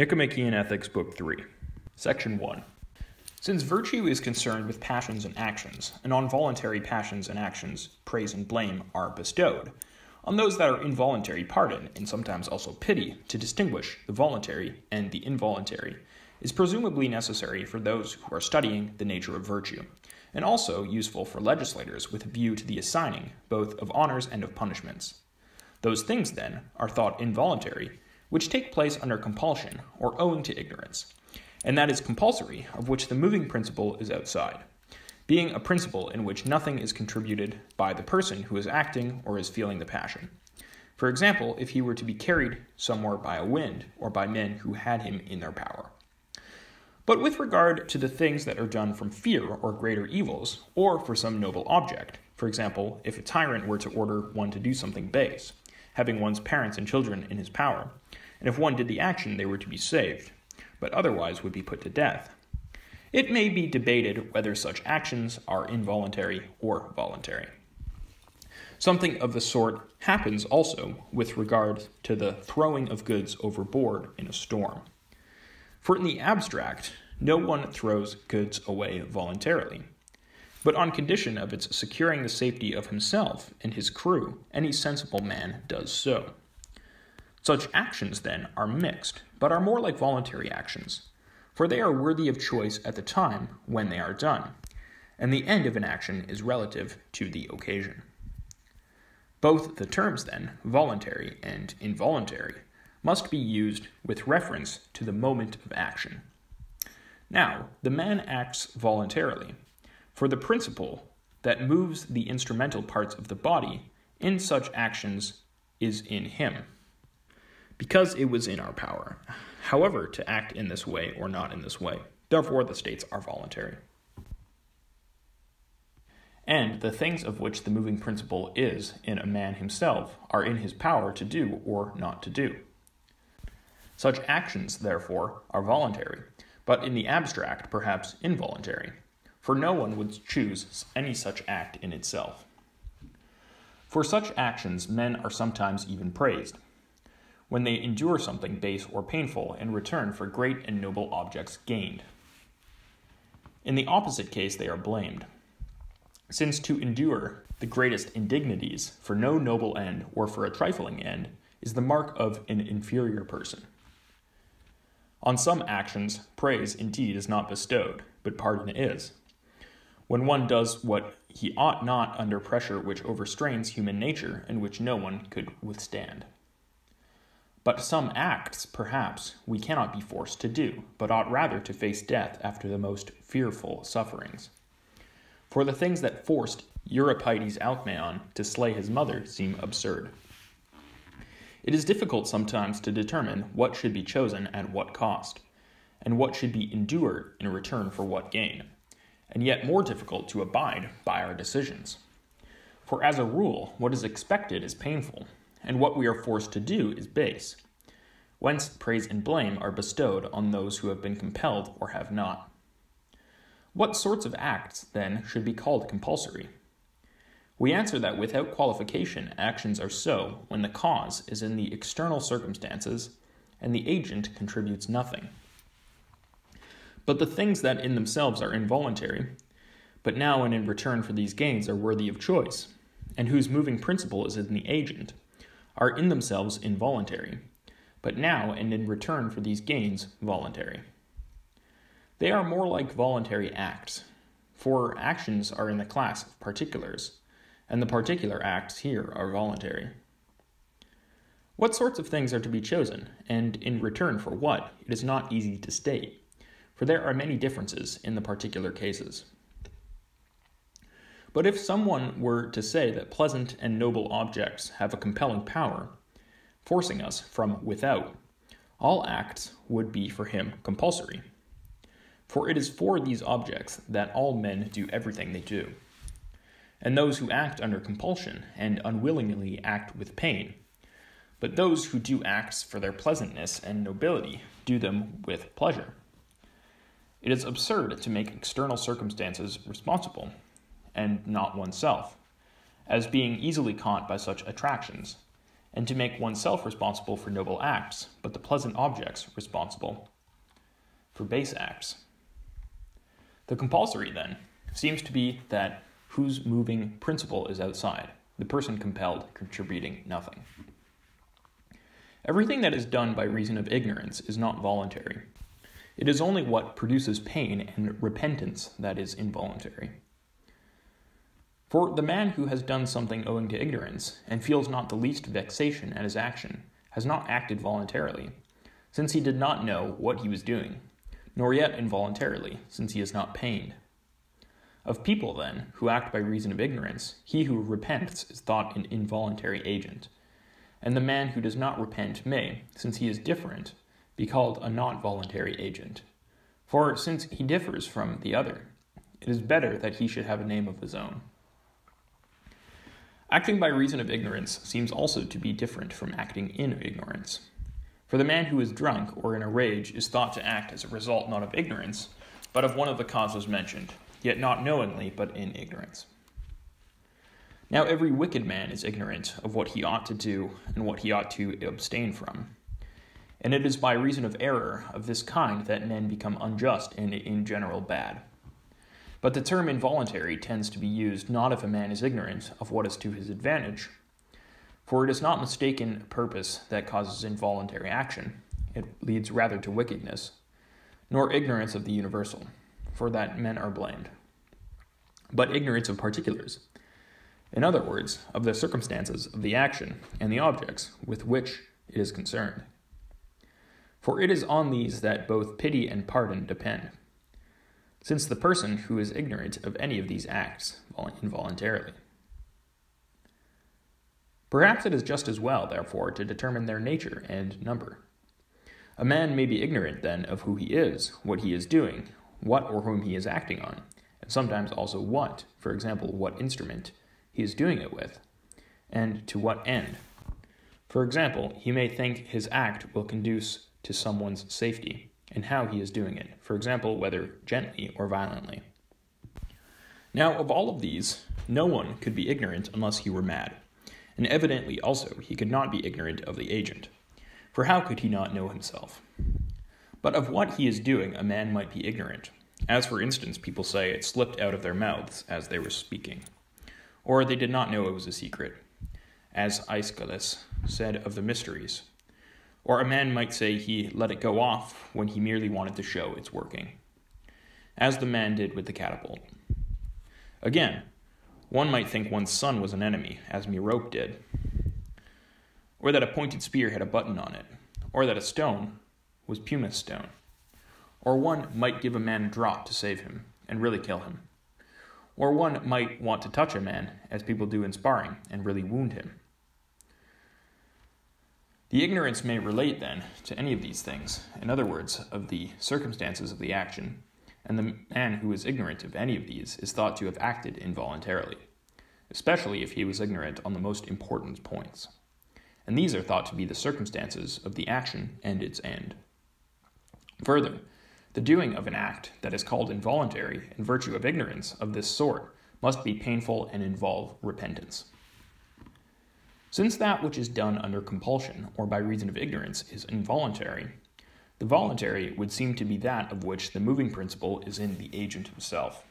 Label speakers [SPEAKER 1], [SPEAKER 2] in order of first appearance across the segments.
[SPEAKER 1] Nicomachean Ethics, Book 3, Section 1. Since virtue is concerned with passions and actions, and on voluntary passions and actions, praise and blame are bestowed, on those that are involuntary, pardon, and sometimes also pity, to distinguish the voluntary and the involuntary, is presumably necessary for those who are studying the nature of virtue, and also useful for legislators with a view to the assigning both of honors and of punishments. Those things, then, are thought involuntary which take place under compulsion or owing to ignorance, and that is compulsory, of which the moving principle is outside, being a principle in which nothing is contributed by the person who is acting or is feeling the passion. For example, if he were to be carried somewhere by a wind or by men who had him in their power. But with regard to the things that are done from fear or greater evils, or for some noble object, for example, if a tyrant were to order one to do something base, having one's parents and children in his power, and if one did the action, they were to be saved, but otherwise would be put to death. It may be debated whether such actions are involuntary or voluntary. Something of the sort happens also with regard to the throwing of goods overboard in a storm. For in the abstract, no one throws goods away voluntarily. But on condition of its securing the safety of himself and his crew, any sensible man does so. Such actions, then, are mixed, but are more like voluntary actions, for they are worthy of choice at the time when they are done, and the end of an action is relative to the occasion. Both the terms, then, voluntary and involuntary, must be used with reference to the moment of action. Now, the man acts voluntarily, for the principle that moves the instrumental parts of the body in such actions is in him because it was in our power, however, to act in this way or not in this way. Therefore, the states are voluntary. And the things of which the moving principle is in a man himself are in his power to do or not to do. Such actions, therefore, are voluntary, but in the abstract, perhaps involuntary, for no one would choose any such act in itself. For such actions, men are sometimes even praised when they endure something base or painful in return for great and noble objects gained. In the opposite case, they are blamed. Since to endure the greatest indignities for no noble end or for a trifling end is the mark of an inferior person. On some actions, praise indeed is not bestowed, but pardon is. When one does what he ought not under pressure which overstrains human nature and which no one could withstand. But some acts, perhaps, we cannot be forced to do, but ought rather to face death after the most fearful sufferings. For the things that forced Euripides Alcmaeon to slay his mother seem absurd. It is difficult sometimes to determine what should be chosen at what cost, and what should be endured in return for what gain, and yet more difficult to abide by our decisions. For as a rule, what is expected is painful, and what we are forced to do is base. Whence praise and blame are bestowed on those who have been compelled or have not. What sorts of acts, then, should be called compulsory? We answer that without qualification, actions are so when the cause is in the external circumstances and the agent contributes nothing. But the things that in themselves are involuntary, but now and in return for these gains are worthy of choice, and whose moving principle is in the agent, are in themselves involuntary, but now and in return for these gains voluntary. They are more like voluntary acts, for actions are in the class of particulars, and the particular acts here are voluntary. What sorts of things are to be chosen, and in return for what, it is not easy to state, for there are many differences in the particular cases. But if someone were to say that pleasant and noble objects have a compelling power, forcing us from without, all acts would be for him compulsory. For it is for these objects that all men do everything they do. And those who act under compulsion and unwillingly act with pain. But those who do acts for their pleasantness and nobility do them with pleasure. It is absurd to make external circumstances responsible and not oneself, as being easily caught by such attractions, and to make oneself responsible for noble acts, but the pleasant objects responsible for base acts. The compulsory, then, seems to be that whose moving principle is outside, the person compelled contributing nothing. Everything that is done by reason of ignorance is not voluntary. It is only what produces pain and repentance that is involuntary. For the man who has done something owing to ignorance, and feels not the least vexation at his action, has not acted voluntarily, since he did not know what he was doing, nor yet involuntarily, since he is not pained. Of people, then, who act by reason of ignorance, he who repents is thought an involuntary agent, and the man who does not repent may, since he is different, be called a not voluntary agent. For since he differs from the other, it is better that he should have a name of his own. Acting by reason of ignorance seems also to be different from acting in ignorance. For the man who is drunk or in a rage is thought to act as a result not of ignorance, but of one of the causes mentioned, yet not knowingly, but in ignorance. Now, every wicked man is ignorant of what he ought to do and what he ought to abstain from. And it is by reason of error of this kind that men become unjust and in general bad. But the term involuntary tends to be used not if a man is ignorant of what is to his advantage, for it is not mistaken purpose that causes involuntary action, it leads rather to wickedness, nor ignorance of the universal, for that men are blamed, but ignorance of particulars. In other words, of the circumstances of the action and the objects with which it is concerned. For it is on these that both pity and pardon depend since the person who is ignorant of any of these acts involuntarily. Perhaps it is just as well, therefore, to determine their nature and number. A man may be ignorant, then, of who he is, what he is doing, what or whom he is acting on, and sometimes also what, for example, what instrument, he is doing it with, and to what end. For example, he may think his act will conduce to someone's safety and how he is doing it, for example, whether gently or violently. Now, of all of these, no one could be ignorant unless he were mad, and evidently also he could not be ignorant of the agent, for how could he not know himself? But of what he is doing, a man might be ignorant, as for instance, people say it slipped out of their mouths as they were speaking, or they did not know it was a secret, as Aeschylus said of the mysteries. Or a man might say he let it go off when he merely wanted to show it's working, as the man did with the catapult. Again, one might think one's son was an enemy, as Merope did, or that a pointed spear had a button on it, or that a stone was pumice stone. Or one might give a man a drop to save him, and really kill him. Or one might want to touch a man, as people do in sparring, and really wound him. The ignorance may relate, then, to any of these things, in other words, of the circumstances of the action, and the man who is ignorant of any of these is thought to have acted involuntarily, especially if he was ignorant on the most important points. And these are thought to be the circumstances of the action and its end. Further, the doing of an act that is called involuntary in virtue of ignorance of this sort must be painful and involve repentance. Since that which is done under compulsion or by reason of ignorance is involuntary, the voluntary would seem to be that of which the moving principle is in the agent himself,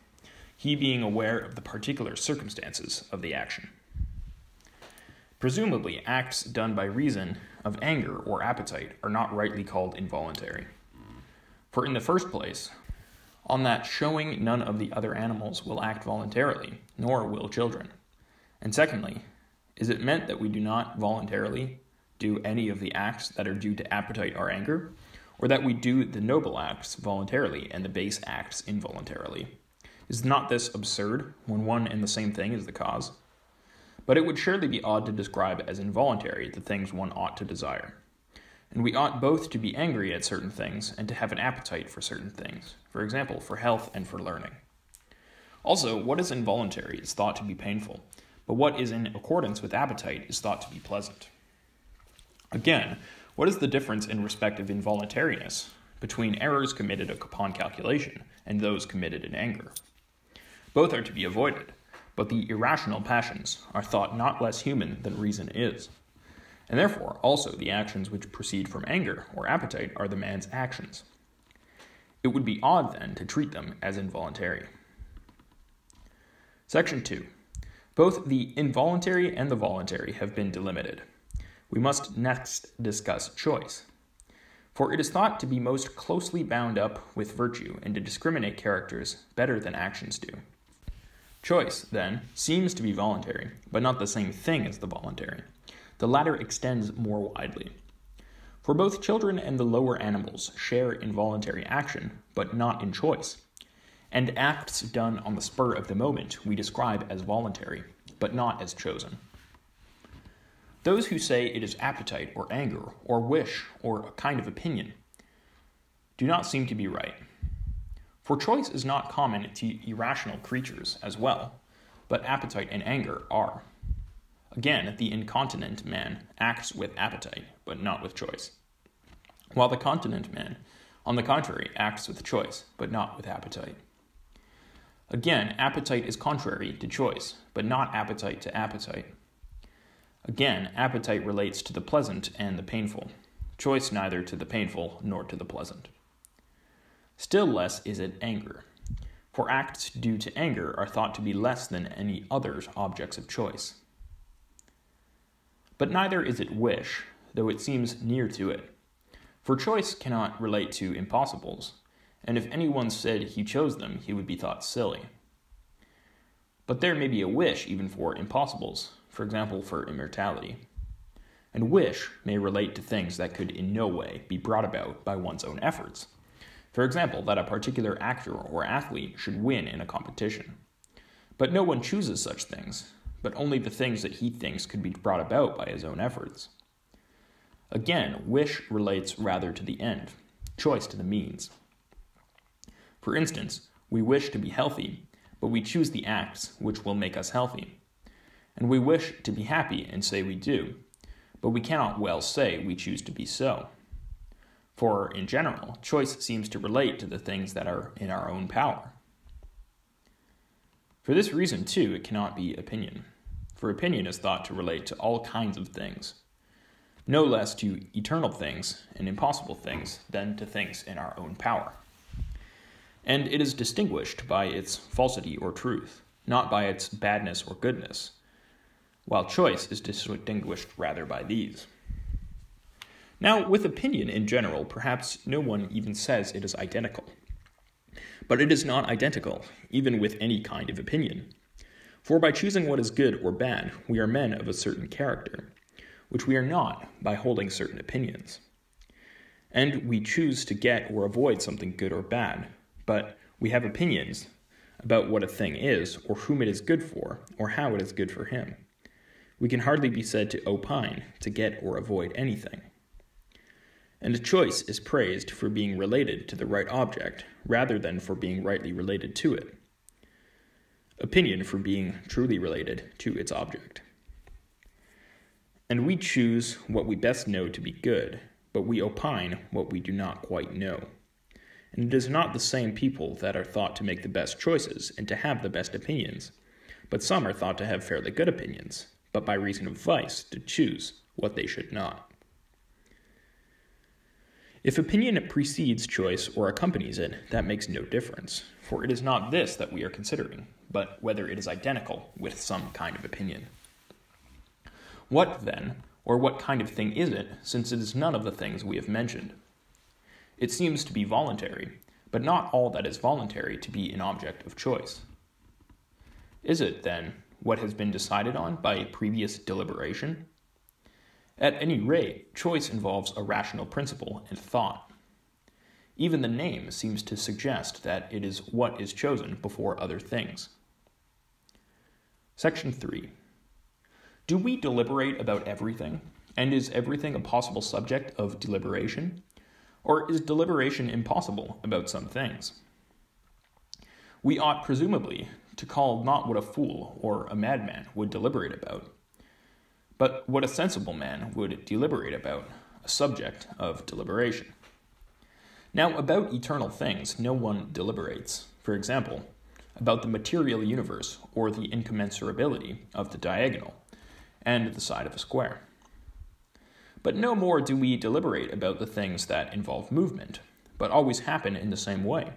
[SPEAKER 1] he being aware of the particular circumstances of the action. Presumably, acts done by reason of anger or appetite are not rightly called involuntary. For in the first place, on that showing none of the other animals will act voluntarily, nor will children. And secondly, is it meant that we do not voluntarily do any of the acts that are due to appetite or anger, or that we do the noble acts voluntarily and the base acts involuntarily? Is not this absurd when one and the same thing is the cause? But it would surely be odd to describe as involuntary the things one ought to desire. And we ought both to be angry at certain things and to have an appetite for certain things, for example, for health and for learning. Also, what is involuntary is thought to be painful, but what is in accordance with appetite is thought to be pleasant. Again, what is the difference in respect of involuntariness between errors committed upon calculation and those committed in anger? Both are to be avoided, but the irrational passions are thought not less human than reason is. and therefore also the actions which proceed from anger or appetite are the man's actions. It would be odd then to treat them as involuntary. Section 2. Both the involuntary and the voluntary have been delimited. We must next discuss choice. For it is thought to be most closely bound up with virtue and to discriminate characters better than actions do. Choice, then, seems to be voluntary, but not the same thing as the voluntary. The latter extends more widely. For both children and the lower animals share in voluntary action, but not in choice. And acts done on the spur of the moment we describe as voluntary, but not as chosen. Those who say it is appetite or anger or wish or a kind of opinion do not seem to be right. For choice is not common to irrational creatures as well, but appetite and anger are. Again, the incontinent man acts with appetite, but not with choice. While the continent man, on the contrary, acts with choice, but not with appetite. Again, appetite is contrary to choice, but not appetite to appetite. Again, appetite relates to the pleasant and the painful, choice neither to the painful nor to the pleasant. Still less is it anger, for acts due to anger are thought to be less than any other objects of choice. But neither is it wish, though it seems near to it. For choice cannot relate to impossibles, and if anyone said he chose them, he would be thought silly. But there may be a wish even for impossibles, for example, for immortality. And wish may relate to things that could in no way be brought about by one's own efforts. For example, that a particular actor or athlete should win in a competition. But no one chooses such things, but only the things that he thinks could be brought about by his own efforts. Again, wish relates rather to the end, choice to the means. For instance, we wish to be healthy, but we choose the acts which will make us healthy. And we wish to be happy and say we do, but we cannot well say we choose to be so. For, in general, choice seems to relate to the things that are in our own power. For this reason, too, it cannot be opinion, for opinion is thought to relate to all kinds of things, no less to eternal things and impossible things than to things in our own power. And it is distinguished by its falsity or truth, not by its badness or goodness, while choice is distinguished rather by these. Now, with opinion in general, perhaps no one even says it is identical. But it is not identical, even with any kind of opinion. For by choosing what is good or bad, we are men of a certain character, which we are not by holding certain opinions. And we choose to get or avoid something good or bad, but we have opinions about what a thing is, or whom it is good for, or how it is good for him. We can hardly be said to opine, to get or avoid anything and a choice is praised for being related to the right object rather than for being rightly related to it. Opinion for being truly related to its object. And we choose what we best know to be good, but we opine what we do not quite know. And it is not the same people that are thought to make the best choices and to have the best opinions, but some are thought to have fairly good opinions, but by reason of vice to choose what they should not. If opinion precedes choice or accompanies it, that makes no difference, for it is not this that we are considering, but whether it is identical with some kind of opinion. What, then, or what kind of thing is it, since it is none of the things we have mentioned? It seems to be voluntary, but not all that is voluntary to be an object of choice. Is it, then, what has been decided on by previous deliberation? At any rate, choice involves a rational principle and thought. Even the name seems to suggest that it is what is chosen before other things. Section 3. Do we deliberate about everything? And is everything a possible subject of deliberation? Or is deliberation impossible about some things? We ought presumably to call not what a fool or a madman would deliberate about, but what a sensible man would deliberate about, a subject of deliberation. Now, about eternal things, no one deliberates. For example, about the material universe or the incommensurability of the diagonal and the side of a square. But no more do we deliberate about the things that involve movement, but always happen in the same way,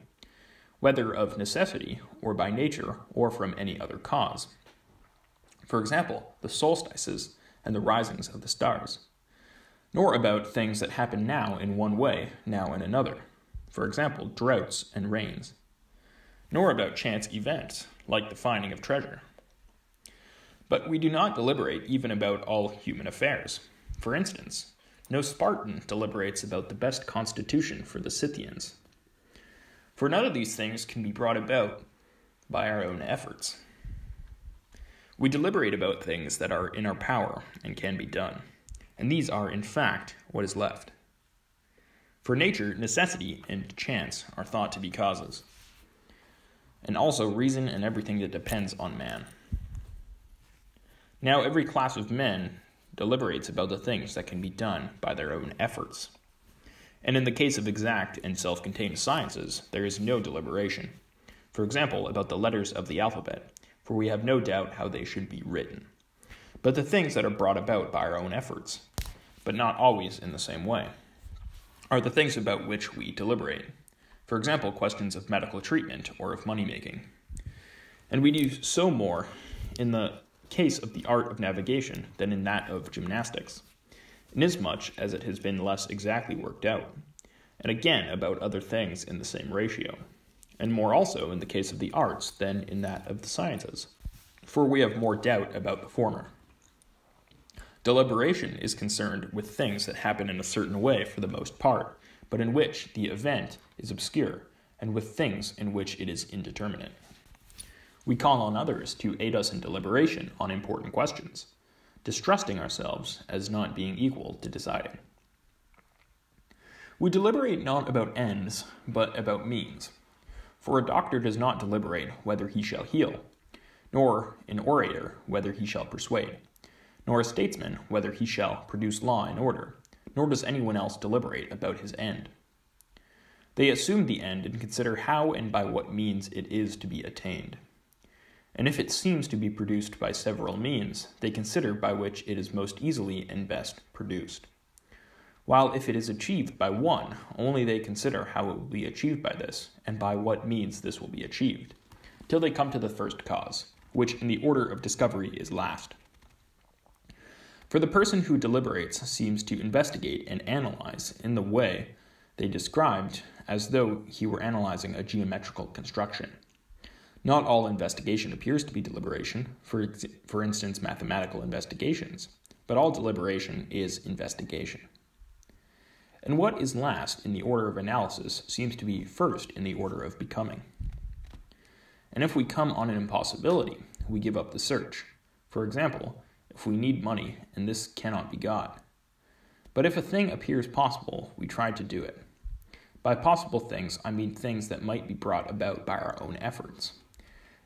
[SPEAKER 1] whether of necessity, or by nature, or from any other cause. For example, the solstices and the risings of the stars. Nor about things that happen now in one way, now in another. For example, droughts and rains. Nor about chance events, like the finding of treasure. But we do not deliberate even about all human affairs. For instance, no Spartan deliberates about the best constitution for the Scythians. For none of these things can be brought about by our own efforts. We deliberate about things that are in our power and can be done, and these are, in fact, what is left. For nature, necessity and chance are thought to be causes, and also reason and everything that depends on man. Now, every class of men deliberates about the things that can be done by their own efforts. And in the case of exact and self contained sciences, there is no deliberation. For example, about the letters of the alphabet, for we have no doubt how they should be written. But the things that are brought about by our own efforts, but not always in the same way, are the things about which we deliberate. For example, questions of medical treatment or of money making. And we do so more in the case of the art of navigation than in that of gymnastics, inasmuch as it has been less exactly worked out, and again about other things in the same ratio, and more also in the case of the arts than in that of the sciences, for we have more doubt about the former. Deliberation is concerned with things that happen in a certain way for the most part, but in which the event is obscure, and with things in which it is indeterminate. We call on others to aid us in deliberation on important questions, distrusting ourselves as not being equal to deciding. We deliberate not about ends, but about means. For a doctor does not deliberate whether he shall heal, nor an orator whether he shall persuade, nor a statesman whether he shall produce law and order, nor does anyone else deliberate about his end. They assume the end and consider how and by what means it is to be attained and if it seems to be produced by several means, they consider by which it is most easily and best produced. While if it is achieved by one, only they consider how it will be achieved by this, and by what means this will be achieved, till they come to the first cause, which in the order of discovery is last. For the person who deliberates seems to investigate and analyze in the way they described as though he were analyzing a geometrical construction. Not all investigation appears to be deliberation, for, for instance, mathematical investigations, but all deliberation is investigation. And what is last in the order of analysis seems to be first in the order of becoming. And if we come on an impossibility, we give up the search. For example, if we need money and this cannot be got. But if a thing appears possible, we try to do it. By possible things, I mean things that might be brought about by our own efforts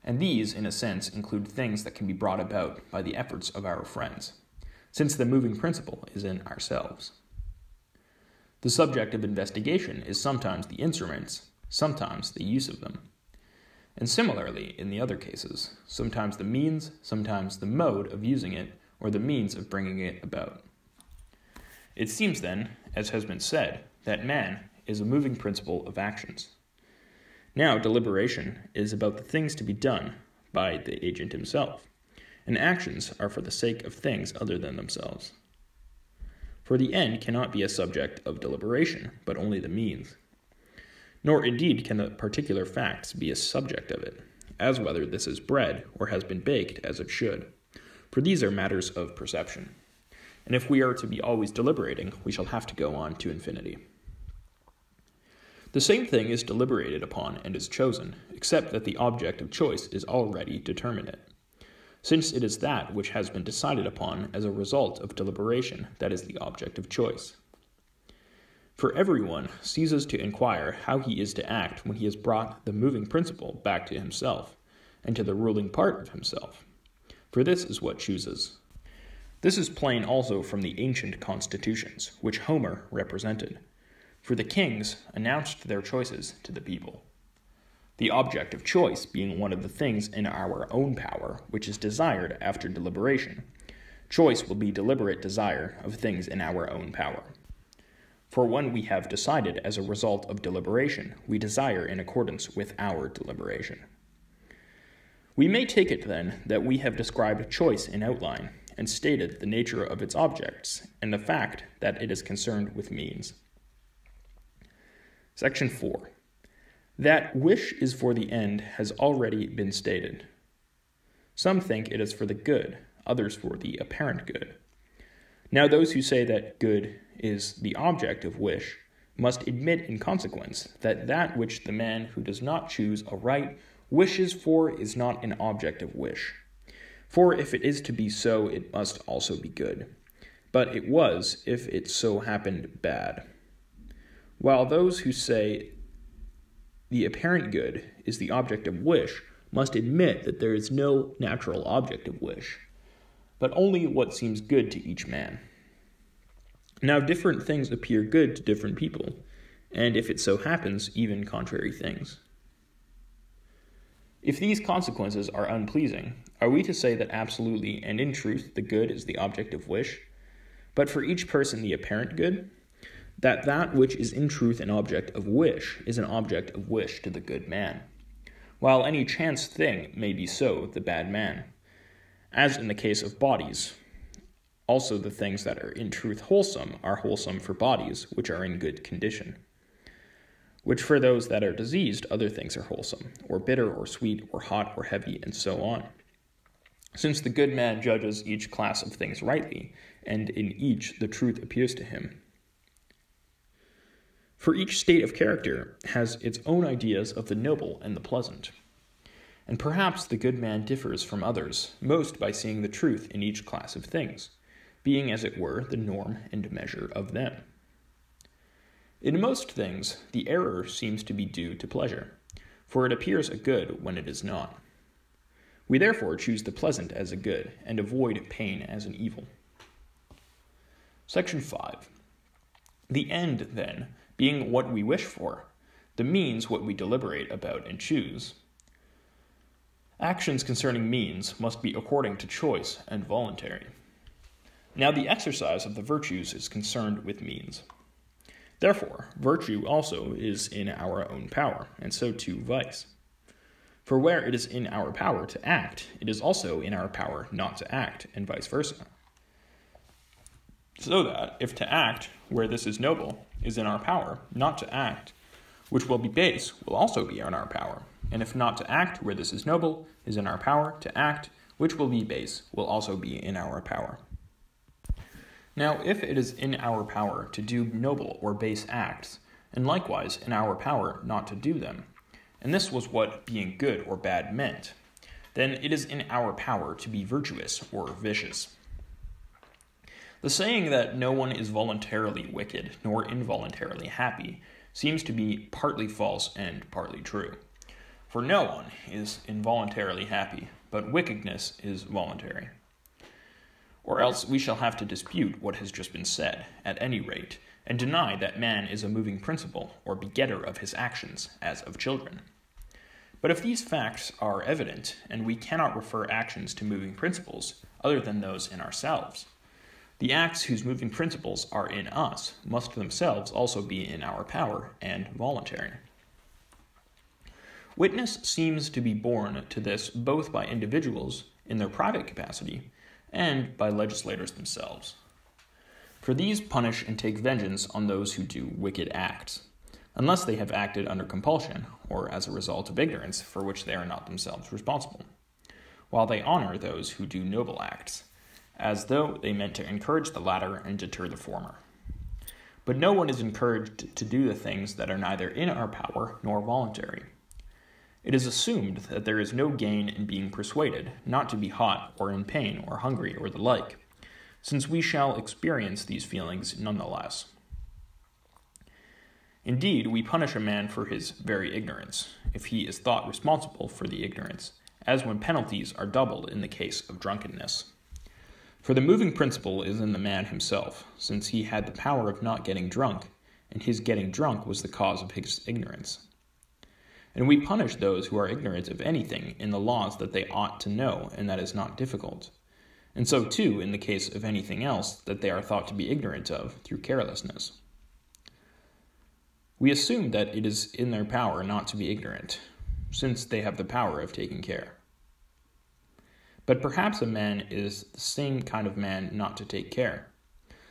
[SPEAKER 1] and these, in a sense, include things that can be brought about by the efforts of our friends, since the moving principle is in ourselves. The subject of investigation is sometimes the instruments, sometimes the use of them. And similarly, in the other cases, sometimes the means, sometimes the mode of using it, or the means of bringing it about. It seems then, as has been said, that man is a moving principle of actions. Now, deliberation is about the things to be done by the agent himself, and actions are for the sake of things other than themselves. For the end cannot be a subject of deliberation, but only the means. Nor indeed can the particular facts be a subject of it, as whether this is bread or has been baked as it should, for these are matters of perception. And if we are to be always deliberating, we shall have to go on to infinity. The same thing is deliberated upon and is chosen, except that the object of choice is already determinate, since it is that which has been decided upon as a result of deliberation that is the object of choice. For everyone ceases to inquire how he is to act when he has brought the moving principle back to himself, and to the ruling part of himself, for this is what chooses. This is plain also from the ancient constitutions, which Homer represented for the kings announced their choices to the people. The object of choice being one of the things in our own power which is desired after deliberation, Choice will be deliberate desire of things in our own power. For when we have decided as a result of deliberation, we desire in accordance with our deliberation. We may take it then that we have described choice in outline and stated the nature of its objects and the fact that it is concerned with means. Section 4. That wish is for the end has already been stated. Some think it is for the good, others for the apparent good. Now, those who say that good is the object of wish must admit in consequence that that which the man who does not choose aright wishes for is not an object of wish. For if it is to be so, it must also be good. But it was, if it so happened, bad. While those who say the apparent good is the object of wish must admit that there is no natural object of wish, but only what seems good to each man. Now, different things appear good to different people, and if it so happens, even contrary things. If these consequences are unpleasing, are we to say that absolutely and in truth the good is the object of wish, but for each person the apparent good? That that which is in truth an object of wish is an object of wish to the good man, while any chance thing may be so the bad man. As in the case of bodies, also the things that are in truth wholesome are wholesome for bodies which are in good condition. Which for those that are diseased, other things are wholesome, or bitter, or sweet, or hot, or heavy, and so on. Since the good man judges each class of things rightly, and in each the truth appears to him, for each state of character has its own ideas of the noble and the pleasant. And perhaps the good man differs from others, most by seeing the truth in each class of things, being as it were the norm and measure of them. In most things, the error seems to be due to pleasure, for it appears a good when it is not. We therefore choose the pleasant as a good, and avoid pain as an evil. Section 5. The end, then, being what we wish for, the means what we deliberate about and choose. Actions concerning means must be according to choice and voluntary. Now, the exercise of the virtues is concerned with means. Therefore, virtue also is in our own power, and so too vice. For where it is in our power to act, it is also in our power not to act, and vice versa. So that, if to act where this is noble, is in our power, not to act, which will be base, will also be in our power. And if not to act where this is noble, is in our power, to act, which will be base, will also be in our power. Now, if it is in our power to do noble or base acts, and likewise in our power not to do them, and this was what being good or bad meant, then it is in our power to be virtuous or vicious. The saying that no one is voluntarily wicked nor involuntarily happy seems to be partly false and partly true. For no one is involuntarily happy, but wickedness is voluntary. Or else we shall have to dispute what has just been said, at any rate, and deny that man is a moving principle or begetter of his actions, as of children. But if these facts are evident, and we cannot refer actions to moving principles other than those in ourselves, the acts whose moving principles are in us must themselves also be in our power and voluntary. Witness seems to be borne to this both by individuals in their private capacity and by legislators themselves. For these punish and take vengeance on those who do wicked acts, unless they have acted under compulsion or as a result of ignorance for which they are not themselves responsible, while they honor those who do noble acts as though they meant to encourage the latter and deter the former. But no one is encouraged to do the things that are neither in our power nor voluntary. It is assumed that there is no gain in being persuaded not to be hot or in pain or hungry or the like, since we shall experience these feelings nonetheless. Indeed, we punish a man for his very ignorance, if he is thought responsible for the ignorance, as when penalties are doubled in the case of drunkenness. For the moving principle is in the man himself, since he had the power of not getting drunk, and his getting drunk was the cause of his ignorance. And we punish those who are ignorant of anything in the laws that they ought to know, and that is not difficult. and so too in the case of anything else that they are thought to be ignorant of through carelessness. We assume that it is in their power not to be ignorant, since they have the power of taking care. But perhaps a man is the same kind of man not to take care.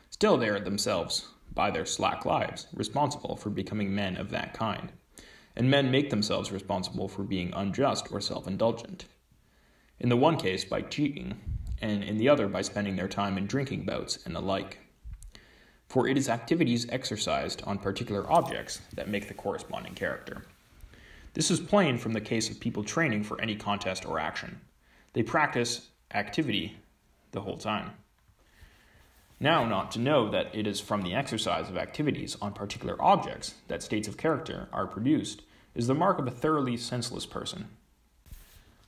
[SPEAKER 1] Still, they are themselves, by their slack lives, responsible for becoming men of that kind, and men make themselves responsible for being unjust or self indulgent. In the one case, by cheating, and in the other, by spending their time in drinking bouts and the like. For it is activities exercised on particular objects that make the corresponding character. This is plain from the case of people training for any contest or action. They practice activity the whole time. Now, not to know that it is from the exercise of activities on particular objects that states of character are produced is the mark of a thoroughly senseless person.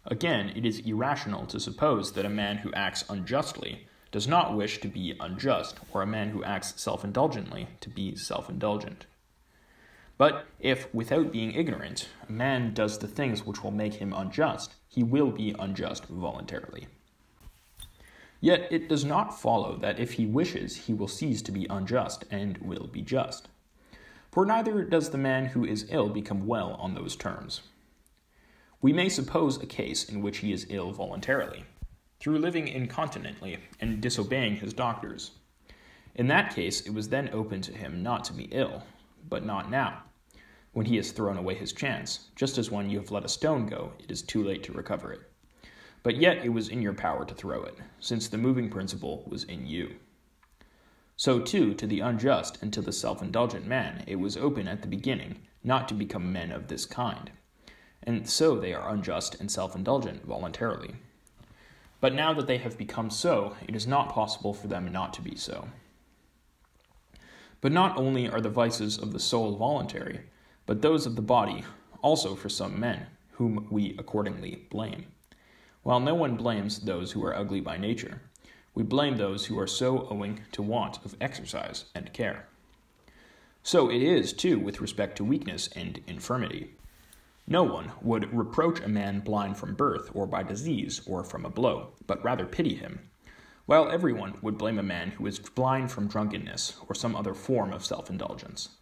[SPEAKER 1] Again, it is irrational to suppose that a man who acts unjustly does not wish to be unjust, or a man who acts self indulgently to be self indulgent. But if, without being ignorant, a man does the things which will make him unjust, he will be unjust voluntarily. Yet it does not follow that if he wishes, he will cease to be unjust and will be just. For neither does the man who is ill become well on those terms. We may suppose a case in which he is ill voluntarily, through living incontinently and disobeying his doctors. In that case, it was then open to him not to be ill, but not now, when he has thrown away his chance, just as when you have let a stone go, it is too late to recover it. But yet it was in your power to throw it, since the moving principle was in you. So, too, to the unjust and to the self indulgent man, it was open at the beginning not to become men of this kind and so they are unjust and self indulgent voluntarily. But now that they have become so, it is not possible for them not to be so. But not only are the vices of the soul voluntary, but those of the body also for some men, whom we accordingly blame. While no one blames those who are ugly by nature, we blame those who are so owing to want of exercise and care. So it is, too, with respect to weakness and infirmity. No one would reproach a man blind from birth, or by disease, or from a blow, but rather pity him, while everyone would blame a man who is blind from drunkenness, or some other form of self indulgence.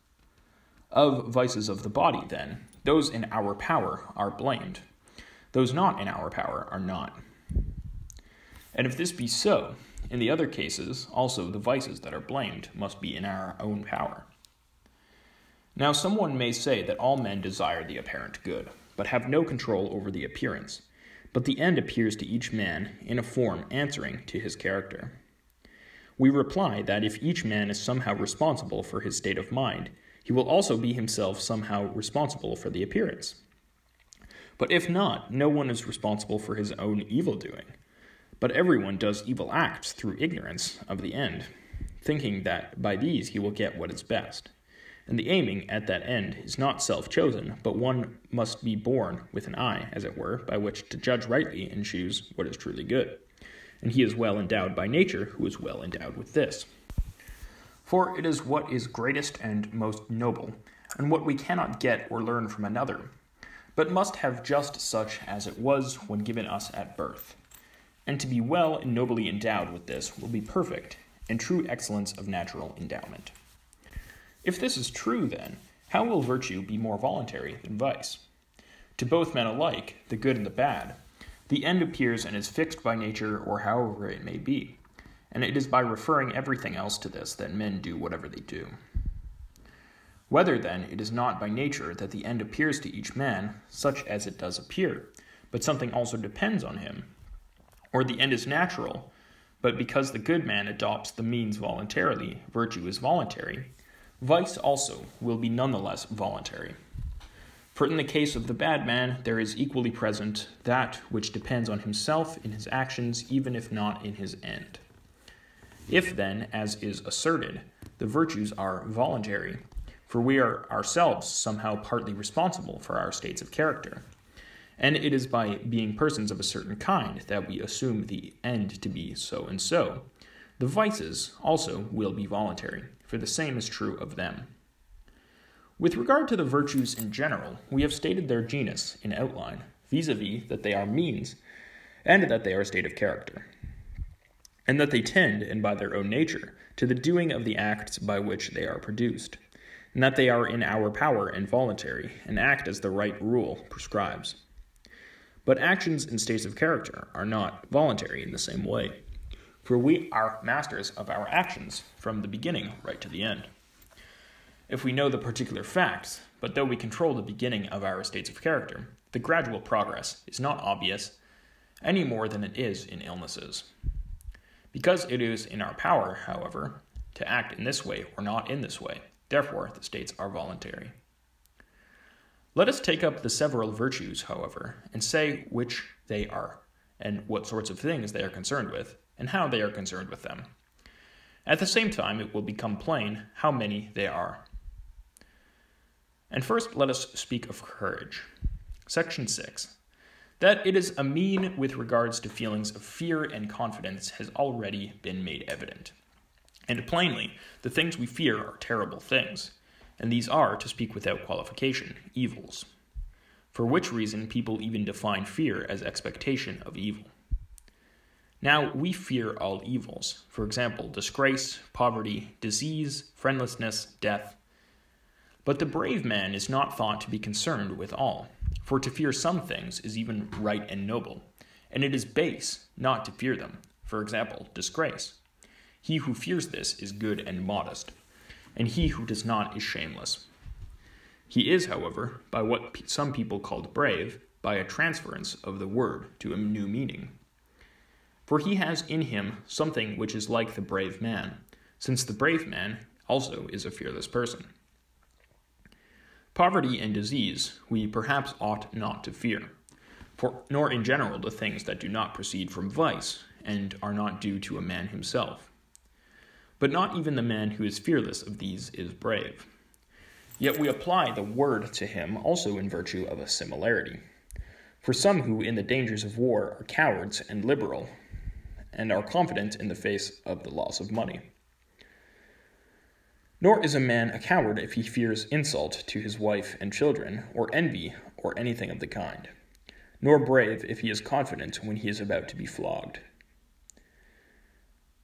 [SPEAKER 1] Of vices of the body, then, those in our power are blamed, those not in our power are not. And if this be so, in the other cases, also the vices that are blamed must be in our own power. Now, someone may say that all men desire the apparent good, but have no control over the appearance. But the end appears to each man in a form answering to his character. We reply that if each man is somehow responsible for his state of mind, he will also be himself somehow responsible for the appearance. But if not, no one is responsible for his own evil doing. But everyone does evil acts through ignorance of the end, thinking that by these he will get what is best and the aiming at that end is not self chosen, but one must be born with an eye, as it were, by which to judge rightly and choose what is truly good. And he is well endowed by nature who is well endowed with this. For it is what is greatest and most noble, and what we cannot get or learn from another, but must have just such as it was when given us at birth. And to be well and nobly endowed with this will be perfect, and true excellence of natural endowment. If this is true, then, how will virtue be more voluntary than vice? To both men alike, the good and the bad, the end appears and is fixed by nature or however it may be, and it is by referring everything else to this that men do whatever they do. Whether, then, it is not by nature that the end appears to each man, such as it does appear, but something also depends on him, or the end is natural, but because the good man adopts the means voluntarily, virtue is voluntary, Vice also will be nonetheless voluntary. For in the case of the bad man, there is equally present that which depends on himself in his actions, even if not in his end. If then, as is asserted, the virtues are voluntary, for we are ourselves somehow partly responsible for our states of character, and it is by being persons of a certain kind that we assume the end to be so and so, the vices also will be voluntary for the same is true of them. With regard to the virtues in general, we have stated their genus in outline, vis a vis that they are means, and that they are a state of character. And that they tend, and by their own nature, to the doing of the acts by which they are produced, and that they are in our power and voluntary, and act as the right rule prescribes. But actions and states of character are not voluntary in the same way, for we are masters of our actions from the beginning right to the end. If we know the particular facts, but though we control the beginning of our states of character, the gradual progress is not obvious any more than it is in illnesses. Because it is in our power, however, to act in this way or not in this way, therefore the states are voluntary. Let us take up the several virtues, however, and say which they are, and what sorts of things they are concerned with, and how they are concerned with them. At the same time, it will become plain how many they are. And first, let us speak of courage. Section 6 that it is a mean with regards to feelings of fear and confidence has already been made evident. And plainly, the things we fear are terrible things, and these are, to speak without qualification, evils. For which reason people even define fear as expectation of evil. Now, we fear all evils, for example, disgrace, poverty, disease, friendlessness, death. But the brave man is not thought to be concerned with all. For to fear some things is even right and noble, and it is base not to fear them. For example, disgrace. He who fears this is good and modest, and he who does not is shameless. He is, however, by what some people called brave, by a transference of the word to a new meaning. For he has in him something which is like the brave man, since the brave man also is a fearless person. Poverty and disease we perhaps ought not to fear, for nor in general the things that do not proceed from vice and are not due to a man himself. But not even the man who is fearless of these is brave. Yet we apply the word to him also in virtue of a similarity. For some who, in the dangers of war, are cowards and liberal, and are confident in the face of the loss of money. Nor is a man a coward if he fears insult to his wife and children, or envy, or anything of the kind, nor brave if he is confident when he is about to be flogged.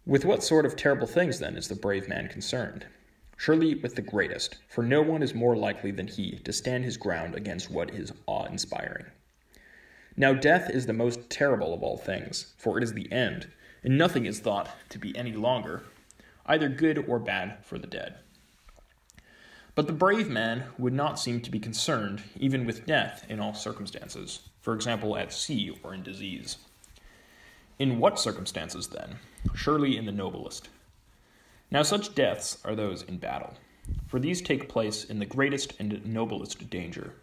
[SPEAKER 1] With what sort of terrible things, then, is the brave man concerned? Surely with the greatest, for no one is more likely than he to stand his ground against what is awe inspiring. Now, death is the most terrible of all things, for it is the end, and nothing is thought to be any longer either good or bad for the dead. But the brave man would not seem to be concerned even with death in all circumstances, for example, at sea or in disease. In what circumstances, then? Surely in the noblest. Now, such deaths are those in battle, for these take place in the greatest and noblest danger.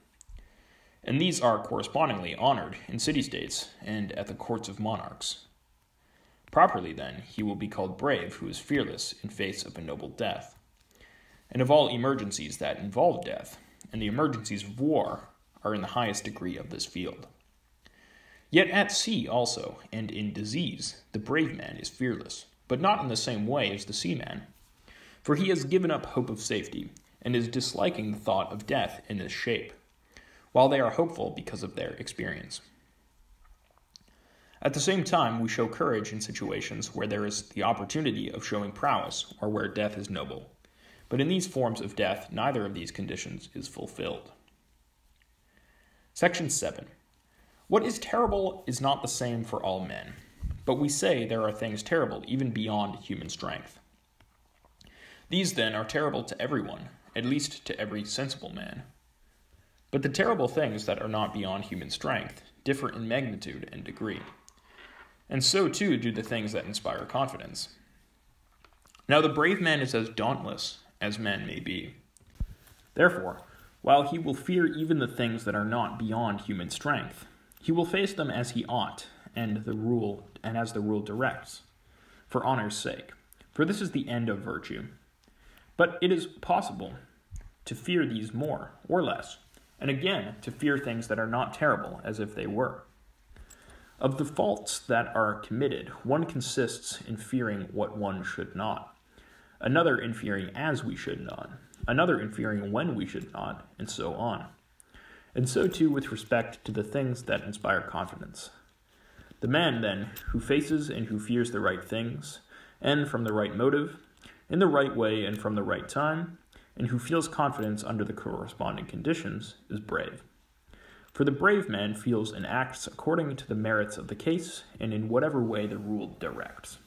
[SPEAKER 1] And these are correspondingly honored in city states and at the courts of monarchs. Properly, then, he will be called brave who is fearless in face of a noble death. And of all emergencies that involve death, and the emergencies of war are in the highest degree of this field. Yet at sea also, and in disease, the brave man is fearless, but not in the same way as the seaman. For he has given up hope of safety, and is disliking the thought of death in this shape, while they are hopeful because of their experience. At the same time, we show courage in situations where there is the opportunity of showing prowess or where death is noble. But in these forms of death, neither of these conditions is fulfilled. Section 7. What is terrible is not the same for all men, but we say there are things terrible even beyond human strength. These, then, are terrible to everyone, at least to every sensible man. But the terrible things that are not beyond human strength differ in magnitude and degree and so too do the things that inspire confidence. Now, the brave man is as dauntless as man may be. Therefore, while he will fear even the things that are not beyond human strength, he will face them as he ought, and the rule and as the rule directs, for honor's sake. For this is the end of virtue. But it is possible to fear these more or less, and again to fear things that are not terrible as if they were. Of the faults that are committed, one consists in fearing what one should not, another in fearing as we should not, another in fearing when we should not, and so on. And so too with respect to the things that inspire confidence. The man, then, who faces and who fears the right things, and from the right motive, in the right way and from the right time, and who feels confidence under the corresponding conditions, is brave. For the brave man feels and acts according to the merits of the case and in whatever way the rule directs.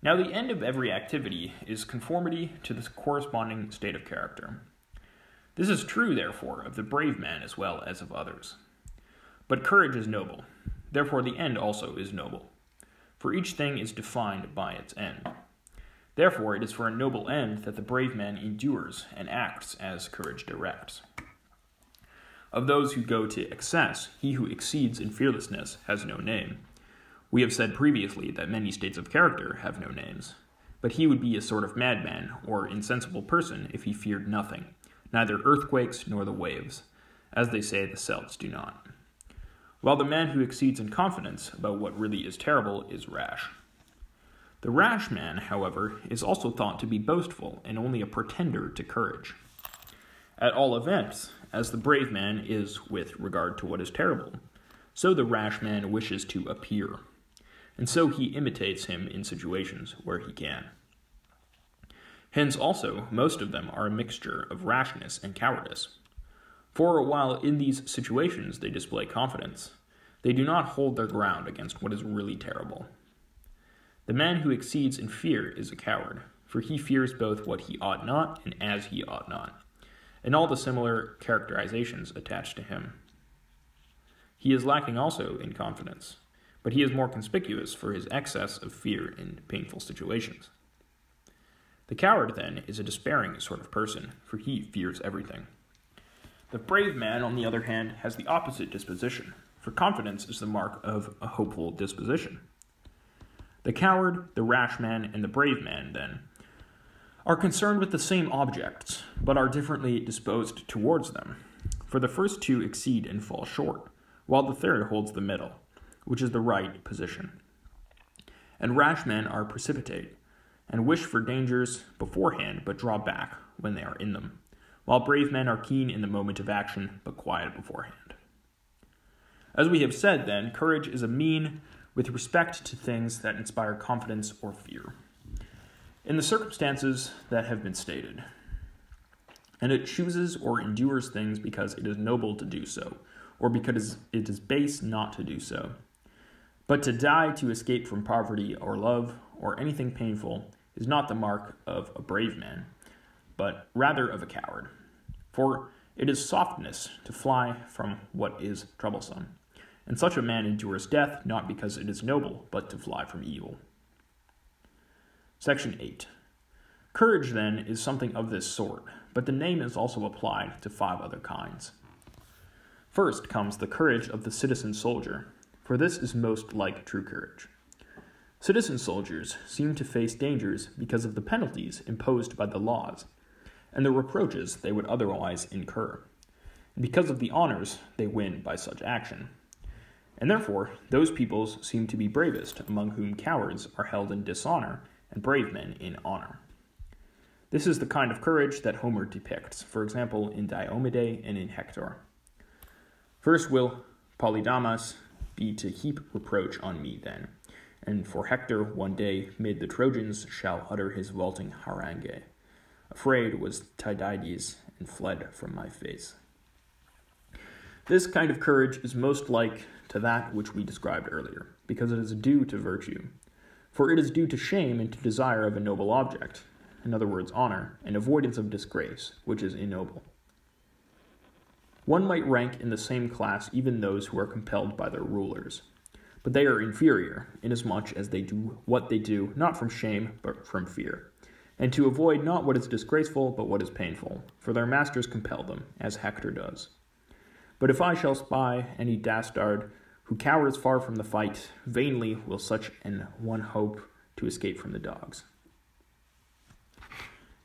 [SPEAKER 1] Now, the end of every activity is conformity to the corresponding state of character. This is true, therefore, of the brave man as well as of others. But courage is noble, therefore, the end also is noble. For each thing is defined by its end. Therefore, it is for a noble end that the brave man endures and acts as courage directs. Of those who go to excess, he who exceeds in fearlessness has no name. We have said previously that many states of character have no names. But he would be a sort of madman or insensible person if he feared nothing, neither earthquakes nor the waves, as they say the Celts do not. While the man who exceeds in confidence about what really is terrible is rash. The rash man, however, is also thought to be boastful and only a pretender to courage. At all events, as the brave man is with regard to what is terrible, so the rash man wishes to appear and so he imitates him in situations where he can. Hence, also, most of them are a mixture of rashness and cowardice. For while in these situations they display confidence, they do not hold their ground against what is really terrible. The man who exceeds in fear is a coward, for he fears both what he ought not and as he ought not, and all the similar characterizations attached to him. He is lacking also in confidence, but he is more conspicuous for his excess of fear in painful situations. The coward, then, is a despairing sort of person, for he fears everything. The brave man, on the other hand, has the opposite disposition, for confidence is the mark of a hopeful disposition. The coward, the rash man, and the brave man, then, are concerned with the same objects, but are differently disposed towards them. For the first two exceed and fall short, while the third holds the middle which is the right position. And rash men are precipitate, and wish for dangers beforehand, but draw back when they are in them, while brave men are keen in the moment of action, but quiet beforehand. As we have said, then, courage is a mean with respect to things that inspire confidence or fear. In the circumstances that have been stated, and it chooses or endures things because it is noble to do so, or because it is base not to do so. But to die to escape from poverty or love or anything painful is not the mark of a brave man, but rather of a coward. For it is softness to fly from what is troublesome. And such a man endures death not because it is noble, but to fly from evil. Section 8. Courage, then, is something of this sort, but the name is also applied to five other kinds. First comes the courage of the citizen soldier, for this is most like true courage. Citizen soldiers seem to face dangers because of the penalties imposed by the laws and the reproaches they would otherwise incur, and because of the honors they win by such action. And therefore, those peoples seem to be bravest, among whom cowards are held in dishonor and brave men in honor. This is the kind of courage that Homer depicts, for example, in Diomede and in Hector. First will Polydamas be to heap reproach on me then. And for Hector one day mid the Trojans shall utter his vaulting harangue. Afraid was Tydides and fled from my face. This kind of courage is most like to that which we described earlier, because it is due to virtue. For it is due to shame and to desire of a noble object, in other words, honor, and avoidance of disgrace, which is ignoble. One might rank in the same class even those who are compelled by their rulers. But they are inferior, inasmuch as they do what they do not from shame, but from fear, and to avoid not what is disgraceful, but what is painful, for their masters compel them, as Hector does. But if I shall spy any dastard who cowers far from the fight, vainly will such an one hope to escape from the dogs.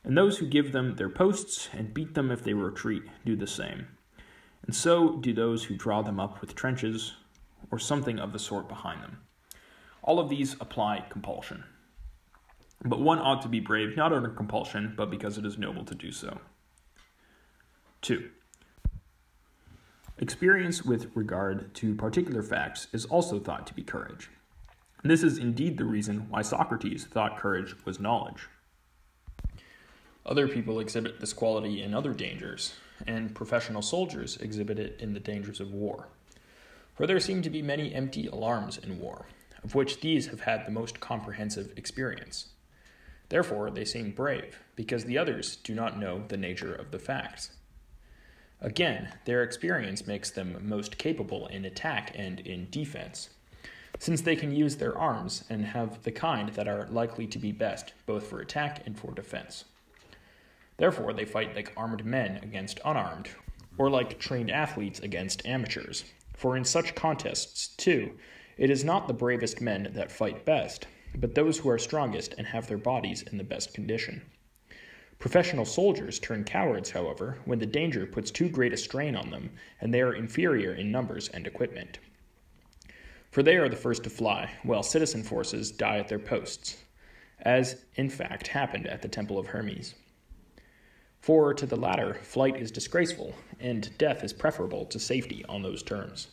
[SPEAKER 1] And those who give them their posts and beat them if they retreat do the same and so do those who draw them up with trenches or something of the sort behind them. All of these apply compulsion. But one ought to be brave not under compulsion, but because it is noble to do so. 2. Experience with regard to particular facts is also thought to be courage. This is indeed the reason why Socrates thought courage was knowledge. Other people exhibit this quality in other dangers, and professional soldiers exhibit it in the dangers of war. For there seem to be many empty alarms in war, of which these have had the most comprehensive experience. Therefore, they seem brave, because the others do not know the nature of the facts. Again, their experience makes them most capable in attack and in defense, since they can use their arms and have the kind that are likely to be best both for attack and for defense. Therefore, they fight like armed men against unarmed, or like trained athletes against amateurs. For in such contests, too, it is not the bravest men that fight best, but those who are strongest and have their bodies in the best condition. Professional soldiers turn cowards, however, when the danger puts too great a strain on them and they are inferior in numbers and equipment. For they are the first to fly, while citizen forces die at their posts, as in fact happened at the Temple of Hermes. For to the latter, flight is disgraceful, and death is preferable to safety on those terms.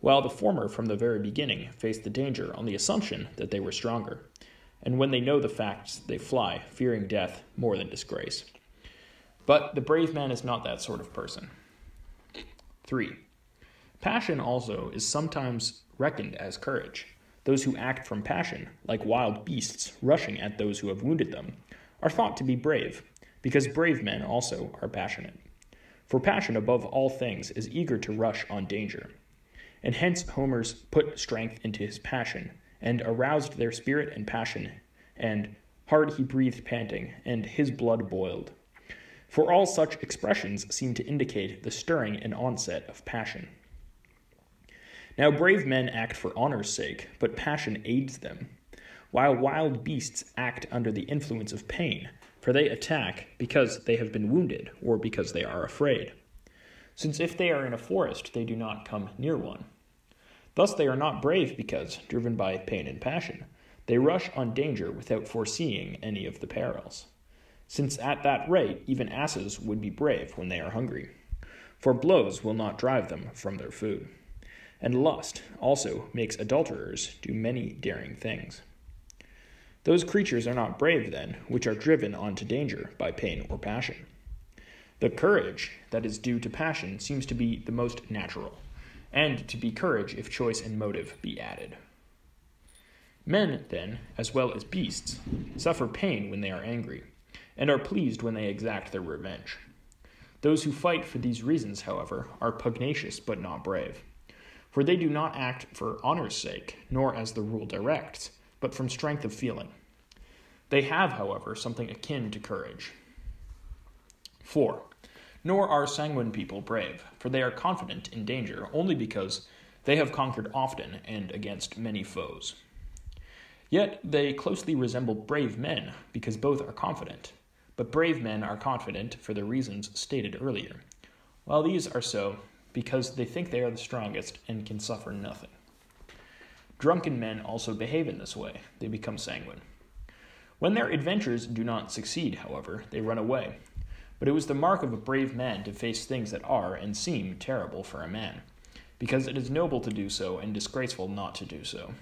[SPEAKER 1] While the former, from the very beginning, faced the danger on the assumption that they were stronger and when they know the facts, they fly, fearing death more than disgrace. But the brave man is not that sort of person. 3. Passion also is sometimes reckoned as courage. Those who act from passion, like wild beasts rushing at those who have wounded them, are thought to be brave, because brave men also are passionate. For passion, above all things, is eager to rush on danger. And hence Homer's put strength into his passion, and aroused their spirit and passion, and hard he breathed panting, and his blood boiled. For all such expressions seem to indicate the stirring and onset of passion. Now, brave men act for honor's sake, but passion aids them, while wild beasts act under the influence of pain, for they attack because they have been wounded or because they are afraid. Since if they are in a forest, they do not come near one. Thus, they are not brave because, driven by pain and passion, they rush on danger without foreseeing any of the perils. Since at that rate, even asses would be brave when they are hungry, for blows will not drive them from their food. And lust also makes adulterers do many daring things. Those creatures are not brave, then, which are driven on to danger by pain or passion. The courage that is due to passion seems to be the most natural and to be courage if choice and motive be added. Men, then, as well as beasts, suffer pain when they are angry, and are pleased when they exact their revenge. Those who fight for these reasons, however, are pugnacious but not brave, for they do not act for honor's sake, nor as the rule directs, but from strength of feeling. They have, however, something akin to courage. 4. Nor are sanguine people brave, for they are confident in danger only because they have conquered often and against many foes. Yet they closely resemble brave men because both are confident, but brave men are confident for the reasons stated earlier, while these are so because they think they are the strongest and can suffer nothing. Drunken men also behave in this way, they become sanguine. When their adventures do not succeed, however, they run away, but it was the mark of a brave man to face things that are and seem terrible for a man, because it is noble to do so and disgraceful not to do so.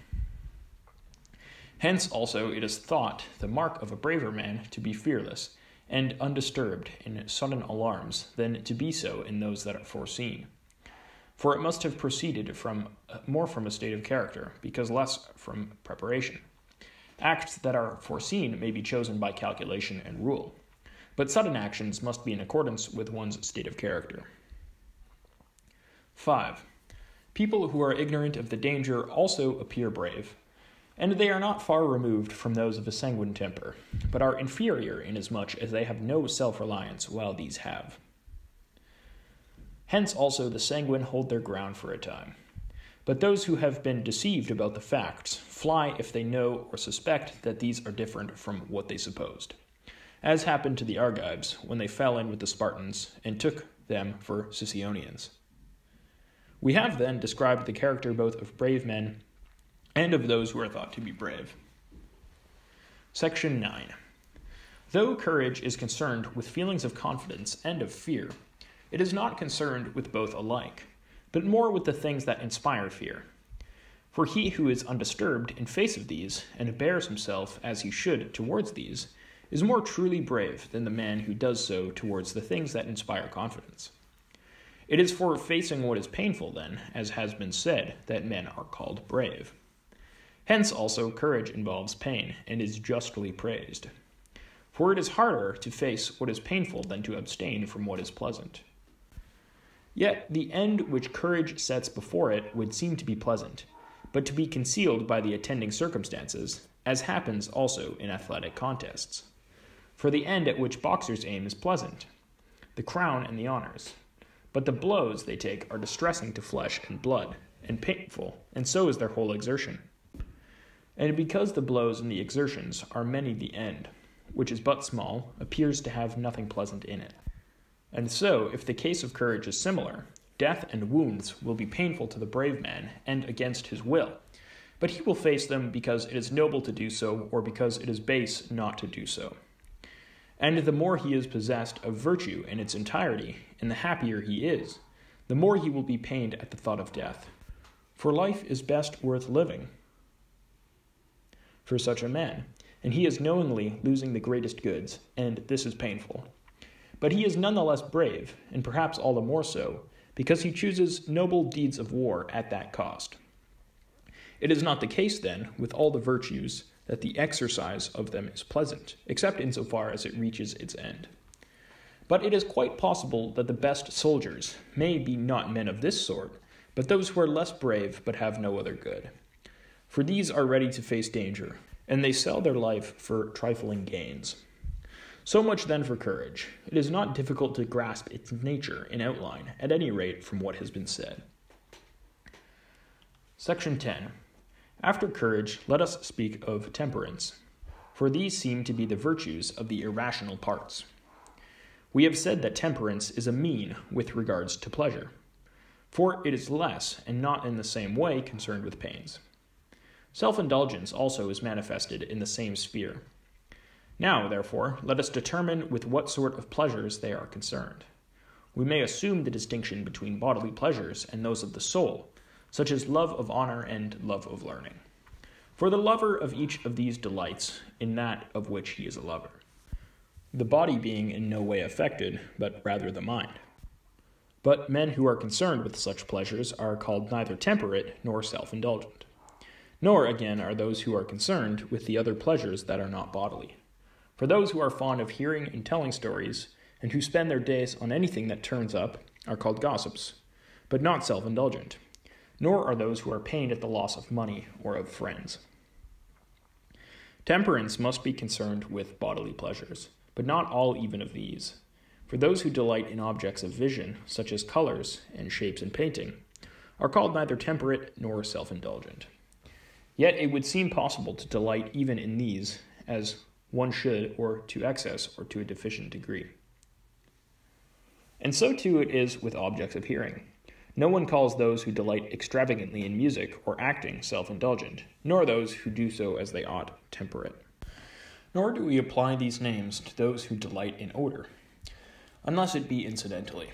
[SPEAKER 1] Hence, also, it is thought the mark of a braver man to be fearless and undisturbed in sudden alarms than to be so in those that are foreseen. For it must have proceeded from uh, more from a state of character, because less from preparation. Acts that are foreseen may be chosen by calculation and rule, but sudden actions must be in accordance with one's state of character. 5. People who are ignorant of the danger also appear brave, and they are not far removed from those of a sanguine temper, but are inferior inasmuch as they have no self reliance, while these have. Hence also the sanguine hold their ground for a time. But those who have been deceived about the facts fly if they know or suspect that these are different from what they supposed as happened to the Argives when they fell in with the Spartans and took them for Sicyonians. We have then described the character both of brave men and of those who are thought to be brave. Section 9. Though courage is concerned with feelings of confidence and of fear, It is not concerned with both alike, but more with the things that inspire fear. For he who is undisturbed in face of these, and bears himself as he should towards these, is more truly brave than the man who does so towards the things that inspire confidence. It is for facing what is painful, then, as has been said, that men are called brave. Hence also courage involves pain, and is justly praised. For it is harder to face what is painful than to abstain from what is pleasant. Yet the end which courage sets before it would seem to be pleasant, but to be concealed by the attending circumstances, as happens also in athletic contests. For the end at which boxers aim is pleasant, the crown and the honors, but the blows they take are distressing to flesh and blood, and painful, and so is their whole exertion. And because the blows and the exertions are many the end, which is but small, appears to have nothing pleasant in it. And so, if the case of courage is similar, death and wounds will be painful to the brave man and against his will, but he will face them because it is noble to do so or because it is base not to do so. And the more he is possessed of virtue in its entirety, and the happier he is, the more he will be pained at the thought of death. For life is best worth living for such a man, and he is knowingly losing the greatest goods, and this is painful. But he is none the less brave, and perhaps all the more so, because he chooses noble deeds of war at that cost. It is not the case, then, with all the virtues, that the exercise of them is pleasant, except insofar as it reaches its end. But it is quite possible that the best soldiers may be not men of this sort, but those who are less brave but have no other good for these are ready to face danger, and they sell their life for trifling gains. So much then for courage. It is not difficult to grasp its nature in outline, at any rate from what has been said. Section 10. After courage, let us speak of temperance, for these seem to be the virtues of the irrational parts. We have said that temperance is a mean with regards to pleasure, for it is less and not in the same way concerned with pains. Self indulgence also is manifested in the same sphere. Now, therefore, let us determine with what sort of pleasures they are concerned. We may assume the distinction between bodily pleasures and those of the soul, such as love of honor and love of learning. For the lover of each of these delights in that of which he is a lover, the body being in no way affected, but rather the mind. But men who are concerned with such pleasures are called neither temperate nor self indulgent. Nor, again, are those who are concerned with the other pleasures that are not bodily. For those who are fond of hearing and telling stories, and who spend their days on anything that turns up, are called gossips, but not self indulgent. Nor are those who are pained at the loss of money or of friends. Temperance must be concerned with bodily pleasures, but not all even of these. For those who delight in objects of vision, such as colors and shapes in painting, are called neither temperate nor self indulgent. Yet it would seem possible to delight even in these, as one should, or to excess, or to a deficient degree. And so too it is with objects of hearing. No one calls those who delight extravagantly in music or acting self indulgent, nor those who do so as they ought temperate. Nor do we apply these names to those who delight in odor, unless it be incidentally.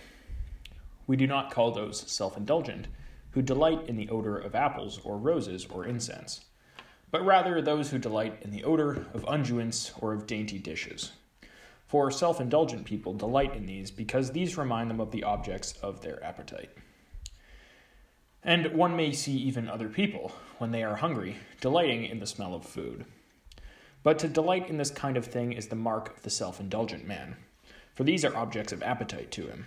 [SPEAKER 1] We do not call those self indulgent who delight in the odor of apples or roses or incense, but rather those who delight in the odor of unguents or of dainty dishes. For self indulgent people delight in these because these remind them of the objects of their appetite. And one may see even other people, when they are hungry, delighting in the smell of food. But to delight in this kind of thing is the mark of the self indulgent man, for these are objects of appetite to him.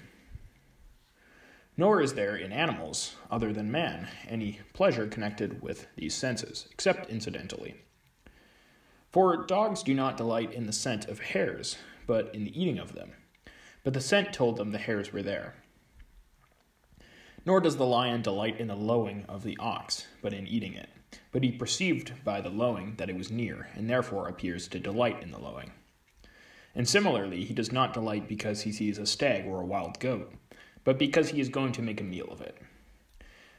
[SPEAKER 1] Nor is there in animals, other than man, any pleasure connected with these senses, except incidentally. For dogs do not delight in the scent of hares, but in the eating of them. But the scent told them the hares were there. Nor does the lion delight in the lowing of the ox, but in eating it. But he perceived by the lowing that it was near, and therefore appears to delight in the lowing. And similarly, he does not delight because he sees a stag or a wild goat, but because he is going to make a meal of it.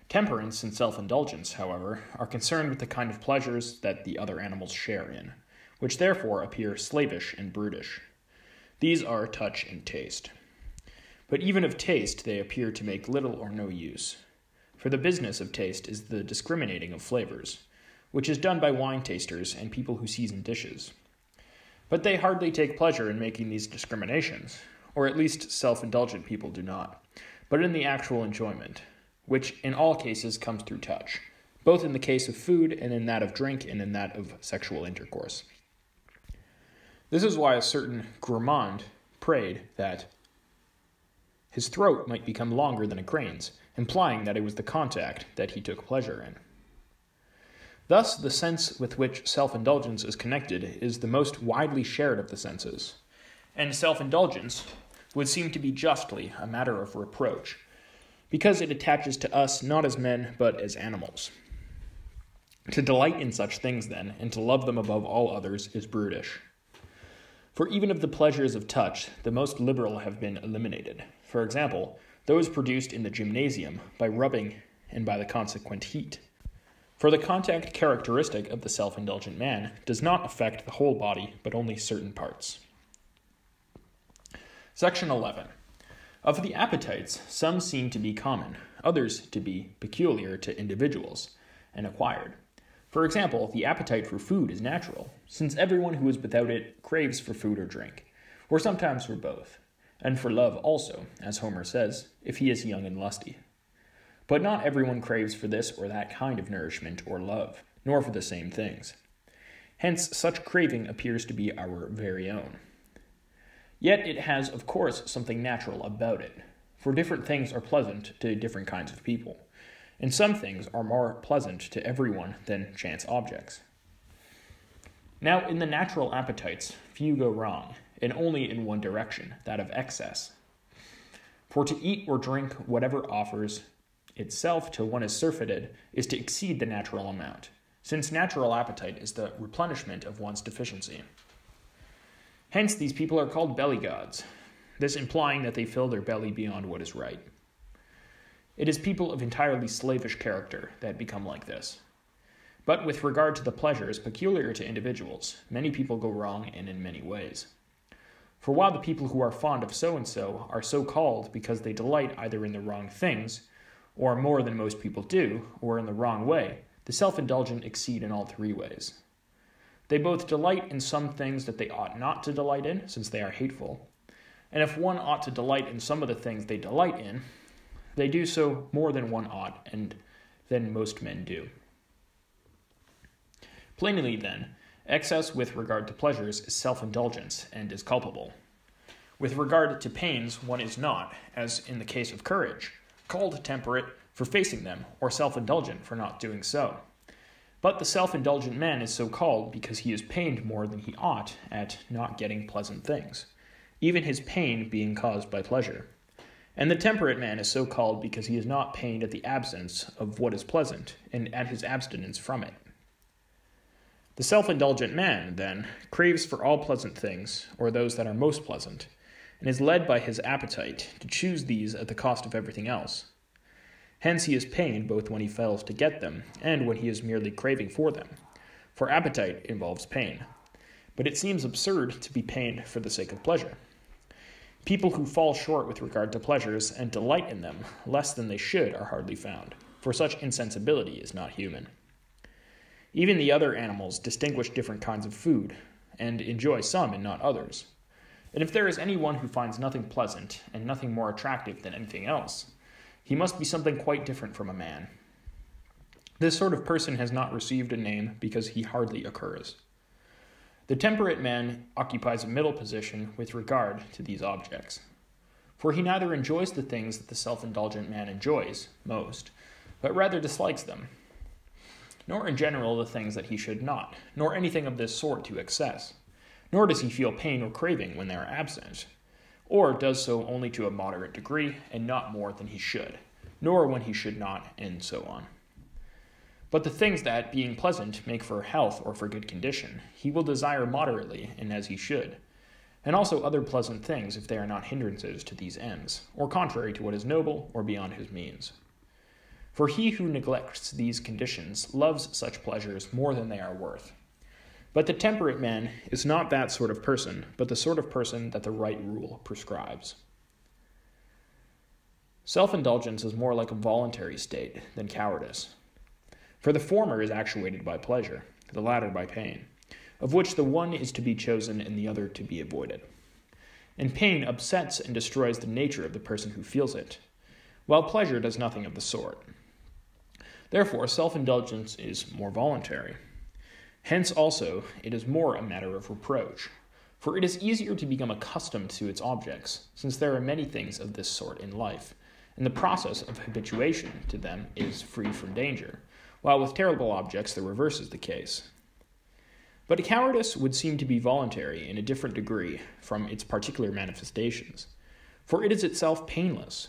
[SPEAKER 1] Temperance and self indulgence, however, are concerned with the kind of pleasures that the other animals share in, which therefore appear slavish and brutish. These are touch and taste. But even of taste they appear to make little or no use. For the business of taste is the discriminating of flavors, which is done by wine tasters and people who season dishes. But they hardly take pleasure in making these discriminations, or at least self indulgent people do not, but in the actual enjoyment, which in all cases comes through touch, both in the case of food and in that of drink and in that of sexual intercourse. This is why a certain gourmand prayed that his throat might become longer than a crane's, implying that it was the contact that he took pleasure in. Thus, the sense with which self indulgence is connected is the most widely shared of the senses, and self indulgence would seem to be justly a matter of reproach, because it attaches to us not as men but as animals. To delight in such things, then, and to love them above all others, is brutish. For even of the pleasures of touch, the most liberal have been eliminated. For example, those produced in the gymnasium by rubbing and by the consequent heat. For the contact characteristic of the self indulgent man does not affect the whole body, but only certain parts. Section 11. Of the appetites, some seem to be common, others to be peculiar to individuals and acquired. For example, the appetite for food is natural, since everyone who is without it craves for food or drink, or sometimes for both, and for love also, as Homer says, if he is young and lusty. But not everyone craves for this or that kind of nourishment or love, nor for the same things. Hence, such craving appears to be our very own. Yet it has, of course, something natural about it, for different things are pleasant to different kinds of people, and some things are more pleasant to everyone than chance objects. Now, in the natural appetites, few go wrong, and only in one direction, that of excess. For to eat or drink whatever offers itself till one is surfeited is to exceed the natural amount, since natural appetite is the replenishment of one's deficiency. Hence, these people are called belly gods, this implying that they fill their belly beyond what is right. It is people of entirely slavish character that become like this. But with regard to the pleasures peculiar to individuals, many people go wrong and in many ways. For while the people who are fond of so and so are so called because they delight either in the wrong things, or more than most people do, or in the wrong way, the self indulgent exceed in all three ways. They both delight in some things that they ought not to delight in, since they are hateful. And if one ought to delight in some of the things they delight in, they do so more than one ought, and than most men do. Plainly, then, excess with regard to pleasures is self indulgence and is culpable. With regard to pains, one is not, as in the case of courage called temperate for facing them, or self indulgent for not doing so. But the self indulgent man is so called because he is pained more than he ought at not getting pleasant things, even his pain being caused by pleasure. And the temperate man is so called because he is not pained at the absence of what is pleasant, and at his abstinence from it. The self indulgent man, then, craves for all pleasant things, or those that are most pleasant, and is led by his appetite to choose these at the cost of everything else. Hence he is pained both when he fails to get them and when he is merely craving for them, for appetite involves pain. But it seems absurd to be pained for the sake of pleasure. People who fall short with regard to pleasures and delight in them less than they should are hardly found, for such insensibility is not human. Even the other animals distinguish different kinds of food, and enjoy some and not others. And if there is anyone who finds nothing pleasant and nothing more attractive than anything else, he must be something quite different from a man. This sort of person has not received a name because he hardly occurs. The temperate man occupies a middle position with regard to these objects. For he neither enjoys the things that the self indulgent man enjoys most, but rather dislikes them, nor in general the things that he should not, nor anything of this sort to excess nor does he feel pain or craving when they are absent, or does so only to a moderate degree and not more than he should, nor when he should not, and so on. But the things that, being pleasant, make for health or for good condition, he will desire moderately and as he should, and also other pleasant things if they are not hindrances to these ends, or contrary to what is noble or beyond his means. For he who neglects these conditions loves such pleasures more than they are worth. But the temperate man is not that sort of person, but the sort of person that the right rule prescribes. Self indulgence is more like a voluntary state than cowardice. For the former is actuated by pleasure, the latter by pain, of which the one is to be chosen and the other to be avoided. And pain upsets and destroys the nature of the person who feels it, while pleasure does nothing of the sort. Therefore, self indulgence is more voluntary. Hence, also, it is more a matter of reproach, for it is easier to become accustomed to its objects, since there are many things of this sort in life and the process of habituation to them is free from danger, while with terrible objects the reverse is the case. But a cowardice would seem to be voluntary in a different degree from its particular manifestations, for it is itself painless.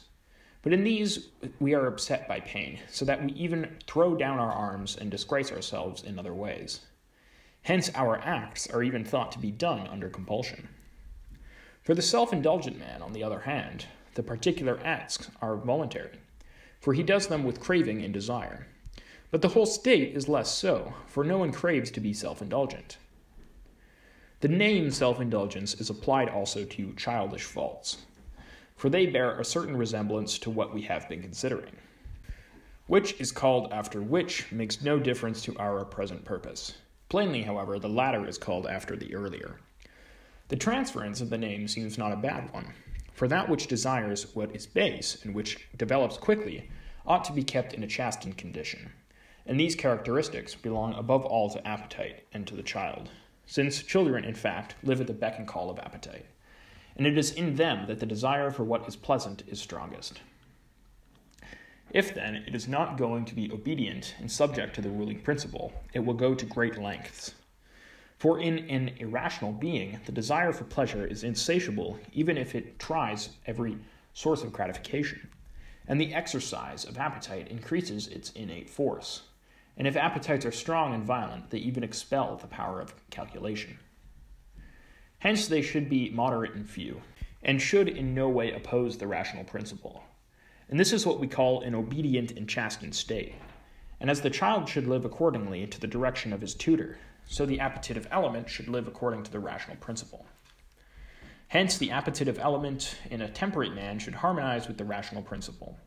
[SPEAKER 1] But in these, we are upset by pain, so that we even throw down our arms and disgrace ourselves in other ways. Hence, our acts are even thought to be done under compulsion. For the self indulgent man, on the other hand, the particular acts are voluntary, for he does them with craving and desire. But the whole state is less so, for no one craves to be self indulgent. The name self indulgence is applied also to childish faults, for they bear a certain resemblance to what we have been considering. Which is called after which makes no difference to our present purpose. Plainly, however, the latter is called after the earlier. The transference of the name seems not a bad one, for that which desires what is base and which develops quickly ought to be kept in a chastened condition. And these characteristics belong above all to appetite and to the child, since children, in fact, live at the beck and call of appetite. And it is in them that the desire for what is pleasant is strongest. If, then, it is not going to be obedient and subject to the ruling principle, it will go to great lengths. For in an irrational being, the desire for pleasure is insatiable, even if it tries every source of gratification. And the exercise of appetite increases its innate force. And if appetites are strong and violent, they even expel the power of calculation. Hence, they should be moderate and few, and should in no way oppose the rational principle. And this is what we call an obedient and chastened state. And as the child should live accordingly to the direction of his tutor, so the appetitive element should live according to the rational principle. Hence, the appetitive element in a temperate man should harmonize with the rational principle.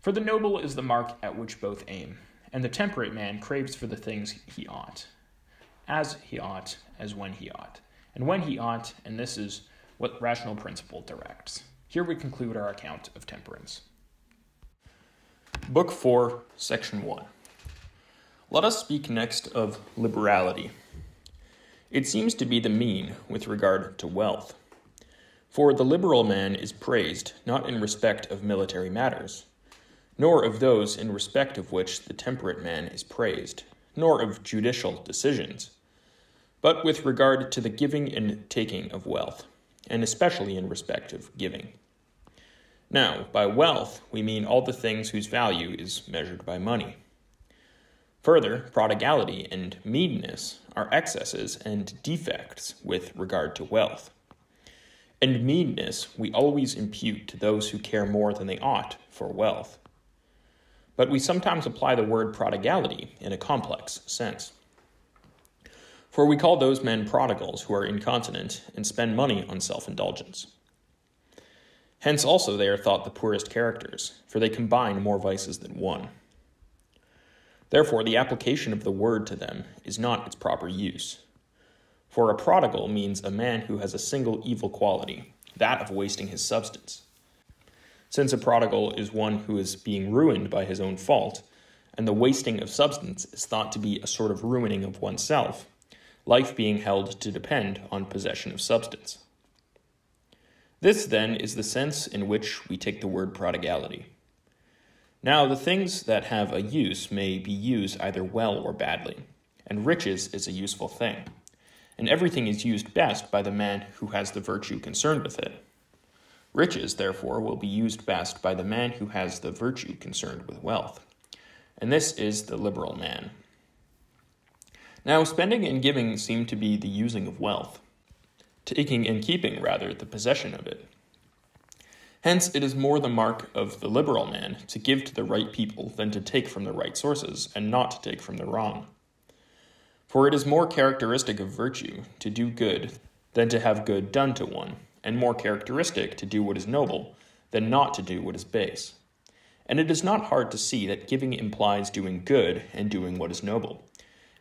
[SPEAKER 1] For the noble is the mark at which both aim, and the temperate man craves for the things he ought, as he ought, as when he ought, and when he ought, and this is what rational principle directs. Here we conclude our account of temperance. Book 4, Section 1. Let us speak next of liberality. It seems to be the mean with regard to wealth. For the liberal man is praised not in respect of military matters, nor of those in respect of which the temperate man is praised, nor of judicial decisions, but with regard to the giving and taking of wealth, and especially in respect of giving. Now, by wealth, we mean all the things whose value is measured by money. Further, prodigality and meanness are excesses and defects with regard to wealth. And meanness we always impute to those who care more than they ought for wealth. But we sometimes apply the word prodigality in a complex sense. For we call those men prodigals who are incontinent and spend money on self indulgence. Hence also they are thought the poorest characters, for they combine more vices than one. Therefore, the application of the word to them is not its proper use. For a prodigal means a man who has a single evil quality, that of wasting his substance. Since a prodigal is one who is being ruined by his own fault, and the wasting of substance is thought to be a sort of ruining of oneself, life being held to depend on possession of substance. This, then, is the sense in which we take the word prodigality. Now, the things that have a use may be used either well or badly, and riches is a useful thing, and everything is used best by the man who has the virtue concerned with it. Riches, therefore, will be used best by the man who has the virtue concerned with wealth, and this is the liberal man. Now, spending and giving seem to be the using of wealth, taking and keeping, rather, the possession of it. Hence, it is more the mark of the liberal man to give to the right people than to take from the right sources, and not to take from the wrong. For it is more characteristic of virtue to do good than to have good done to one, and more characteristic to do what is noble than not to do what is base. And it is not hard to see that giving implies doing good and doing what is noble,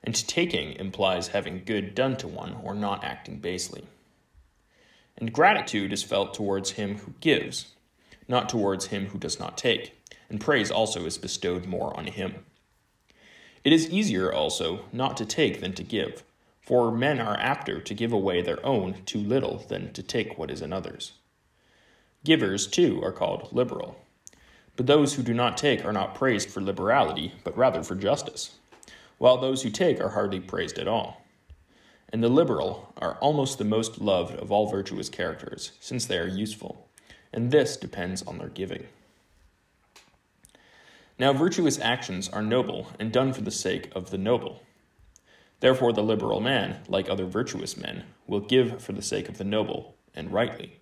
[SPEAKER 1] and taking implies having good done to one or not acting basely. And gratitude is felt towards him who gives, not towards him who does not take, and praise also is bestowed more on him. It is easier also not to take than to give, for men are apter to give away their own too little than to take what is another's. Givers, too, are called liberal. But those who do not take are not praised for liberality, but rather for justice, while those who take are hardly praised at all. And the liberal are almost the most loved of all virtuous characters, since they are useful, and this depends on their giving. Now, virtuous actions are noble and done for the sake of the noble. Therefore, the liberal man, like other virtuous men, will give for the sake of the noble, and rightly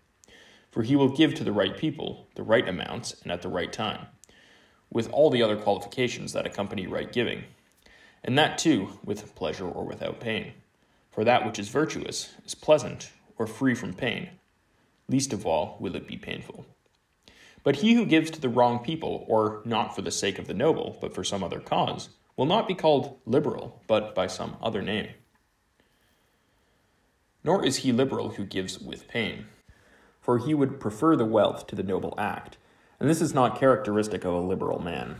[SPEAKER 1] for he will give to the right people the right amounts and at the right time, with all the other qualifications that accompany right giving, and that too with pleasure or without pain. For that which is virtuous is pleasant or free from pain, least of all will it be painful. But he who gives to the wrong people, or not for the sake of the noble, but for some other cause, will not be called liberal, but by some other name. Nor is he liberal who gives with pain for he would prefer the wealth to the noble act, and this is not characteristic of a liberal man.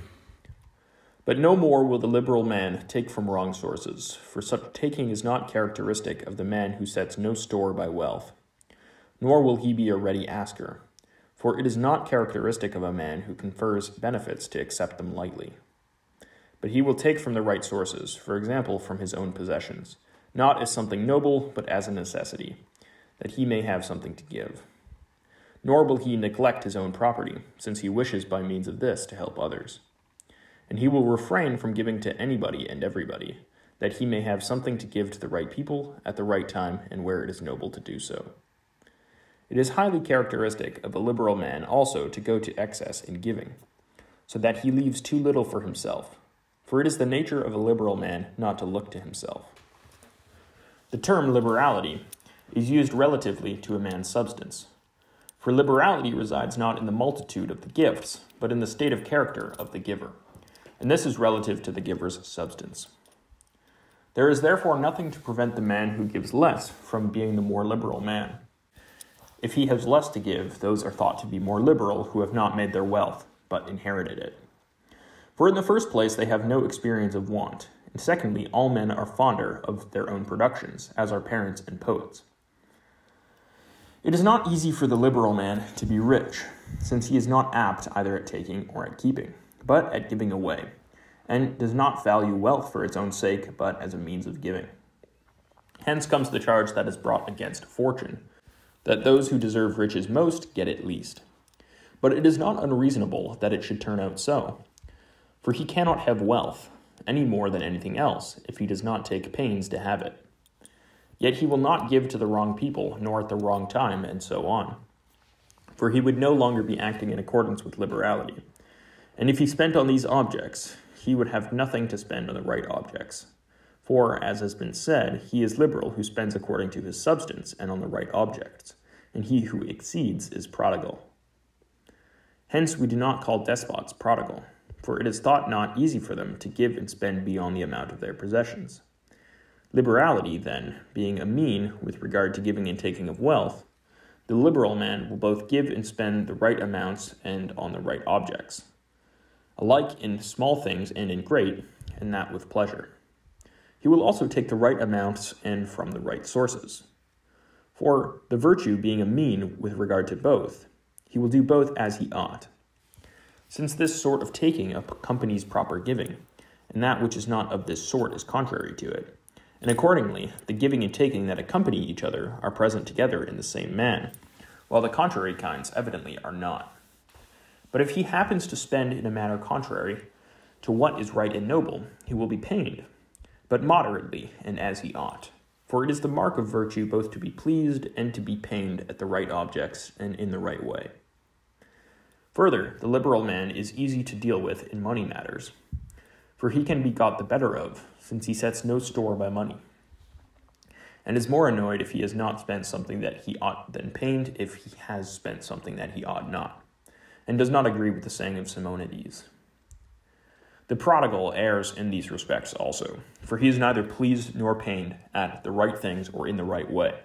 [SPEAKER 1] But no more will the liberal man take from wrong sources, for such taking is not characteristic of the man who sets no store by wealth. Nor will he be a ready asker, for it is not characteristic of a man who confers benefits to accept them lightly. But he will take from the right sources, for example, from his own possessions, not as something noble, but as a necessity, that he may have something to give nor will he neglect his own property, since he wishes by means of this to help others. And he will refrain from giving to anybody and everybody, that he may have something to give to the right people at the right time and where it is noble to do so. It is highly characteristic of a liberal man also to go to excess in giving, so that he leaves too little for himself, for it is the nature of a liberal man not to look to himself. The term liberality is used relatively to a man's substance, for liberality resides not in the multitude of the gifts, but in the state of character of the giver. And this is relative to the giver's substance. There is therefore nothing to prevent the man who gives less from being the more liberal man. If he has less to give, those are thought to be more liberal who have not made their wealth, but inherited it. For in the first place, they have no experience of want, and secondly, all men are fonder of their own productions, as are parents and poets. It is not easy for the liberal man to be rich, since he is not apt either at taking or at keeping, but at giving away, and does not value wealth for its own sake, but as a means of giving. Hence comes the charge that is brought against fortune, that those who deserve riches most get it least. But it is not unreasonable that it should turn out so, for he cannot have wealth, any more than anything else, if he does not take pains to have it. Yet he will not give to the wrong people, nor at the wrong time, and so on. For he would no longer be acting in accordance with liberality. And if he spent on these objects, he would have nothing to spend on the right objects. For, as has been said, he is liberal who spends according to his substance and on the right objects, and he who exceeds is prodigal. Hence, we do not call despots prodigal, for it is thought not easy for them to give and spend beyond the amount of their possessions. Liberality, then, being a mean with regard to giving and taking of wealth, the liberal man will both give and spend the right amounts and on the right objects, alike in small things and in great, and that with pleasure. He will also take the right amounts and from the right sources. For the virtue being a mean with regard to both, he will do both as he ought. Since this sort of taking accompanies proper giving, and that which is not of this sort is contrary to it, and accordingly, the giving and taking that accompany each other are present together in the same man, while the contrary kinds evidently are not. But if he happens to spend in a manner contrary to what is right and noble, he will be pained, but moderately and as he ought. For it is the mark of virtue both to be pleased and to be pained at the right objects and in the right way. Further, the liberal man is easy to deal with in money matters, for he can be got the better of, since he sets no store by money, and is more annoyed if he has not spent something that he ought than pained if he has spent something that he ought not. And does not agree with the saying of Simonides. The prodigal errs in these respects also, for he is neither pleased nor pained at the right things or in the right way.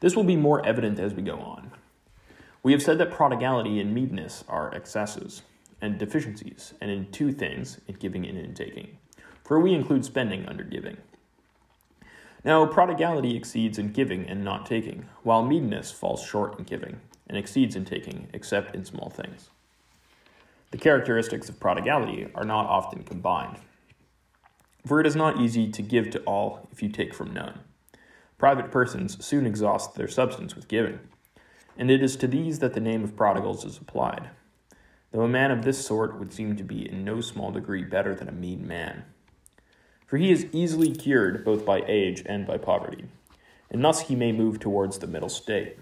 [SPEAKER 1] This will be more evident as we go on. We have said that prodigality and meanness are excesses and deficiencies, and in two things, in giving and in taking. For we include spending under giving. Now, prodigality exceeds in giving and not taking, while meanness falls short in giving and exceeds in taking, except in small things. The characteristics of prodigality are not often combined. For it is not easy to give to all if you take from none. Private persons soon exhaust their substance with giving, and it is to these that the name of prodigals is applied, though a man of this sort would seem to be in no small degree better than a mean man. For he is easily cured both by age and by poverty, and thus he may move towards the middle state.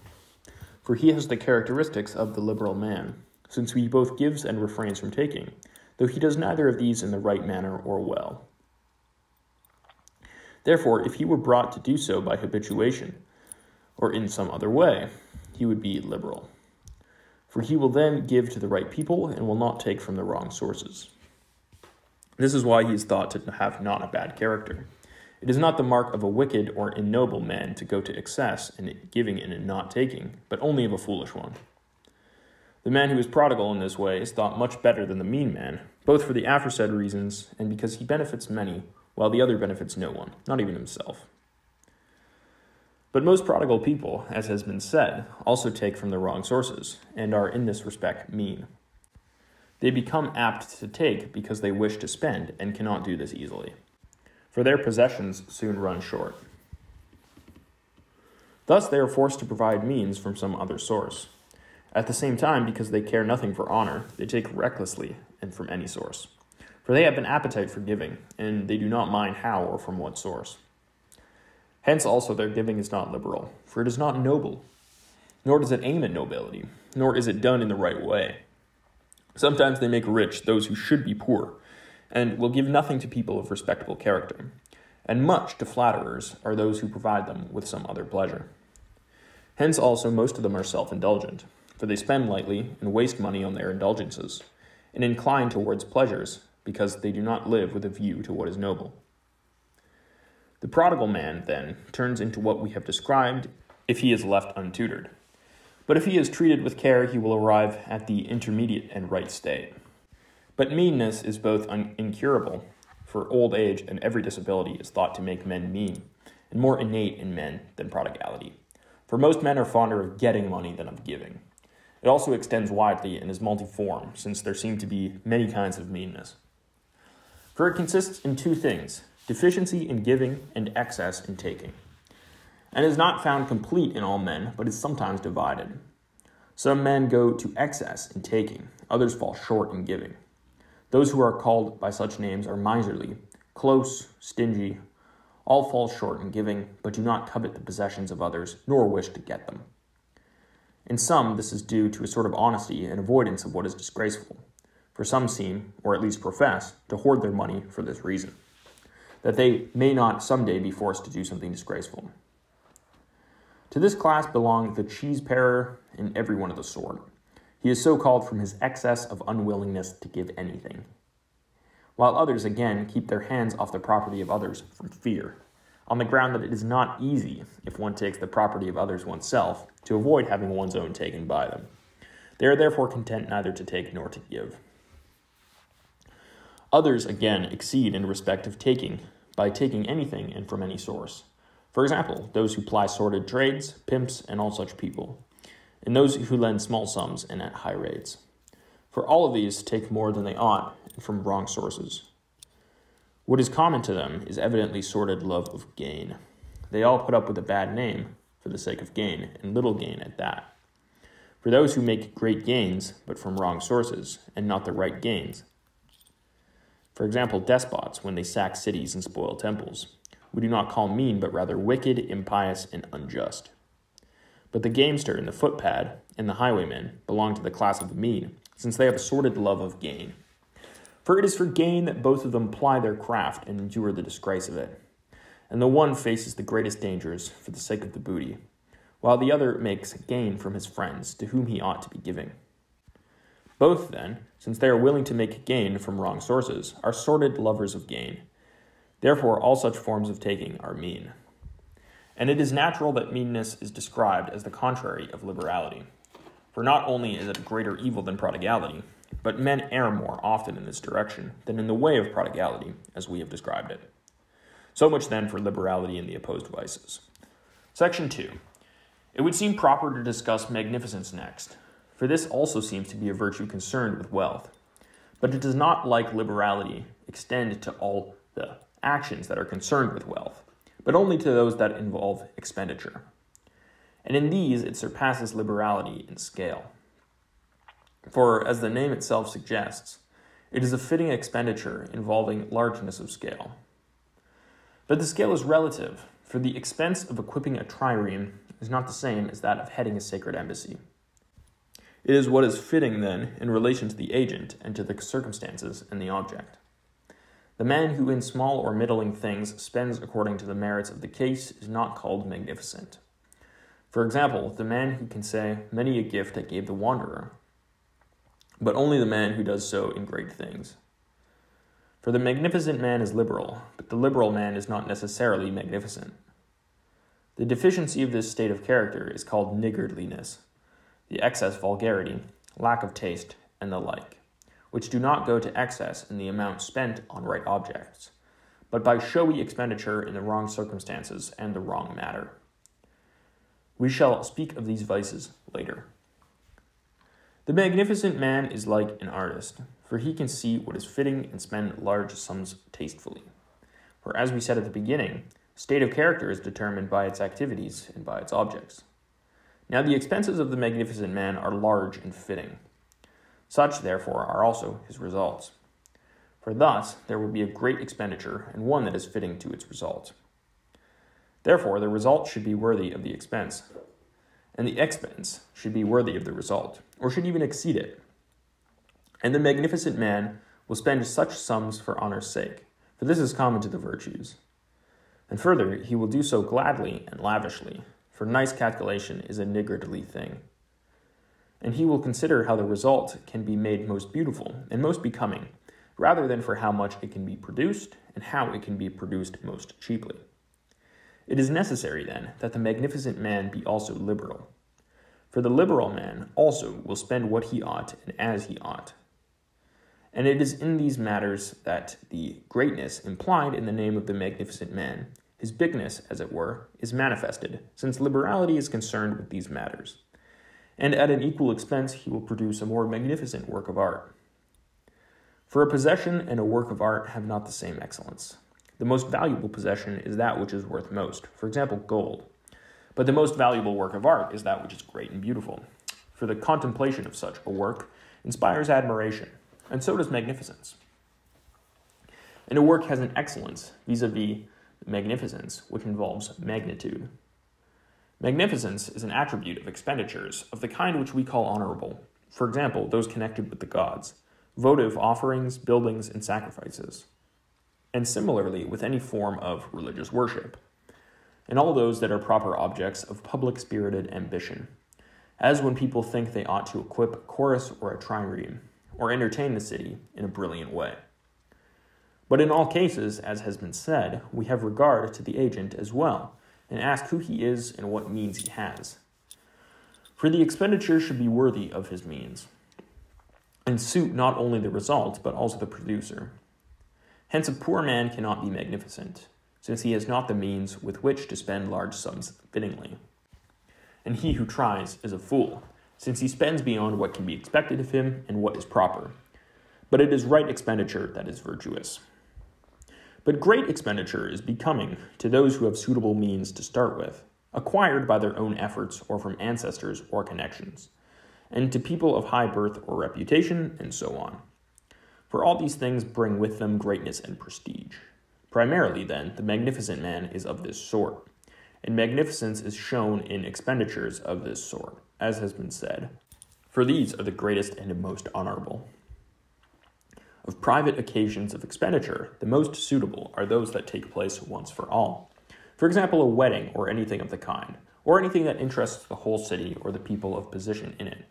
[SPEAKER 1] For he has the characteristics of the liberal man, since he both gives and refrains from taking, though he does neither of these in the right manner or well. Therefore, if he were brought to do so by habituation, or in some other way, he would be liberal. For he will then give to the right people and will not take from the wrong sources. This is why he is thought to have not a bad character. It is not the mark of a wicked or ignoble man to go to excess in giving and in not taking, but only of a foolish one. The man who is prodigal in this way is thought much better than the mean man, both for the aforesaid reasons and because he benefits many, while the other benefits no one, not even himself. But most prodigal people, as has been said, also take from the wrong sources, and are in this respect mean. They become apt to take because they wish to spend and cannot do this easily, for their possessions soon run short. Thus, they are forced to provide means from some other source. At the same time, because they care nothing for honor, they take recklessly and from any source. For they have an appetite for giving, and they do not mind how or from what source. Hence also their giving is not liberal, for it is not noble, nor does it aim at nobility, nor is it done in the right way. Sometimes they make rich those who should be poor, and will give nothing to people of respectable character, and much to flatterers are those who provide them with some other pleasure. Hence also most of them are self indulgent, for they spend lightly and waste money on their indulgences, and incline towards pleasures, because they do not live with a view to what is noble. The prodigal man, then, turns into what we have described if he is left untutored. But if he is treated with care, he will arrive at the intermediate and right state. But meanness is both un- incurable, for old age and every disability is thought to make men mean, and more innate in men than prodigality. For most men are fonder of getting money than of giving. It also extends widely and is multiform, since there seem to be many kinds of meanness. For it consists in two things deficiency in giving, and excess in taking, and is not found complete in all men, but is sometimes divided. Some men go to excess in taking, others fall short in giving. Those who are called by such names are miserly, close, stingy, all fall short in giving, but do not covet the possessions of others, nor wish to get them. In some, this is due to a sort of honesty and avoidance of what is disgraceful, for some seem, or at least profess, to hoard their money for this reason that they may not someday be forced to do something disgraceful. To this class belong the cheese parer and every one of the sort. He is so called from his excess of unwillingness to give anything. While others, again, keep their hands off the property of others from fear, on the ground that it is not easy, if one takes the property of others oneself, to avoid having one's own taken by them. They are therefore content neither to take nor to give. Others, again, exceed in respect of taking, by taking anything and from any source. For example, those who ply sordid trades, pimps, and all such people, and those who lend small sums and at high rates. For all of these take more than they ought, from wrong sources. What is common to them is evidently sordid love of gain. They all put up with a bad name for the sake of gain, and little gain at that. For those who make great gains, but from wrong sources, and not the right gains, for example, despots, when they sack cities and spoil temples, we do not call mean, but rather wicked, impious, and unjust. But the gamester and the footpad and the highwayman belong to the class of the mean, since they have a sordid love of gain. For it is for gain that both of them ply their craft and endure the disgrace of it. And the one faces the greatest dangers for the sake of the booty, while the other makes gain from his friends, to whom he ought to be giving. Both, then, since they are willing to make gain from wrong sources, are sordid lovers of gain. Therefore, all such forms of taking are mean. And it is natural that meanness is described as the contrary of liberality. For not only is it a greater evil than prodigality, but men err more often in this direction than in the way of prodigality, as we have described it. So much then for liberality and the opposed vices. Section 2. It would seem proper to discuss magnificence next, for this also seems to be a virtue concerned with wealth. But it does not, like liberality, extend to all the actions that are concerned with wealth, but only to those that involve expenditure. And in these it surpasses liberality in scale. For, as the name itself suggests, it is a fitting expenditure involving largeness of scale. But the scale is relative, for the expense of equipping a trireme is not the same as that of heading a sacred embassy. It is what is fitting, then, in relation to the agent and to the circumstances and the object. The man who in small or middling things spends according to the merits of the case is not called magnificent. For example, the man who can say, Many a gift I gave the wanderer, but only the man who does so in great things. For the magnificent man is liberal, but the liberal man is not necessarily magnificent. The deficiency of this state of character is called niggardliness, the excess vulgarity, lack of taste, and the like, which do not go to excess in the amount spent on right objects, but by showy expenditure in the wrong circumstances and the wrong matter. We shall speak of these vices later. The magnificent man is like an artist, for he can see what is fitting and spend large sums tastefully. For as we said at the beginning, state of character is determined by its activities and by its objects. Now the expenses of the magnificent man are large and fitting. Such, therefore, are also his results. For thus there will be a great expenditure and one that is fitting to its result. Therefore, the result should be worthy of the expense, and the expense should be worthy of the result or should even exceed it. And the magnificent man will spend such sums for honor's sake, for this is common to the virtues. And further, he will do so gladly and lavishly, for nice calculation is a niggardly thing. And he will consider how the result can be made most beautiful and most becoming, rather than for how much it can be produced and how it can be produced most cheaply. It is necessary, then, that the magnificent man be also liberal for the liberal man also will spend what he ought and as he ought. And it is in these matters that the greatness implied in the name of the magnificent man, his bigness, as it were, is manifested, since liberality is concerned with these matters. And at an equal expense, he will produce a more magnificent work of art. For a possession and a work of art have not the same excellence. The most valuable possession is that which is worth most, for example, gold. But the most valuable work of art is that which is great and beautiful. For the contemplation of such a work inspires admiration, and so does magnificence. And a work has an excellence vis a vis magnificence, which involves magnitude. Magnificence is an attribute of expenditures of the kind which we call honorable, for example, those connected with the gods, votive offerings, buildings, and sacrifices. And similarly with any form of religious worship and all those that are proper objects of public spirited ambition, as when people think they ought to equip a chorus or a trireme, or entertain the city in a brilliant way. But in all cases, as has been said, we have regard to the agent as well, and ask who he is and what means he has. For the expenditure should be worthy of his means, and suit not only the result, but also the producer. Hence, a poor man cannot be magnificent, since he has not the means with which to spend large sums fittingly. And he who tries is a fool, since he spends beyond what can be expected of him and what is proper. But it is right expenditure that is virtuous. But great expenditure is becoming to those who have suitable means to start with, acquired by their own efforts or from ancestors or connections, and to people of high birth or reputation, and so on. For all these things bring with them greatness and prestige. Primarily, then, the magnificent man is of this sort, and magnificence is shown in expenditures of this sort, as has been said, for these are the greatest and most honorable. Of private occasions of expenditure, the most suitable are those that take place once for all. For example, a wedding or anything of the kind, or anything that interests the whole city or the people of position in it.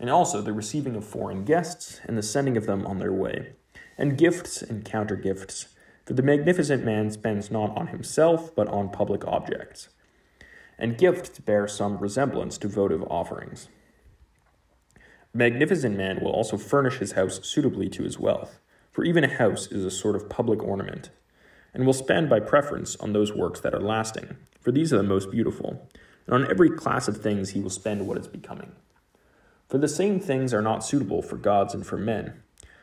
[SPEAKER 1] And also the receiving of foreign guests and the sending of them on their way, and gifts and counter gifts. For the magnificent man spends not on himself, but on public objects. And gifts bear some resemblance to votive offerings. Magnificent man will also furnish his house suitably to his wealth, for even a house is a sort of public ornament, and will spend by preference on those works that are lasting, for these are the most beautiful, and on every class of things he will spend what is becoming. For the same things are not suitable for gods and for men,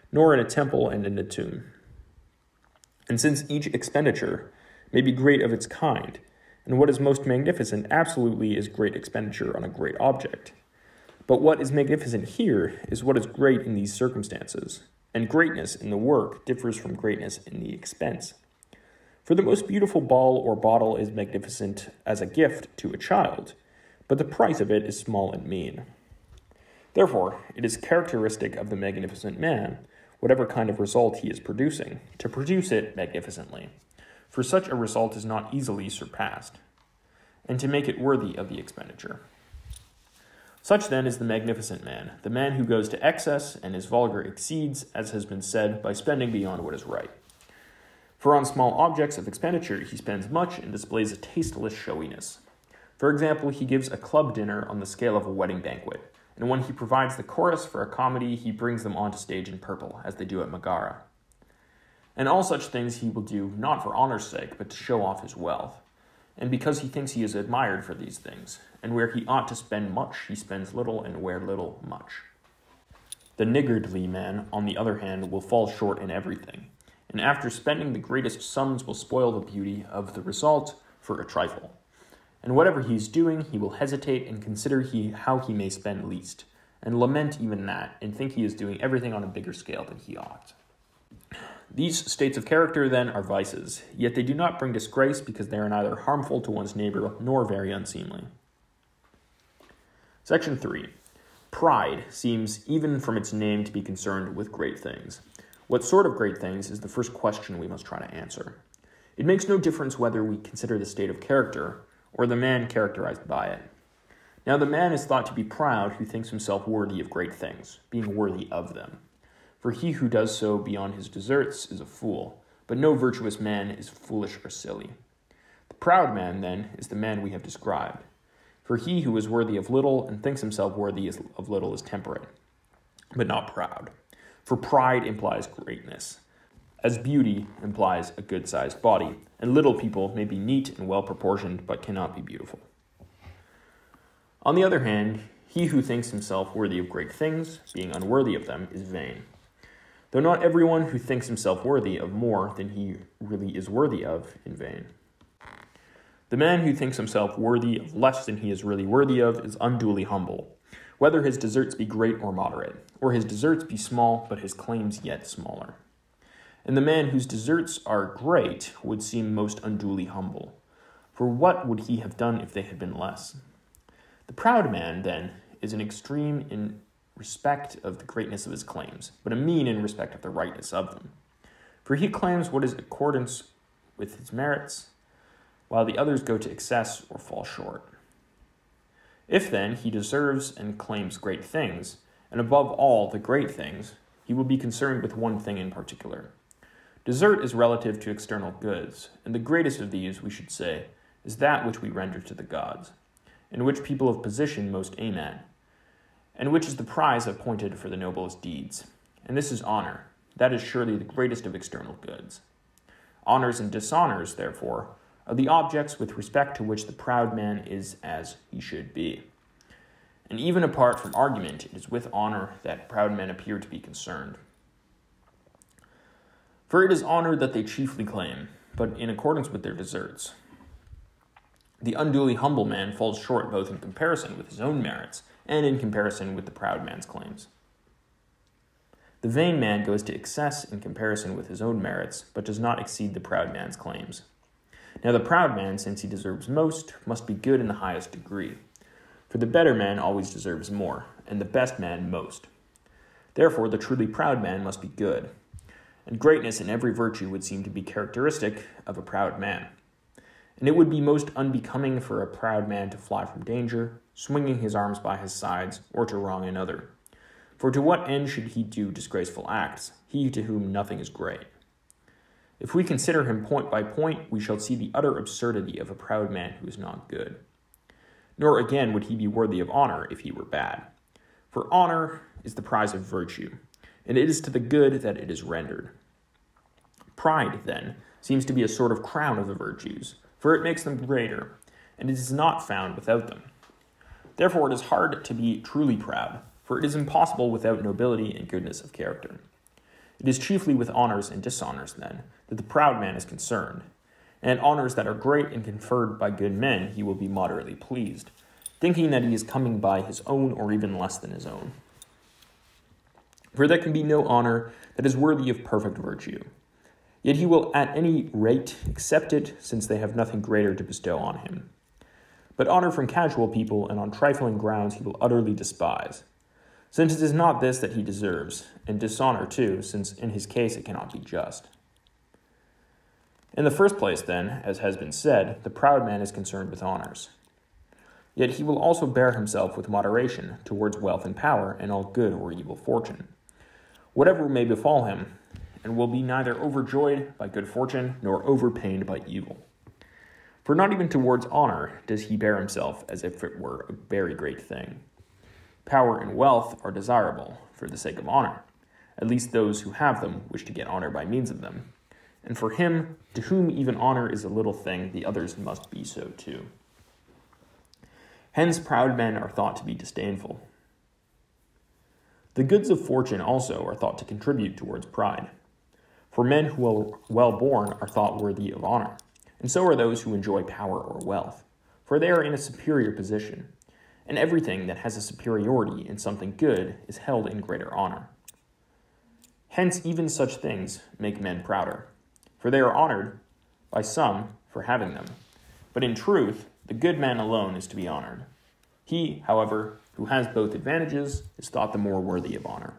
[SPEAKER 1] nor in a temple and in a tomb. And since each expenditure may be great of its kind, and what is most magnificent absolutely is great expenditure on a great object. But what is magnificent here is what is great in these circumstances, and greatness in the work differs from greatness in the expense. For the most beautiful ball or bottle is magnificent as a gift to a child, but the price of it is small and mean. Therefore, it is characteristic of the magnificent man, whatever kind of result he is producing, to produce it magnificently, for such a result is not easily surpassed, and to make it worthy of the expenditure. Such then is the magnificent man, the man who goes to excess and his vulgar exceeds, as has been said, by spending beyond what is right. For on small objects of expenditure he spends much and displays a tasteless showiness. For example, he gives a club dinner on the scale of a wedding banquet and when he provides the chorus for a comedy, he brings them onto stage in purple, as they do at Megara. And all such things he will do not for honor's sake, but to show off his wealth, and because he thinks he is admired for these things, and where he ought to spend much, he spends little, and where little, much. The niggardly man, on the other hand, will fall short in everything, and after spending the greatest sums will spoil the beauty of the result for a trifle and whatever he is doing, he will hesitate and consider he, how he may spend least, and lament even that, and think he is doing everything on a bigger scale than he ought. These states of character, then, are vices, yet they do not bring disgrace because they are neither harmful to one's neighbor nor very unseemly. Section 3. Pride seems, even from its name, to be concerned with great things. What sort of great things is the first question we must try to answer. It makes no difference whether we consider the state of character, or the man characterized by it. Now, the man is thought to be proud who thinks himself worthy of great things, being worthy of them. For he who does so beyond his deserts is a fool, but no virtuous man is foolish or silly. The proud man, then, is the man we have described. For he who is worthy of little and thinks himself worthy of little is temperate, but not proud. For pride implies greatness, as beauty implies a good sized body, and little people may be neat and well proportioned but cannot be beautiful. On the other hand, he who thinks himself worthy of great things, being unworthy of them, is vain. Though not everyone who thinks himself worthy of more than he really is worthy of in vain. The man who thinks himself worthy of less than he is really worthy of is unduly humble, whether his deserts be great or moderate, or his deserts be small, but his claims yet smaller and the man whose deserts are great would seem most unduly humble. For what would he have done if they had been less? The proud man, then, is an extreme in respect of the greatness of his claims, but a mean in respect of the rightness of them. For he claims what is accordance with his merits, while the others go to excess or fall short. If then he deserves and claims great things, and above all the great things, he will be concerned with one thing in particular Desert is relative to external goods, and the greatest of these, we should say, is that which we render to the gods, and which people of position most aim at, and which is the prize appointed for the noblest deeds. And this is honor. That is surely the greatest of external goods. Honors and dishonors, therefore, are the objects with respect to which the proud man is as he should be. And even apart from argument, it is with honor that proud men appear to be concerned. For it is honor that they chiefly claim, but in accordance with their deserts. The unduly humble man falls short both in comparison with his own merits and in comparison with the proud man's claims. The vain man goes to excess in comparison with his own merits, but does not exceed the proud man's claims. Now, the proud man, since he deserves most, must be good in the highest degree. For the better man always deserves more, and the best man most. Therefore, the truly proud man must be good, and greatness in every virtue would seem to be characteristic of a proud man. And it would be most unbecoming for a proud man to fly from danger, swinging his arms by his sides, or to wrong another. For to what end should he do disgraceful acts, he to whom nothing is great? If we consider him point by point, we shall see the utter absurdity of a proud man who is not good. Nor again would he be worthy of honor if he were bad. For honor is the prize of virtue, and it is to the good that it is rendered. Pride, then, seems to be a sort of crown of the virtues, for it makes them greater, and it is not found without them. Therefore, it is hard to be truly proud, for it is impossible without nobility and goodness of character. It is chiefly with honors and dishonors, then, that the proud man is concerned. And honors that are great and conferred by good men he will be moderately pleased, thinking that he is coming by his own or even less than his own. For there can be no honor that is worthy of perfect virtue. Yet he will at any rate accept it, since they have nothing greater to bestow on him. But honor from casual people and on trifling grounds he will utterly despise since it is not this that he deserves, and dishonor too, since in his case it cannot be just. In the first place, then, as has been said, the proud man is concerned with honors. Yet he will also bear himself with moderation towards wealth and power and all good or evil fortune, whatever may befall him, and will be neither overjoyed by good fortune nor overpained by evil. For not even towards honor does he bear himself as if it were a very great thing. Power and wealth are desirable for the sake of honor. At least those who have them wish to get honor by means of them. And for him, to whom even honor is a little thing, the others must be so too. Hence, proud men are thought to be disdainful. The goods of fortune also are thought to contribute towards pride. For men who are well born are thought worthy of honor, and so are those who enjoy power or wealth, for they are in a superior position and everything that has a superiority in something good is held in greater honor. Hence, even such things make men prouder, for they are honored by some for having them. But in truth, the good man alone is to be honored. He, however, who has both advantages is thought the more worthy of honor.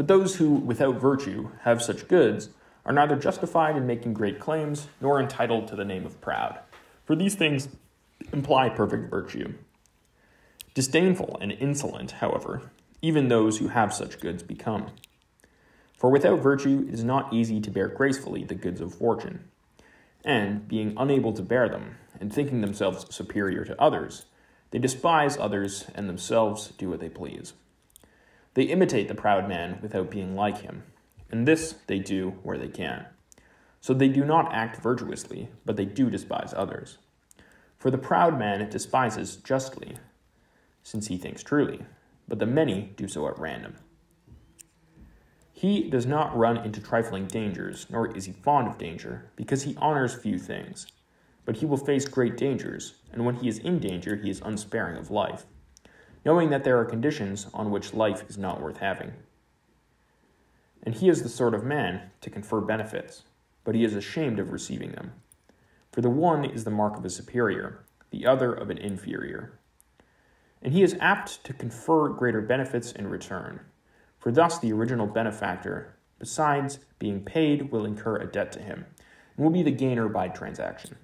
[SPEAKER 1] But those who, without virtue, have such goods are neither justified in making great claims nor entitled to the name of proud. For these things imply perfect virtue. Disdainful and insolent, however, even those who have such goods become. For without virtue, it is not easy to bear gracefully the goods of fortune. And, being unable to bear them, and thinking themselves superior to others, they despise others and themselves do what they please. They imitate the proud man without being like him, and this they do where they can. So they do not act virtuously, but they do despise others. For the proud man despises justly, since he thinks truly, but the many do so at random. He does not run into trifling dangers, nor is he fond of danger, because he honors few things. But he will face great dangers, and when he is in danger, he is unsparing of life, knowing that there are conditions on which life is not worth having. And he is the sort of man to confer benefits, but he is ashamed of receiving them for the one is the mark of a superior, the other of an inferior. And he is apt to confer greater benefits in return, for thus the original benefactor, besides being paid, will incur a debt to him, and will be the gainer by transaction.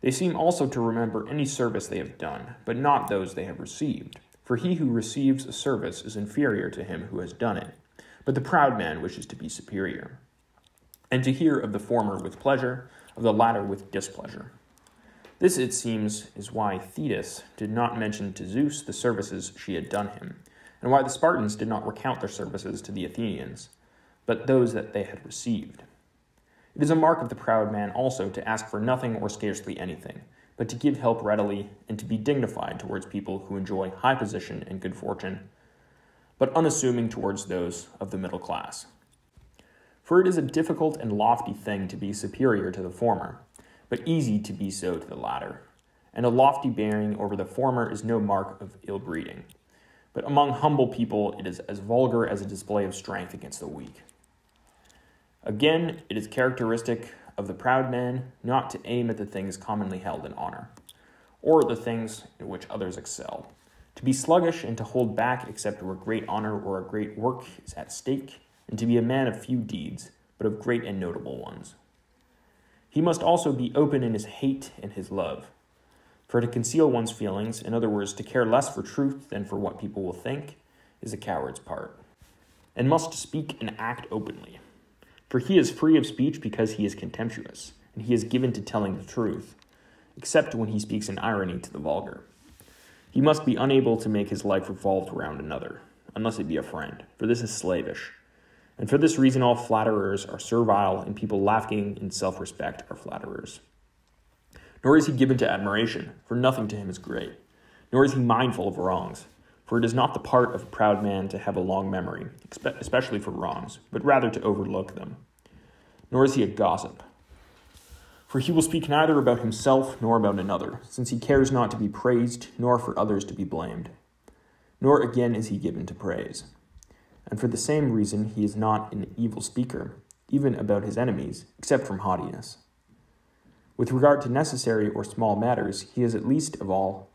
[SPEAKER 1] They seem also to remember any service they have done, but not those they have received. For he who receives a service is inferior to him who has done it, but the proud man wishes to be superior. And to hear of the former with pleasure, of the latter with displeasure. This, it seems, is why Thetis did not mention to Zeus the services she had done him, and why the Spartans did not recount their services to the Athenians, but those that they had received. It is a mark of the proud man also to ask for nothing or scarcely anything, but to give help readily, and to be dignified towards people who enjoy high position and good fortune, but unassuming towards those of the middle class. For it is a difficult and lofty thing to be superior to the former, but easy to be so to the latter. And a lofty bearing over the former is no mark of ill breeding. But among humble people, it is as vulgar as a display of strength against the weak. Again, it is characteristic of the proud man not to aim at the things commonly held in honor, or the things in which others excel. To be sluggish and to hold back except where great honor or a great work is at stake and to be a man of few deeds, but of great and notable ones. He must also be open in his hate and his love.
[SPEAKER 2] For to conceal one's feelings, in other words, to care less for truth than for what people will think, is a coward's part, and must speak and act openly. For he is free of speech because he is contemptuous, and he is given to telling the truth, except when he speaks in irony to the vulgar. He must be unable to make his life revolve around another, unless it be a friend, for this is slavish. And for this reason, all flatterers are servile, and people lacking in self respect are flatterers. Nor is he given to admiration, for nothing to him is great. Nor is he mindful of wrongs, for it is not the part of a proud man to have a long memory, especially for wrongs, but rather to overlook them. Nor is he a gossip, for he will speak neither about himself nor about another, since he cares not to be praised, nor for others to be blamed. Nor again is he given to praise. And for the same reason, he is not an evil speaker, even about his enemies, except from haughtiness. With regard to necessary or small matters, he is at least of all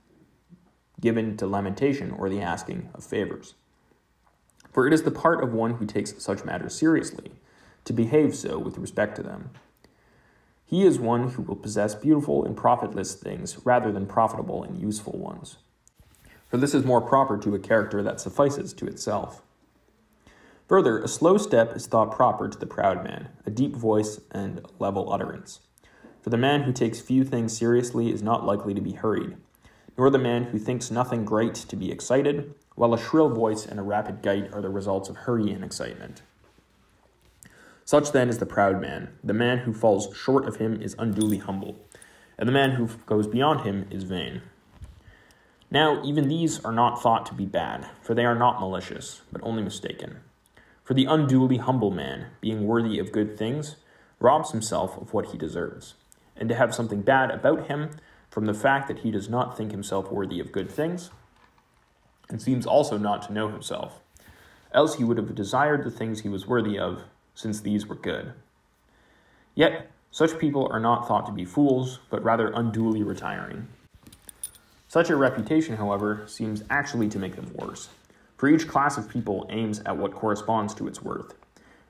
[SPEAKER 2] given to lamentation or the asking of favors. For it is the part of one who takes such matters seriously to behave so with respect to them. He is one who will possess beautiful and profitless things rather than profitable and useful ones. For this is more proper to a character that suffices to itself. Further, a slow step is thought proper to the proud man, a deep voice and level utterance. For the man who takes few things seriously is not likely to be hurried, nor the man who thinks nothing great to be excited, while a shrill voice and a rapid gait are the results of hurry and excitement. Such then is the proud man. The man who falls short of him is unduly humble, and the man who goes beyond him is vain. Now, even these are not thought to be bad, for they are not malicious, but only mistaken. For the unduly humble man, being worthy of good things, robs himself of what he deserves and to have something bad about him from the fact that he does not think himself worthy of good things, and seems also not to know himself. Else he would have desired the things he was worthy of, since these were good. Yet, such people are not thought to be fools, but rather unduly retiring. Such a reputation, however, seems actually to make them worse, for each class of people aims at what corresponds to its worth,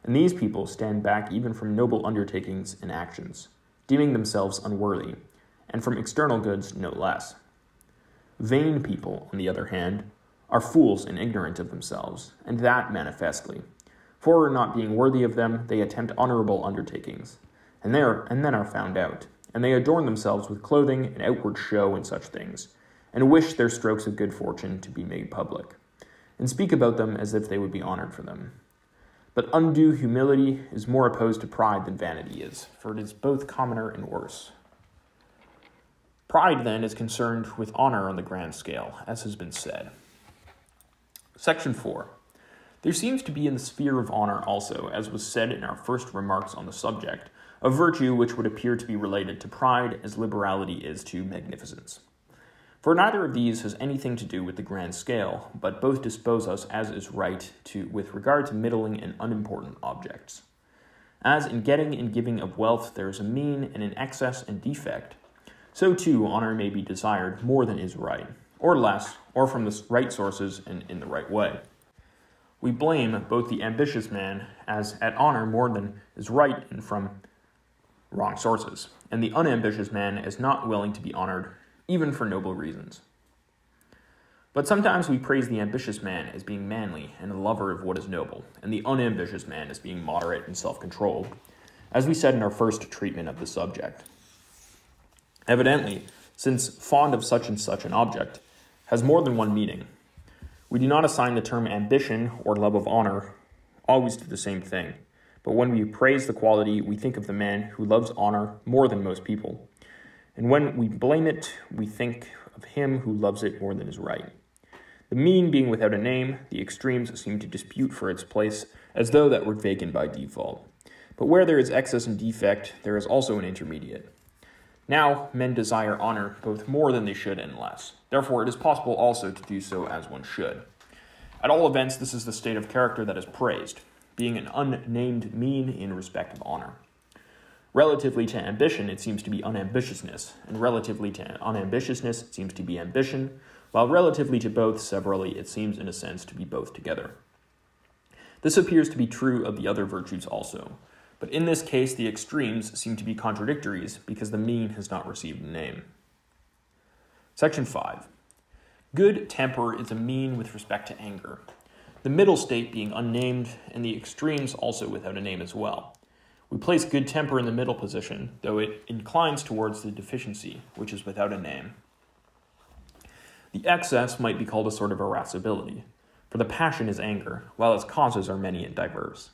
[SPEAKER 2] and these people stand back even from noble undertakings and actions deeming themselves unworthy, and from external goods no less. Vain people, on the other hand, are fools and ignorant of themselves, and that manifestly. For not being worthy of them, they attempt honorable undertakings, and, there, and then are found out, and they adorn themselves with clothing and outward show and such things, and wish their strokes of good fortune to be made public, and speak about them as if they would be honored for them. But undue humility is more opposed to pride than vanity is, for it is both commoner and worse. Pride, then, is concerned with honor on the grand scale, as has been said. Section 4. There seems to be in the sphere of honor also, as was said in our first remarks on the subject, a virtue which would appear to be related to pride as liberality is to magnificence. For neither of these has anything to do with the grand scale, but both dispose us, as is right, to with regard to middling and unimportant objects. As in getting and giving of wealth there is a mean and an excess and defect, so too honor may be desired more than is right, or less, or from the right sources and in the right way. We blame both the ambitious man as at honor more than is right and from wrong sources, and the unambitious man as not willing to be honored even for noble reasons. But sometimes we praise the ambitious man as being manly and a lover of what is noble, and the unambitious man as being moderate and self controlled, as we said in our first treatment of the subject. Evidently, since fond of such and such an object has more than one meaning, we do not assign the term ambition or love of honor always to the same thing. But when we praise the quality, we think of the man who loves honor more than most people, and when we blame it, we think of him who loves it more than is right. The mean being without a name, the extremes seem to dispute for its place, as though that were vacant by default. But where there is excess and defect, there is also an intermediate. Now, men desire honor both more than they should and less. Therefore, it is possible also to do so as one should. At all events, this is the state of character that is praised, being an unnamed mean in respect of honor. Relatively to ambition, it seems to be unambitiousness, and relatively to unambitiousness, it seems to be ambition, while relatively to both severally, it seems in a sense to be both together. This appears to be true of the other virtues also, but in this case, the extremes seem to be contradictories because the mean has not received a name. Section 5. Good temper is a mean with respect to anger, the middle state being unnamed, and the extremes also without a name as well. We place good temper in the middle position, though it inclines towards the deficiency, which is without a name. The excess might be called a sort of irascibility, for the passion is anger, while its causes are many and diverse.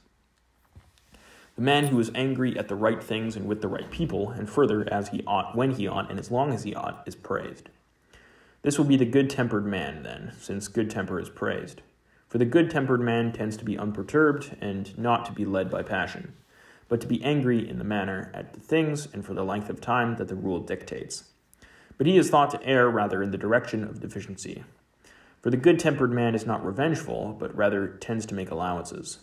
[SPEAKER 2] The man who is angry at the right things and with the right people, and further as he ought, when he ought, and as long as he ought, is praised. This will be the good tempered man, then, since good temper is praised. For the good tempered man tends to be unperturbed and not to be led by passion but to be angry in the manner at the things and for the length of time that the rule dictates. But he is thought to err rather in the direction of deficiency. For the good tempered man is not revengeful, but rather tends to make allowances.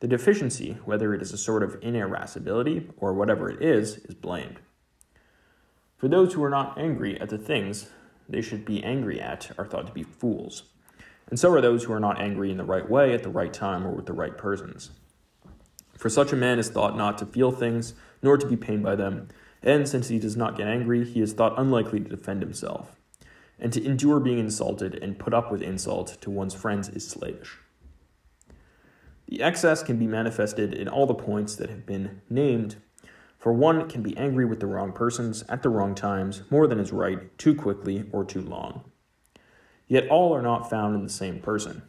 [SPEAKER 2] The deficiency, whether it is a sort of inirascibility or whatever it is, is blamed. For those who are not angry at the things they should be angry at are thought to be fools. And so are those who are not angry in the right way at the right time or with the right persons. For such a man is thought not to feel things, nor to be pained by them, and since he does not get angry, he is thought unlikely to defend himself. And to endure being insulted and put up with insult to one's friends is slavish. The excess can be manifested in all the points that have been named, for one can be angry with the wrong persons at the wrong times, more than is right, too quickly or too long. Yet all are not found in the same person.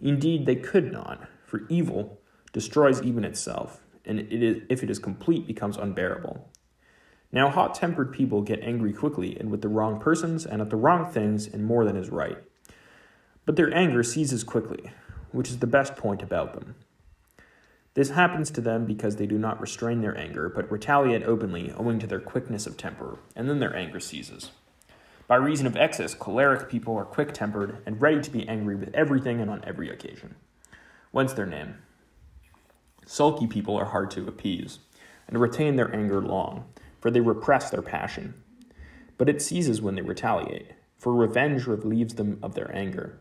[SPEAKER 2] Indeed, they could not, for evil, destroys even itself, and it is, if it is complete, becomes unbearable. Now, hot tempered people get angry quickly and with the wrong persons and at the wrong things and more than is right. But their anger ceases quickly, which is the best point about them. This happens to them because they do not restrain their anger, but retaliate openly owing to their quickness of temper, and then their anger ceases. By reason of excess, choleric people are quick tempered and ready to be angry with everything and on every occasion. Whence their name. Sulky people are hard to appease and retain their anger long, for they repress their passion. But it ceases when they retaliate, for revenge relieves them of their anger,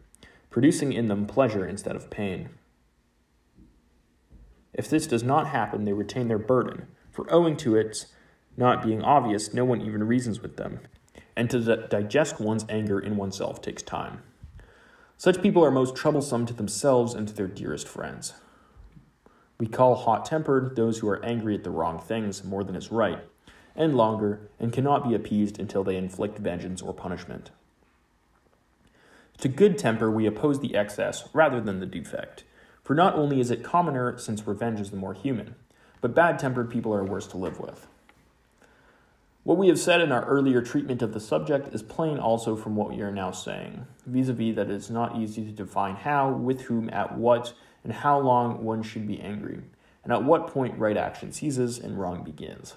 [SPEAKER 2] producing in them pleasure instead of pain. If this does not happen, they retain their burden, for owing to its not being obvious, no one even reasons with them, and to digest one's anger in oneself takes time. Such people are most troublesome to themselves and to their dearest friends. We call hot tempered those who are angry at the wrong things more than is right, and longer, and cannot be appeased until they inflict vengeance or punishment. To good temper, we oppose the excess rather than the defect, for not only is it commoner since revenge is the more human, but bad tempered people are worse to live with. What we have said in our earlier treatment of the subject is plain also from what we are now saying, vis a vis that it is not easy to define how, with whom, at what, and how long one should be angry, and at what point right action ceases and wrong begins.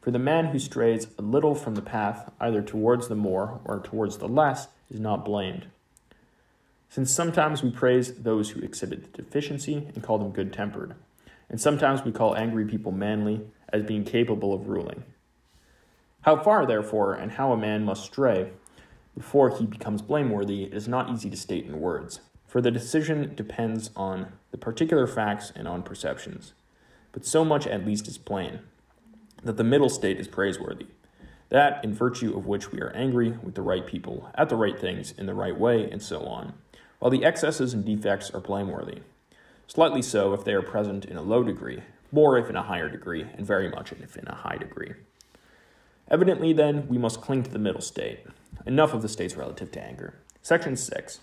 [SPEAKER 2] For the man who strays a little from the path, either towards the more or towards the less, is not blamed. Since sometimes we praise those who exhibit the deficiency and call them good tempered, and sometimes we call angry people manly as being capable of ruling. How far, therefore, and how a man must stray before he becomes blameworthy is not easy to state in words for the decision depends on the particular facts and on perceptions. But so much at least is plain that the middle state is praiseworthy, that in virtue of which we are angry with the right people, at the right things, in the right way, and so on, while the excesses and defects are blameworthy. Slightly so if they are present in a low degree, more if in a higher degree, and very much if in a high degree. Evidently, then, we must cling to the middle state. Enough of the states relative to anger. Section 6.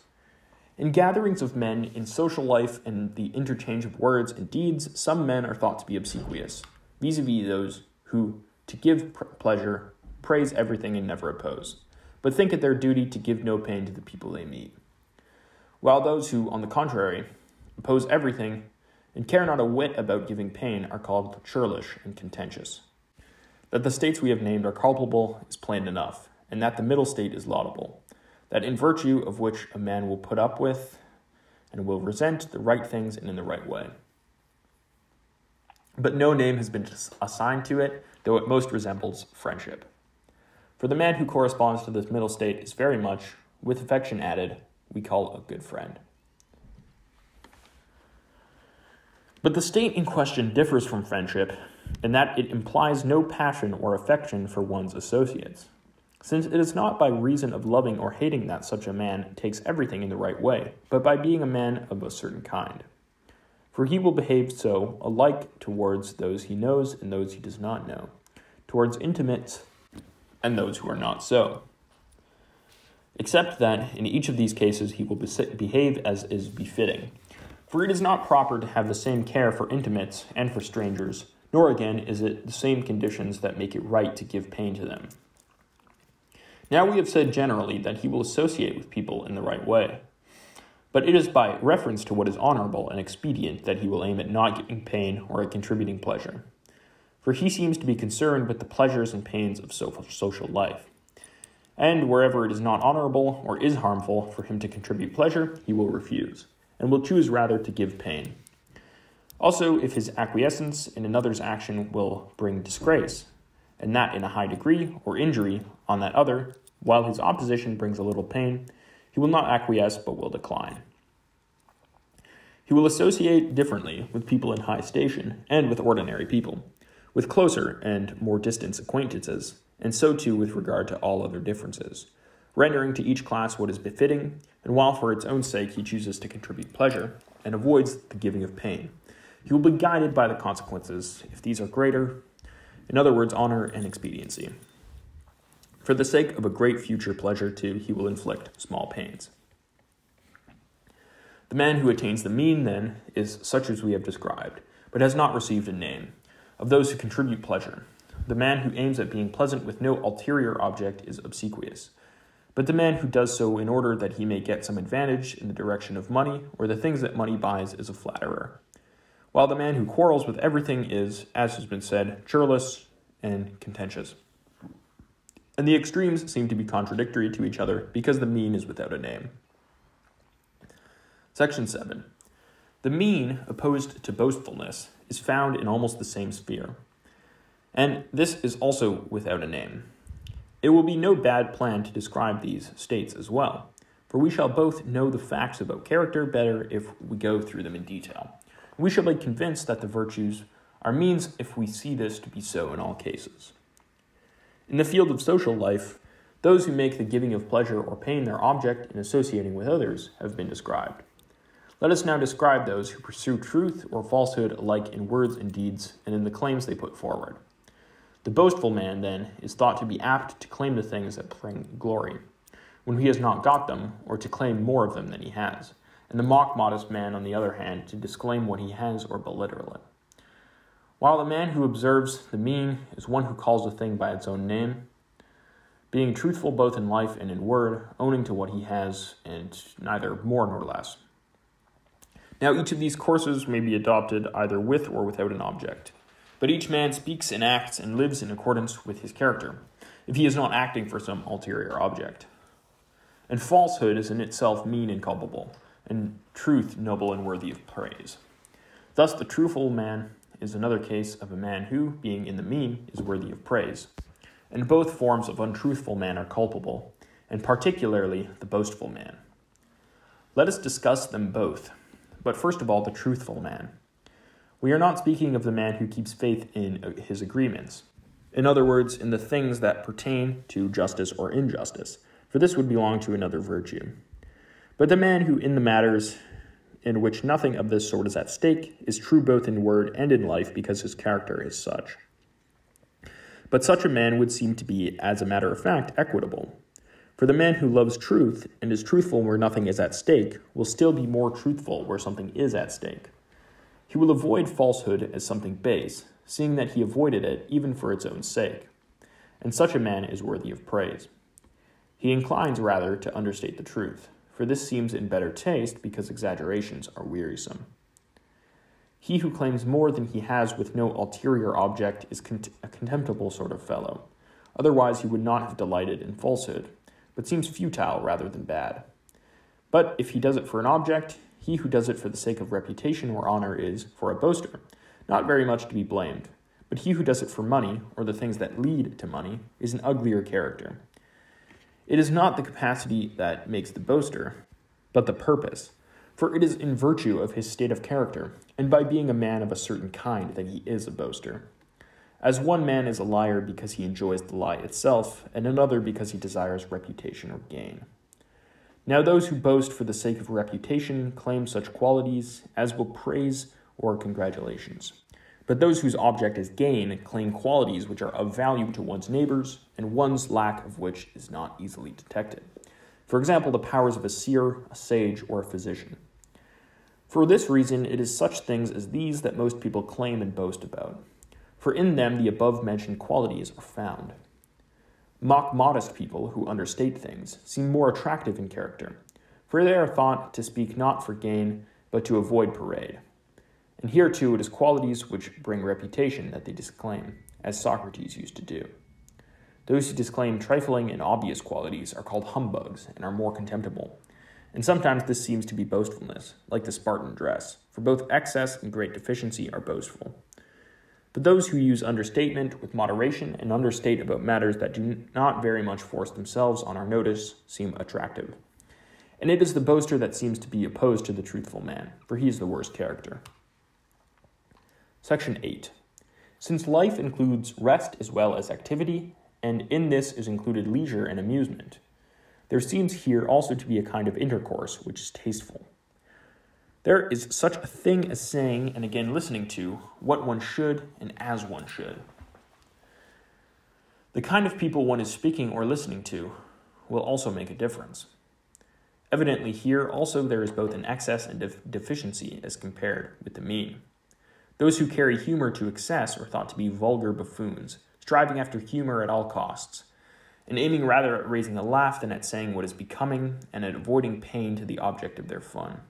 [SPEAKER 2] In gatherings of men, in social life, and the interchange of words and deeds, some men are thought to be obsequious, vis a vis those who, to give pleasure, praise everything and never oppose, but think it their duty to give no pain to the people they meet. While those who, on the contrary, oppose everything and care not a whit about giving pain are called churlish and contentious. That the states we have named are culpable is plain enough, and that the middle state is laudable that in virtue of which a man will put up with and will resent the right things and in the right way. But no name has been assigned to it, though it most resembles friendship. For the man who corresponds to this middle state is very much, with affection added, we call a good friend. But the state in question differs from friendship in that it implies no passion or affection for one's associates. since it is not by reason of loving or hating that such a man takes everything in the right way, but by being a man of a certain kind. For he will behave so alike towards those he knows and those he does not know, towards intimates and those who are not so. Except that in each of these cases he will behave as is befitting. For it is not proper to have the same care for intimates and for strangers, nor again is it the same conditions that make it right to give pain to them. Now we have said generally that he will associate with people in the right way. But it is by reference to what is honorable and expedient that he will aim at not giving pain or at contributing pleasure. For he seems to be concerned with the pleasures and pains of social life. And wherever it is not honorable or is harmful for him to contribute pleasure, he will refuse, and will choose rather to give pain. Also, if his acquiescence in another's action will bring disgrace, and that in a high degree, or injury on that other, while his opposition brings a little pain, he will not acquiesce but will decline. He will associate differently with people in high station and with ordinary people, with closer and more distant acquaintances, and so too with regard to all other differences, rendering to each class what is befitting, and while for its own sake he chooses to contribute pleasure, and avoids the giving of pain, he will be guided by the consequences, if these are greater, in other words, honor and expediency. For the sake of a great future pleasure, too, he will inflict small pains. The man who attains the mean, then, is such as we have described, but has not received a name, of those who contribute pleasure. The man who aims at being pleasant with no ulterior object is obsequious. But the man who does so in order that he may get some advantage in the direction of money or the things that money buys is a flatterer while the man who quarrels with everything is, as has been said, churlish and contentious. And the extremes seem to be contradictory to each other because the mean is without a name. Section 7. The mean, opposed to boastfulness, is found in almost the same sphere. And this is also without a name. It will be no bad plan to describe these states as well, for we shall both know the facts about character better if we go through them in detail. We shall be convinced that the virtues are means if we see this to be so in all cases. In the field of social life, those who make the giving of pleasure or pain their object in associating with others have been described. Let us now describe those who pursue truth or falsehood alike in words and deeds and in the claims they put forward. The boastful man, then, is thought to be apt to claim the things that bring glory, when he has not got them, or to claim more of them than he has and the mock modest man, on the other hand, to disclaim what he has or belittle it. While the man who observes the mean is one who calls a thing by its own name, being truthful both in life and in word, owning to what he has, and neither more nor less. Now, each of these courses may be adopted either with or without an object, but each man speaks and acts and lives in accordance with his character, if he is not acting for some ulterior object. And falsehood is in itself mean and culpable and truth noble and worthy of praise. Thus, the truthful man is another case of a man who, being in the mean, is worthy of praise. And both forms of untruthful man are culpable, and particularly the boastful man. Let us discuss them both, but first of all, the truthful man. We are not speaking of the man who keeps faith in uh, his agreements. In other words, in the things that pertain to justice or injustice, for this would belong to another virtue. But the man who, in the matters in which nothing of this sort is at stake, is true both in word and in life because his character is such. But such a man would seem to be, as a matter of fact, equitable. For the man who loves truth and is truthful where nothing is at stake will still be more truthful where something is at stake. He will avoid falsehood as something base, seeing that he avoided it even for its own sake. And such a man is worthy of praise. He inclines rather to understate the truth for this seems in better taste because exaggerations are wearisome. He who claims more than he has with no ulterior object is cont- a contemptible sort of fellow. Otherwise, he would not have delighted in falsehood, but seems futile rather than bad. But if he does it for an object, he who does it for the sake of reputation or honor is, for a boaster, not very much to be blamed. But he who does it for money, or the things that lead to money, is an uglier character, it is not the capacity that makes the boaster, but the purpose. For it is in virtue of his state of character, and by being a man of a certain kind, that he is a boaster. As one man is a liar because he enjoys the lie itself, and another because he desires reputation or gain. Now, those who boast for the sake of reputation claim such qualities as will praise or congratulations. But those whose object is gain claim qualities which are of value to one's neighbors, and one's lack of which is not easily detected. For example, the powers of a seer, a sage, or a physician. For this reason, it is such things as these that most people claim and boast about, for in them the above mentioned qualities are found. Mock modest people who understate things seem more attractive in character, for they are thought to speak not for gain, but to avoid parade. And here too it is qualities which bring reputation that they disclaim, as Socrates used to do. Those who disclaim trifling and obvious qualities are called humbugs and are more contemptible. And sometimes this seems to be boastfulness, like the Spartan dress, for both excess and great deficiency are boastful. But those who use understatement with moderation and understate about matters that do not very much force themselves on our notice seem attractive. And it is the boaster that seems to be opposed to the truthful man, for he is the worst character. Section 8. Since life includes rest as well as activity, and in this is included leisure and amusement. There seems here also to be a kind of intercourse which is tasteful. There is such a thing as saying, and again listening to, what one should and as one should. The kind of people one is speaking or listening to will also make a difference. Evidently, here also there is both an excess and def- deficiency as compared with the mean. Those who carry humor to excess are thought to be vulgar buffoons, striving after humor at all costs, and aiming rather at raising a laugh than at saying what is becoming and at avoiding pain to the object of their fun.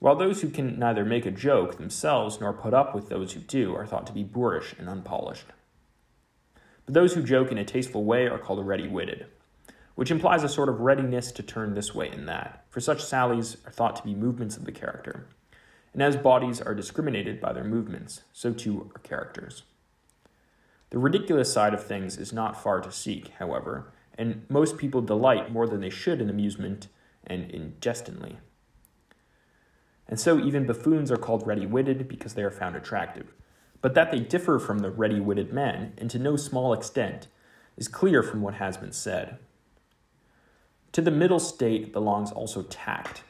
[SPEAKER 2] While those who can neither make a joke themselves nor put up with those who do are thought to be boorish and unpolished. But those who joke in a tasteful way are called ready witted, which implies a sort of readiness to turn this way and that, for such sallies are thought to be movements of the character. And as bodies are discriminated by their movements, so too are characters. The ridiculous side of things is not far to seek, however, and most people delight more than they should in amusement and in jestingly. And so even buffoons are called ready witted because they are found attractive. But that they differ from the ready witted man, and to no small extent, is clear from what has been said. To the middle state belongs also tact.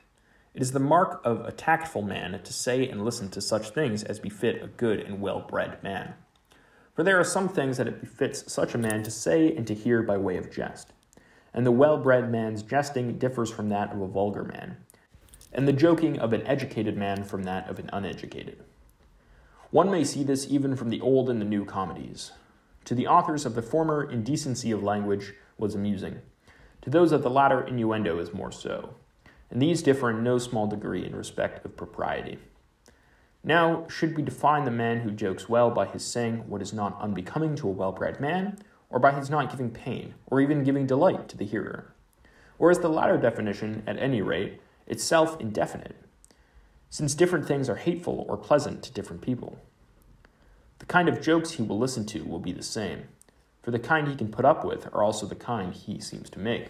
[SPEAKER 2] It is the mark of a tactful man to say and listen to such things as befit a good and well bred man. For there are some things that it befits such a man to say and to hear by way of jest. And the well bred man's jesting differs from that of a vulgar man, and the joking of an educated man from that of an uneducated. One may see this even from the old and the new comedies. To the authors of the former, indecency of language was amusing. To those of the latter, innuendo is more so. And these differ in no small degree in respect of propriety. Now, should we define the man who jokes well by his saying what is not unbecoming to a well bred man, or by his not giving pain, or even giving delight to the hearer? Or is the latter definition, at any rate, itself indefinite, since different things are hateful or pleasant to different people? The kind of jokes he will listen to will be the same, for the kind he can put up with are also the kind he seems to make.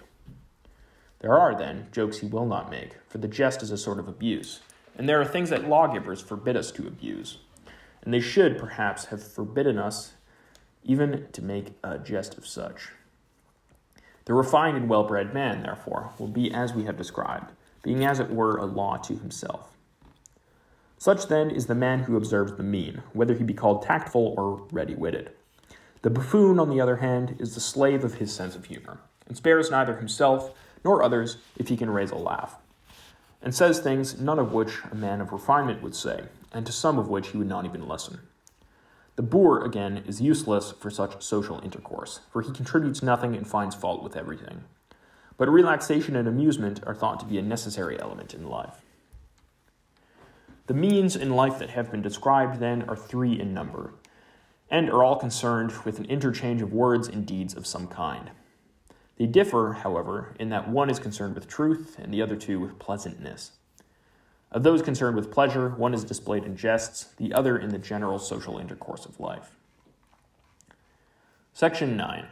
[SPEAKER 2] There are, then, jokes he will not make, for the jest is a sort of abuse and there are things that lawgivers forbid us to abuse. And they should, perhaps, have forbidden us even to make a jest of such. The refined and well bred man, therefore, will be as we have described, being as it were a law to himself. Such then is the man who observes the mean, whether he be called tactful or ready witted. The buffoon, on the other hand, is the slave of his sense of humor, and spares neither himself nor others if he can raise a laugh and says things none of which a man of refinement would say, and to some of which he would not even listen. The boor, again, is useless for such social intercourse, for he contributes nothing and finds fault with everything. But relaxation and amusement are thought to be a necessary element in life. The means in life that have been described, then, are three in number, and are all concerned with an interchange of words and deeds of some kind. They differ, however, in that one is concerned with truth and the other two with pleasantness. Of those concerned with pleasure, one is displayed in jests, the other in the general social intercourse of life. Section 9.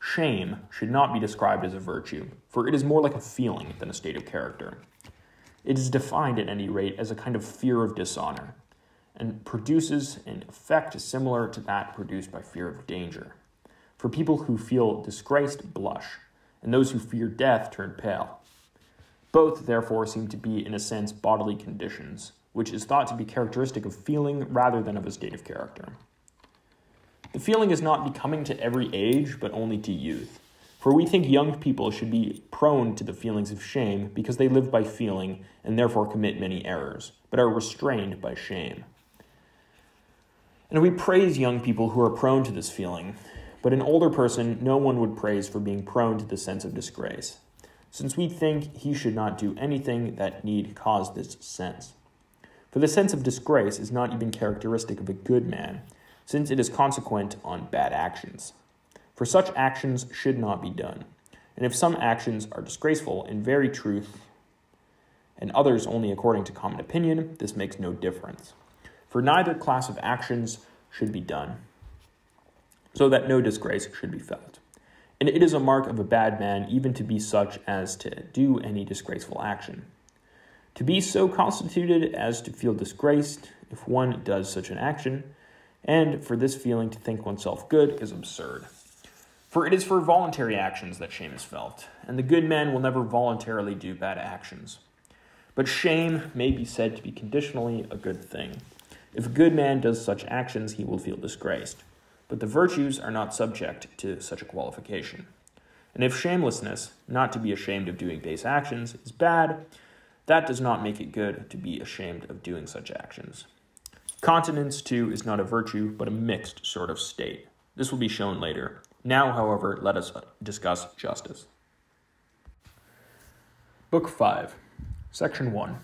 [SPEAKER 2] Shame should not be described as a virtue, for it is more like a feeling than a state of character. It is defined, at any rate, as a kind of fear of dishonor, and produces an effect similar to that produced by fear of danger. For people who feel disgraced, blush, and those who fear death turn pale. Both, therefore, seem to be, in a sense, bodily conditions, which is thought to be characteristic of feeling rather than of a state of character. The feeling is not becoming to every age, but only to youth. For we think young people should be prone to the feelings of shame because they live by feeling and therefore commit many errors, but are restrained by shame. And we praise young people who are prone to this feeling, but an older person no one would praise for being prone to the sense of disgrace, since we think he should not do anything that need cause this sense. For the sense of disgrace is not even characteristic of a good man, since it is consequent on bad actions. For such actions should not be done. And if some actions are disgraceful in very truth, and others only according to common opinion, this makes no difference. For neither class of actions should be done, so that no disgrace should be felt. And it is a mark of a bad man even to be such as to do any disgraceful action. To be so constituted as to feel disgraced if one does such an action, and for this feeling to think oneself good, is absurd. For it is for voluntary actions that shame is felt, and the good man will never voluntarily do bad actions. But shame may be said to be conditionally a good thing. If a good man does such actions, he will feel disgraced. But the virtues are not subject to such a qualification. And if shamelessness, not to be ashamed of doing base actions, is bad, that does not make it good to be ashamed of doing such actions. Continence, too, is not a virtue, but a mixed sort of state. This will be shown later. Now, however, let us discuss justice. Book 5, Section 1.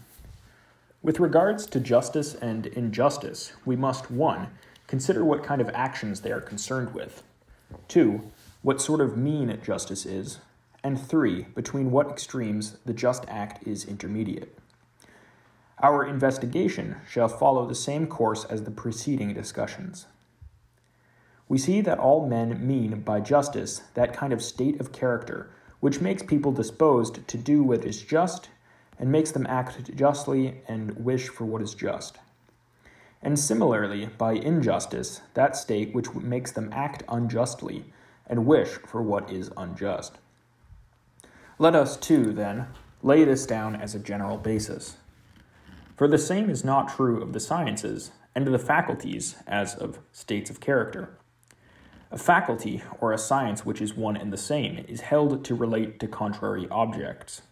[SPEAKER 2] With regards to justice and injustice, we must 1. Consider what kind of actions they are concerned with, 2. What sort of mean justice is, and 3. Between what extremes the just act is intermediate. Our investigation shall follow the same course as the preceding discussions we see that all men mean by justice that kind of state of character which makes people disposed to do what is just and makes them act justly and wish for what is just. And similarly, by injustice, that state which makes them act unjustly and wish for what is unjust. Let us, too, then, lay this down as a general basis. For the same is not true of the sciences and of the faculties as of states of character. A faculty, or a science which is one and the same, is held to relate to contrary objects.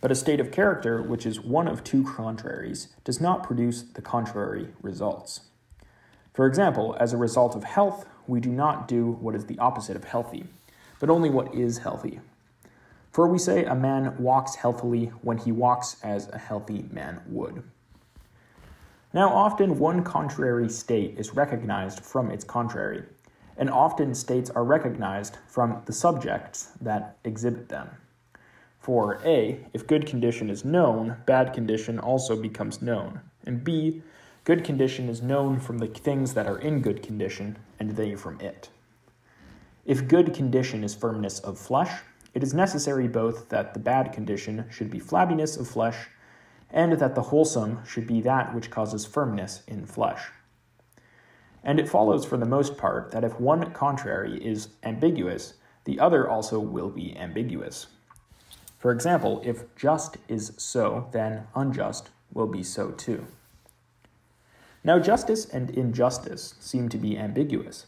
[SPEAKER 2] But a state of character, which is one of two contraries, does not produce the contrary results. For example, as a result of health, we do not do what is the opposite of healthy, but only what is healthy. For we say a man walks healthily when he walks as a healthy man would. Now, often one contrary state is recognized from its contrary, and often states are recognized from the subjects that exhibit them. For A, if good condition is known, bad condition also becomes known. And B, good condition is known from the things that are in good condition, and they from it. If good condition is firmness of flesh, it is necessary both that the bad condition should be flabbiness of flesh, and that the wholesome should be that which causes firmness in flesh. And it follows for the most part that if one contrary is ambiguous, the other also will be ambiguous. For example, if just is so, then unjust will be so too. Now, justice and injustice seem to be ambiguous,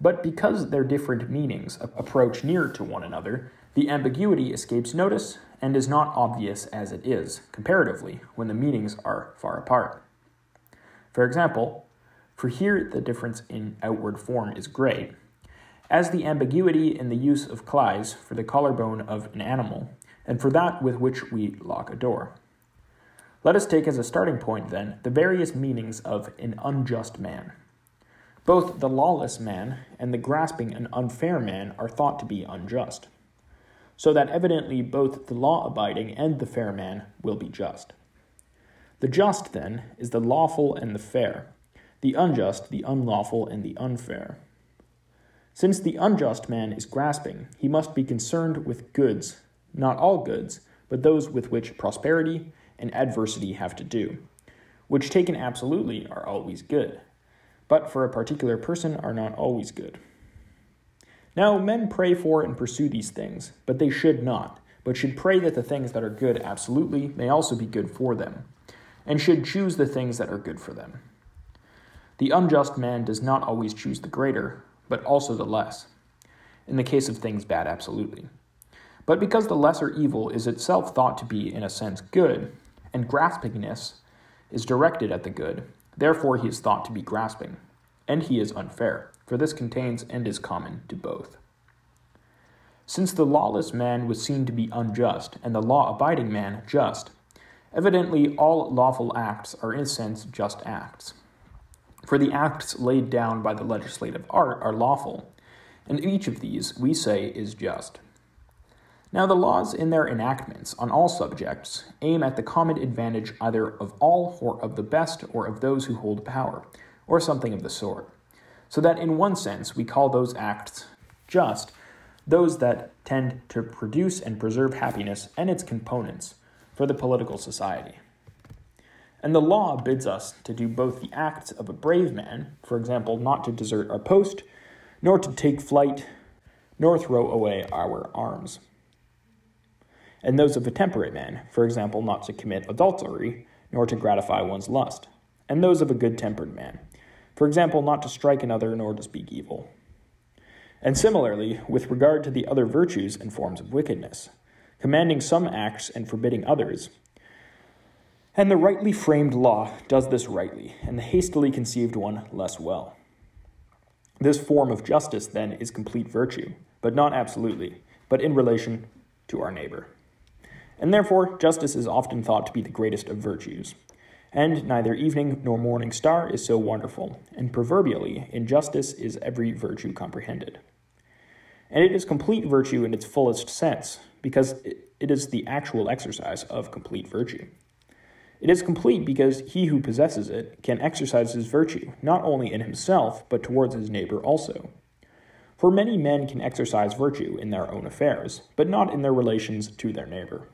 [SPEAKER 2] but because their different meanings approach near to one another, the ambiguity escapes notice and is not obvious as it is, comparatively, when the meanings are far apart. For example, for here the difference in outward form is great, as the ambiguity in the use of kleis for the collarbone of an animal, and for that with which we lock a door. Let us take as a starting point, then, the various meanings of an unjust man. Both the lawless man and the grasping and unfair man are thought to be unjust, so that evidently both the law abiding and the fair man will be just. The just, then, is the lawful and the fair, the unjust, the unlawful, and the unfair. Since the unjust man is grasping, he must be concerned with goods, not all goods, but those with which prosperity and adversity have to do, which taken absolutely are always good, but for a particular person are not always good. Now, men pray for and pursue these things, but they should not, but should pray that the things that are good absolutely may also be good for them, and should choose the things that are good for them. The unjust man does not always choose the greater, but also the less, in the case of things bad absolutely. But because the lesser evil is itself thought to be, in a sense, good, and graspingness is directed at the good, therefore he is thought to be grasping, and he is unfair, for this contains and is common to both. Since the lawless man was seen to be unjust, and the law abiding man just, evidently all lawful acts are in a sense just acts. For the acts laid down by the legislative art are lawful, and each of these, we say, is just. Now, the laws in their enactments on all subjects aim at the common advantage either of all or of the best or of those who hold power, or something of the sort. So that in one sense we call those acts just, those that tend to produce and preserve happiness and its components for the political society. And the law bids us to do both the acts of a brave man, for example, not to desert our post, nor to take flight, nor throw away our arms. And those of a temperate man, for example, not to commit adultery, nor to gratify one's lust. And those of a good tempered man, for example, not to strike another, nor to speak evil. And similarly, with regard to the other virtues and forms of wickedness, commanding some acts and forbidding others, and the rightly framed law does this rightly, and the hastily conceived one less well. This form of justice, then, is complete virtue, but not absolutely, but in relation to our neighbor. And therefore, justice is often thought to be the greatest of virtues. And neither evening nor morning star is so wonderful, and proverbially, in justice is every virtue comprehended. And it is complete virtue in its fullest sense, because it is the actual exercise of complete virtue. It is complete because he who possesses it can exercise his virtue, not only in himself, but towards his neighbor also. For many men can exercise virtue in their own affairs, but not in their relations to their neighbor.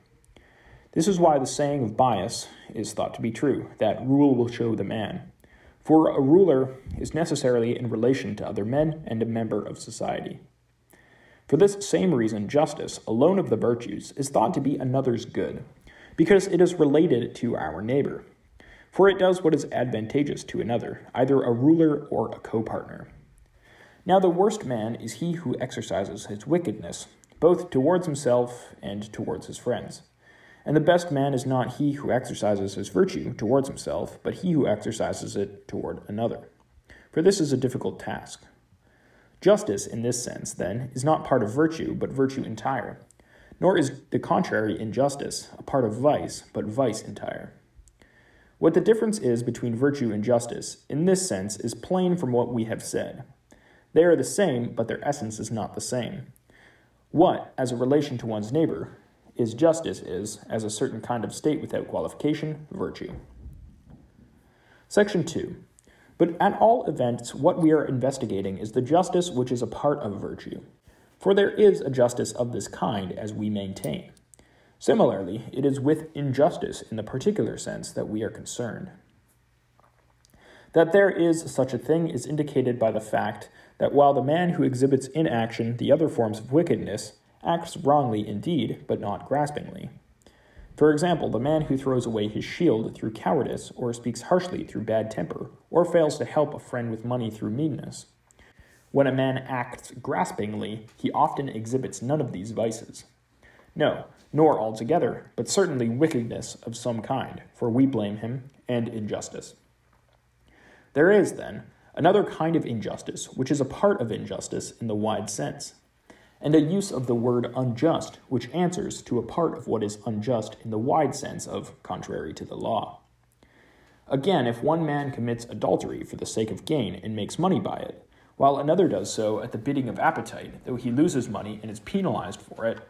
[SPEAKER 2] This is why the saying of Bias is thought to be true that rule will show the man. For a ruler is necessarily in relation to other men and a member of society. For this same reason, justice, alone of the virtues, is thought to be another's good, because it is related to our neighbor. For it does what is advantageous to another, either a ruler or a co partner. Now, the worst man is he who exercises his wickedness, both towards himself and towards his friends. And the best man is not he who exercises his virtue towards himself, but he who exercises it toward another. For this is a difficult task. Justice, in this sense, then, is not part of virtue, but virtue entire nor is the contrary injustice a part of vice, but vice entire. What the difference is between virtue and justice, in this sense, is plain from what we have said. They are the same, but their essence is not the same. What, as a relation to one's neighbor, is justice is, as a certain kind of state without qualification, virtue. Section 2. But at all events, what we are investigating is the justice which is a part of virtue. For there is a justice of this kind, as we maintain. Similarly, it is with injustice in the particular sense that we are concerned. That there is such a thing is indicated by the fact that while the man who exhibits in action the other forms of wickedness acts wrongly indeed, but not graspingly. For example, the man who throws away his shield through cowardice, or speaks harshly through bad temper, or fails to help a friend with money through meanness, when a man acts graspingly, he often exhibits none of these vices. No, nor altogether, but certainly wickedness of some kind, for we blame him, and injustice. There is, then, another kind of injustice, which is a part of injustice in the wide sense, and a use of the word unjust, which answers to a part of what is unjust in the wide sense of contrary to the law. Again, if one man commits adultery for the sake of gain and makes money by it, while another does so at the bidding of appetite, though he loses money and is penalized for it,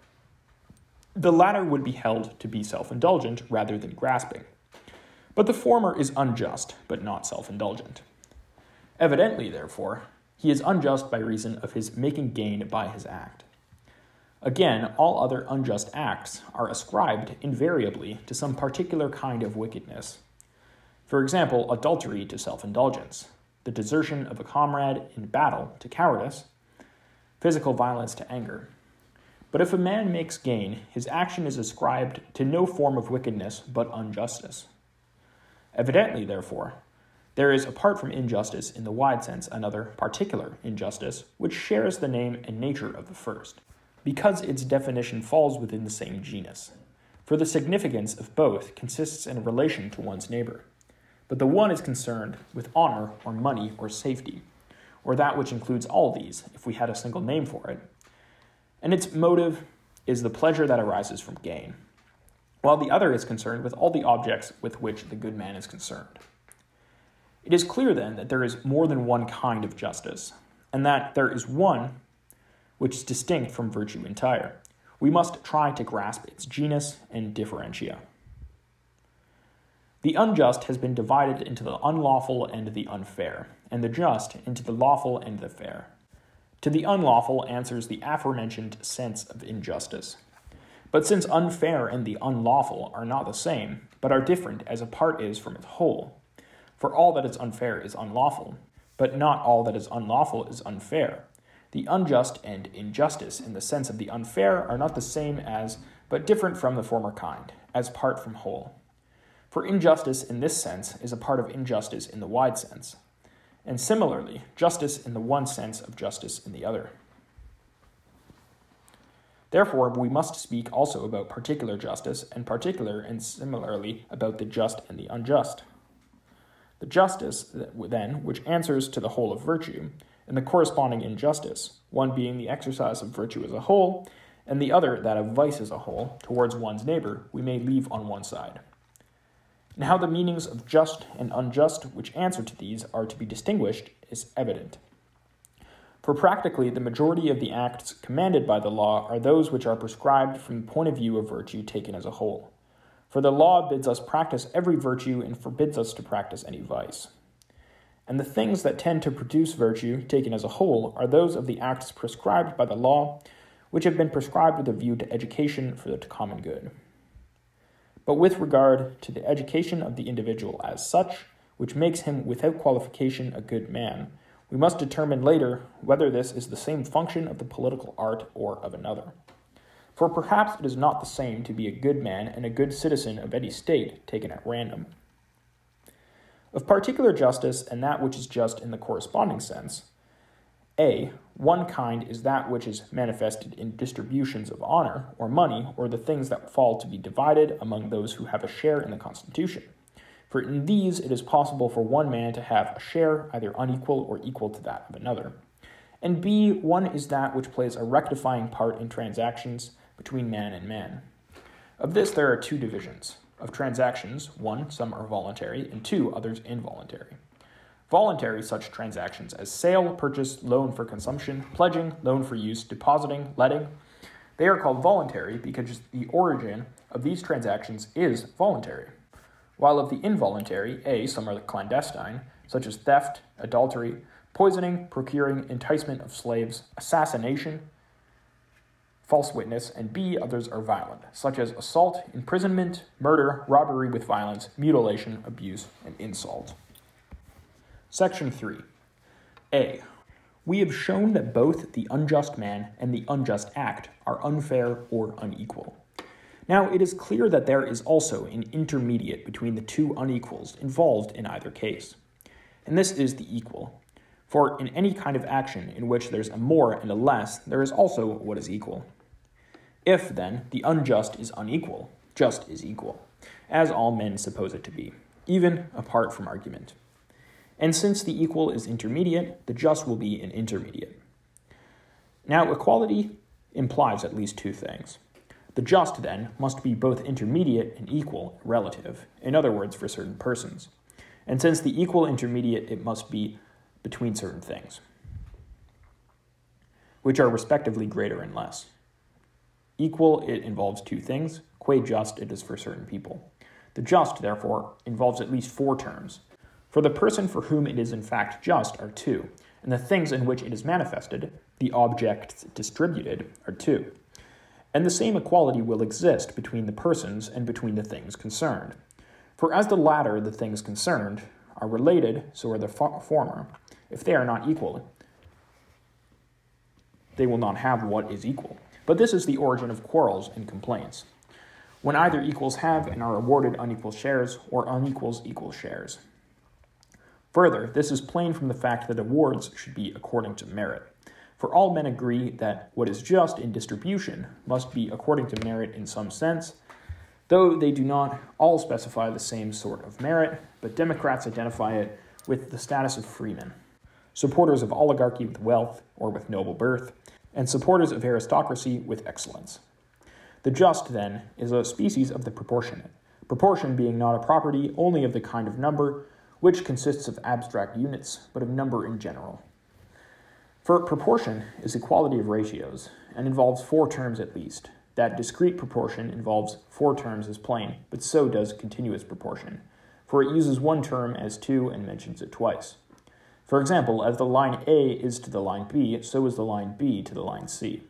[SPEAKER 2] the latter would be held to be self indulgent rather than grasping. But the former is unjust, but not self indulgent. Evidently, therefore, he is unjust by reason of his making gain by his act. Again, all other unjust acts are ascribed invariably to some particular kind of wickedness.
[SPEAKER 1] For example, adultery to self indulgence, the desertion of a comrade in battle to cowardice, physical violence to anger. But if a man makes gain, his action is ascribed to no form of wickedness but injustice. Evidently, therefore, there is, apart from injustice in the wide sense, another particular injustice, which shares the name and nature of the first, because its definition falls within the same genus. For the significance of both consists in a relation to one's neighbor. But the one is concerned with honor or money or safety, or that which includes all these, if we had a single name for it. And its motive is the pleasure that arises from gain, while the other is concerned with all the objects with which the good man is concerned. It is clear then that there is more than one kind of justice, and that there is one which is distinct from virtue entire. We must try to grasp its genus and differentia. The unjust has been divided into the unlawful and the unfair, and the just into the lawful and the fair. To the unlawful answers the aforementioned sense of injustice. But since unfair and the unlawful are not the same, but are different as a part is from its whole, for all that is unfair is unlawful, but not all that is unlawful is unfair. The unjust and injustice, in the sense of the unfair, are not the same as, but different from the former kind, as part from whole. For injustice in this sense is a part of injustice in the wide sense, and similarly, justice in the one sense of justice in the other. Therefore, we must speak also about particular justice, and particular and similarly about the just and the unjust. The justice, then, which answers to the whole of virtue, and the corresponding injustice, one being the exercise of virtue as a whole, and the other that of vice as a whole, towards one's neighbor, we may leave on one side and how the meanings of just and unjust which answer to these are to be distinguished is evident. For practically the majority of the acts commanded by the law are those which are prescribed from the point of view of virtue taken as a whole. For the law bids us practice every virtue and forbids us to practice any vice. And the things that tend to produce virtue, taken as a whole, are those of the acts prescribed by the law, which have been prescribed with a view to education for the common good but with regard to the education of the individual as such, which makes him without qualification a good man, we must determine later whether this is the same function of the political art or of another. For perhaps it is not the same to be a good man and a good citizen of any state taken at random. Of particular justice and that which is just in the corresponding sense, a. One kind is that which is manifested in distributions of honor, or money, or the things that fall to be divided among those who have a share in the Constitution. For in these it is possible for one man to have a share either unequal or equal to that of another. And B. One is that which plays a rectifying part in transactions between man and man. Of this there are two divisions. Of transactions, one, some are voluntary, and two, others involuntary. Voluntary such transactions as sale, purchase, loan for consumption, pledging, loan for use, depositing, letting, they are called voluntary because the origin of these transactions is voluntary. While of the involuntary, A, some are clandestine, such as theft, adultery, poisoning, procuring, enticement of slaves, assassination, false witness, and B, others are violent, such as assault, imprisonment, murder, robbery with violence, mutilation, abuse, and insult. Section 3. A. We have shown that both the unjust man and the unjust act are unfair or unequal. Now, it is clear that there is also an intermediate between the two unequals involved in either case. And this is the equal. For in any kind of action in which there's a more and a less, there is also what is equal. If, then, the unjust is unequal, just is equal, as all men suppose it to be, even apart from argument. And since the equal is intermediate, the just will be an intermediate. Now, equality implies at least two things. The just, then, must be both intermediate and equal relative, in other words, for certain persons. And since the equal intermediate, it must be between certain things, which are respectively greater and less. Equal, it involves two things. Qua just, it is for certain people. The just, therefore, involves at least four terms, for the person for whom it is in fact just are two, and the things in which it is manifested, the objects distributed, are two. And the same equality will exist between the persons and between the things concerned. For as the latter, the things concerned, are related, so are the former. If they are not equal, they will not have what is equal. But this is the origin of quarrels and complaints. When either equals have and are awarded unequal shares, or unequals equal shares. Further, this is plain from the fact that awards should be according to merit. For all men agree that what is just in distribution must be according to merit in some sense, though they do not all specify the same sort of merit, but Democrats identify it with the status of freemen, supporters of oligarchy with wealth or with noble birth, and supporters of aristocracy with excellence. The just, then, is a species of the proportionate, proportion being not a property only of the kind of number, which consists of abstract units, but of number in general. For proportion is equality of ratios, and involves four terms at least, that discrete proportion involves four terms as plain, but so does continuous proportion, for it uses one term as two and mentions it twice. For example, as the line A is to the line B, so is the line B to the line C.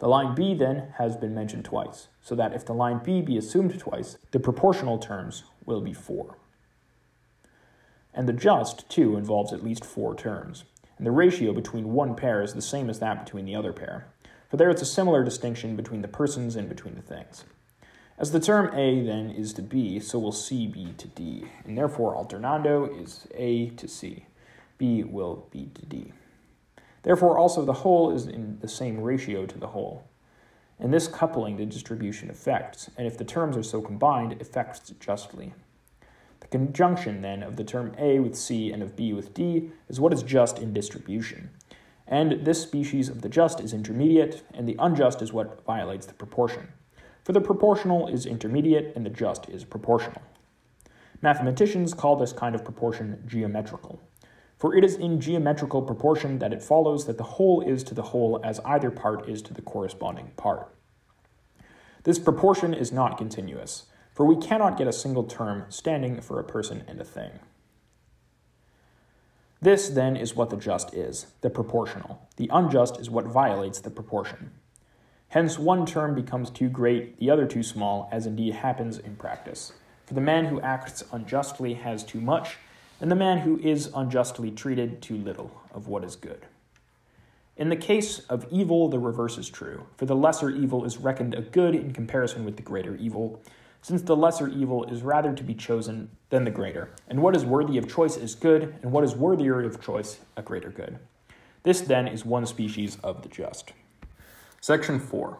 [SPEAKER 1] The line B then has been mentioned twice, so that if the line B be assumed twice, the proportional terms will be four. And the just, too, involves at least four terms, and the ratio between one pair is the same as that between the other pair for there it's a similar distinction between the persons and between the things. As the term A then is to B, so will C be to D, and therefore alternando is A to C. B will be to D. Therefore, also the whole is in the same ratio to the whole. And this coupling the distribution affects, and if the terms are so combined, affects justly. The conjunction, then, of the term A with C and of B with D is what is just in distribution, and this species of the just is intermediate, and the unjust is what violates the proportion. For the proportional is intermediate, and the just is proportional. Mathematicians call this kind of proportion geometrical. For it is in geometrical proportion that it follows that the whole is to the whole as either part is to the corresponding part. This proportion is not continuous, for we cannot get a single term standing for a person and a thing. This, then, is what the just is, the proportional. The unjust is what violates the proportion. Hence, one term becomes too great, the other too small, as indeed happens in practice. For the man who acts unjustly has too much, and the man who is unjustly treated too little of what is good. In the case of evil, the reverse is true, for the lesser evil is reckoned a good in comparison with the greater evil, since the lesser evil is rather to be chosen than the greater, and what is worthy of choice is good, and what is worthier of choice a greater good. This then is one species of the just.
[SPEAKER 2] Section 4.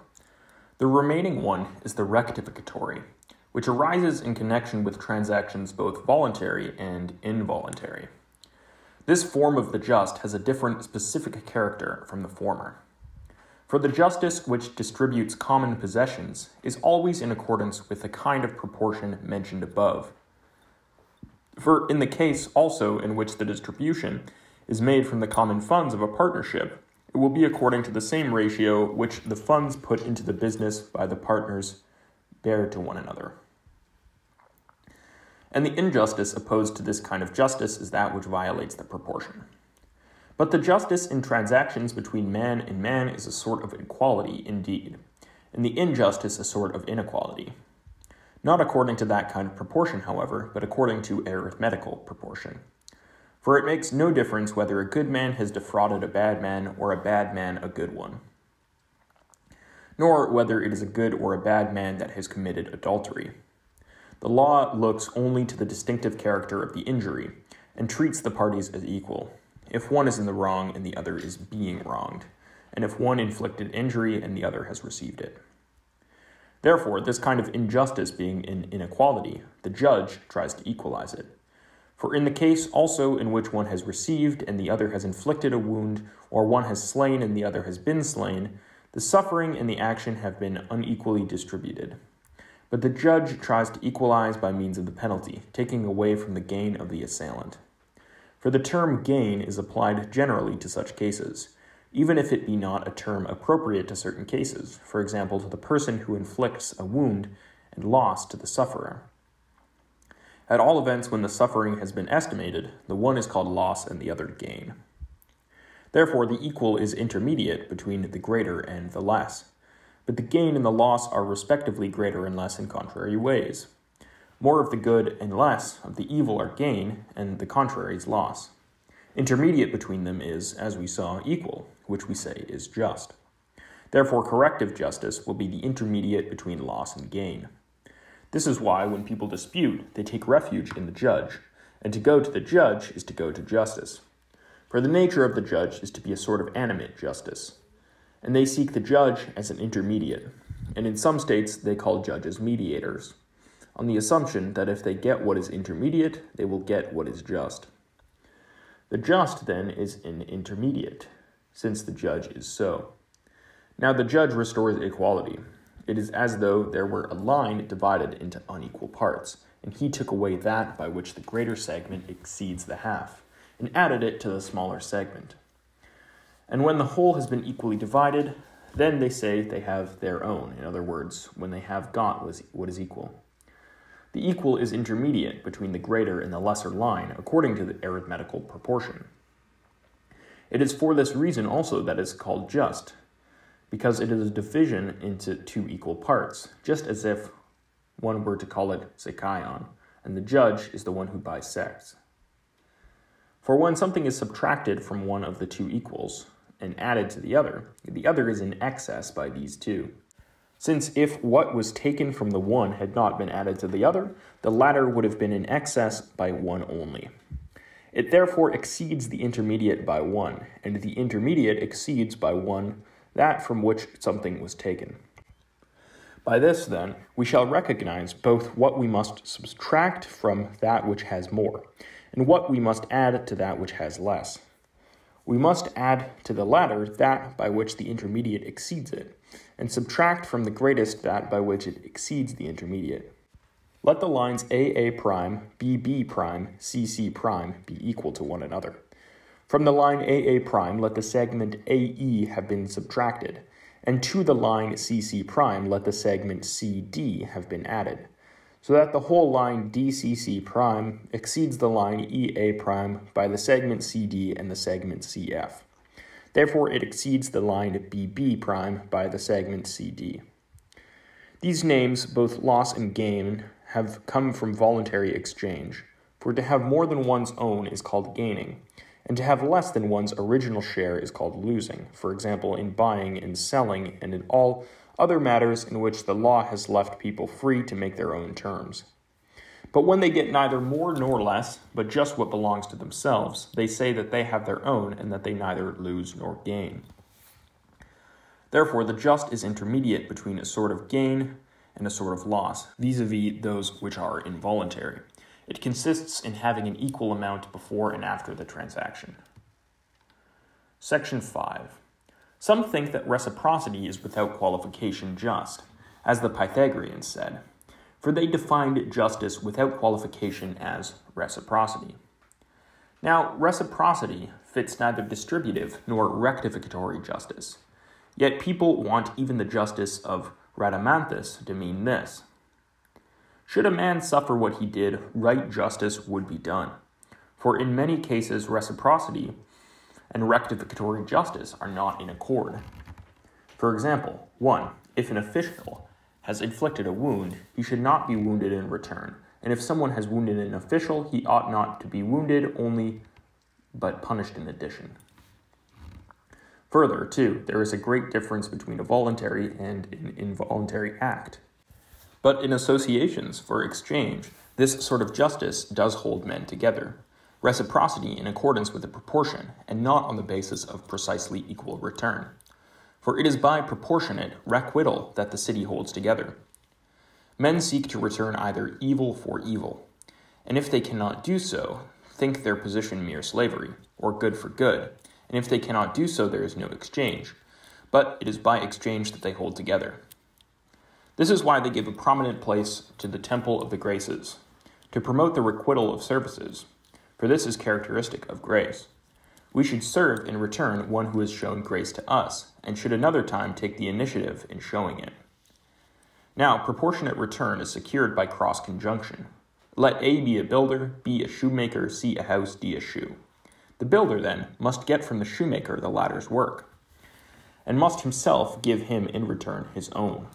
[SPEAKER 2] The remaining one is the rectificatory, which arises in connection with transactions both voluntary and involuntary. This form of the just has a different specific character from the former. For the justice which distributes common possessions is always in accordance with the kind of proportion mentioned above. For in the case also in which the distribution is made from the common funds of a partnership, it will be according to the same ratio which the funds put into the business by the partners bear to one another. And the injustice opposed to this kind of justice is that which violates the proportion. But the justice in transactions between man and man is a sort of equality indeed, and the injustice a sort of inequality. Not according to that kind of proportion, however, but according to arithmetical proportion. For it makes no difference whether a good man has defrauded a bad man or a bad man a good one, nor whether it is a good or a bad man that has committed adultery. The law looks only to the distinctive character of the injury and treats the parties as equal if one is in the wrong and the other is being wronged, and if one inflicted injury and the other has received it. Therefore, this kind of injustice being an inequality, the judge tries to equalize it. For in the case also in which one has received and the other has inflicted a wound, or one has slain and the other has been slain, the suffering and the action have been unequally distributed. But the judge tries to equalize by means of the penalty, taking away from the gain of the assailant for the term gain is applied generally to such cases, even if it be not a term appropriate to certain cases, for example, to the person who inflicts a wound and loss to the sufferer. At all events, when the suffering has been estimated, the one is called loss and the other gain. Therefore, the equal is intermediate between the greater and the less, but the gain and the loss are respectively greater and less in contrary ways. More of the good and less of the evil are gain, and the contrary is loss. Intermediate between them is, as we saw, equal, which we say is just. Therefore, corrective justice will be the intermediate between loss and gain. This is why, when people dispute, they take refuge in the judge, and to go to the judge is to go to justice. For the nature of the judge is to be a sort of animate justice, and they seek the judge as an intermediate, and in some states they call judges mediators, on the assumption that if they get what is intermediate, they will get what is just. The just, then, is an intermediate, since the judge is so. Now the judge restores equality. It is as though there were a line divided into unequal parts, and he took away that by which the greater segment exceeds the half and added it to the smaller segment. And when the whole has been equally divided, then they say they have their own. In other words, when they have got what is equal. The equal is intermediate between the greater and the lesser line according to the arithmetical proportion. It is for this reason also that it is called just, because it is a division into two equal parts, just as if one were to call it sekaion, and the judge is the one who bisects. For when something is subtracted from one of the two equals and added to the other, the other is in excess by these two. Since if what was taken from the one had not been added to the other, the latter would have been in excess by one only. It therefore exceeds the intermediate by one, and the intermediate exceeds by one that from which something was taken. By this, then, we shall recognize both what we must subtract from that which has more, and what we must add to that which has less. We must add to the latter that by which the intermediate exceeds it, and subtract from the greatest that by which it exceeds the intermediate. Let the lines AA prime, BB prime, CC prime be equal to one another. From the line AA prime, let the segment AE have been subtracted, and to the line CC prime, let the segment CD have been added so that the whole line DCC prime exceeds the line EA prime by the segment CD and the segment CF. Therefore, it exceeds the line BB prime by the segment CD. These names, both loss and gain, have come from voluntary exchange, for to have more than one's own is called gaining, and to have less than one's original share is called losing, for example, in buying and selling and in all other matters in which the law has left people free to make their own terms. But when they get neither more nor less, but just what belongs to themselves, they say that they have their own and that they neither lose nor gain. Therefore, the just is intermediate between a sort of gain and a sort of loss, vis a vis those which are involuntary. It consists in having an equal amount before and after the transaction. Section 5. Some think that reciprocity is without qualification just, as the Pythagoreans said, for they defined justice without qualification as reciprocity. Now, reciprocity fits neither distributive nor rectificatory justice, yet people want even the justice of Rhadamanthus to mean this. Should a man suffer what he did, right justice would be done. For in many cases, reciprocity and rectificatory justice are not in accord. For example, 1. If an official has inflicted a wound, he should not be wounded in return. And if someone has wounded an official, he ought not to be wounded only, but punished in addition. Further, too, there is a great difference between a voluntary and an involuntary act. But in associations for exchange, this sort of justice does hold men together reciprocity in accordance with the proportion, and not on the basis of precisely equal return. For it is by proportionate requital that the city holds together. Men seek to return either evil for evil, and if they cannot do so, think their position mere slavery, or good for good, and if they cannot do so, there is no exchange. But it is by exchange that they hold together. This is why they give a prominent place to the temple of the graces, to promote the requital of services, for this is characteristic of grace. We should serve in return one who has shown grace to us, and should another time take the initiative in showing it. Now, proportionate return is secured by cross conjunction. Let A be a builder, B a shoemaker, C a house, D a shoe. The builder, then, must get from the shoemaker the latter's work, and must himself give him in return his own.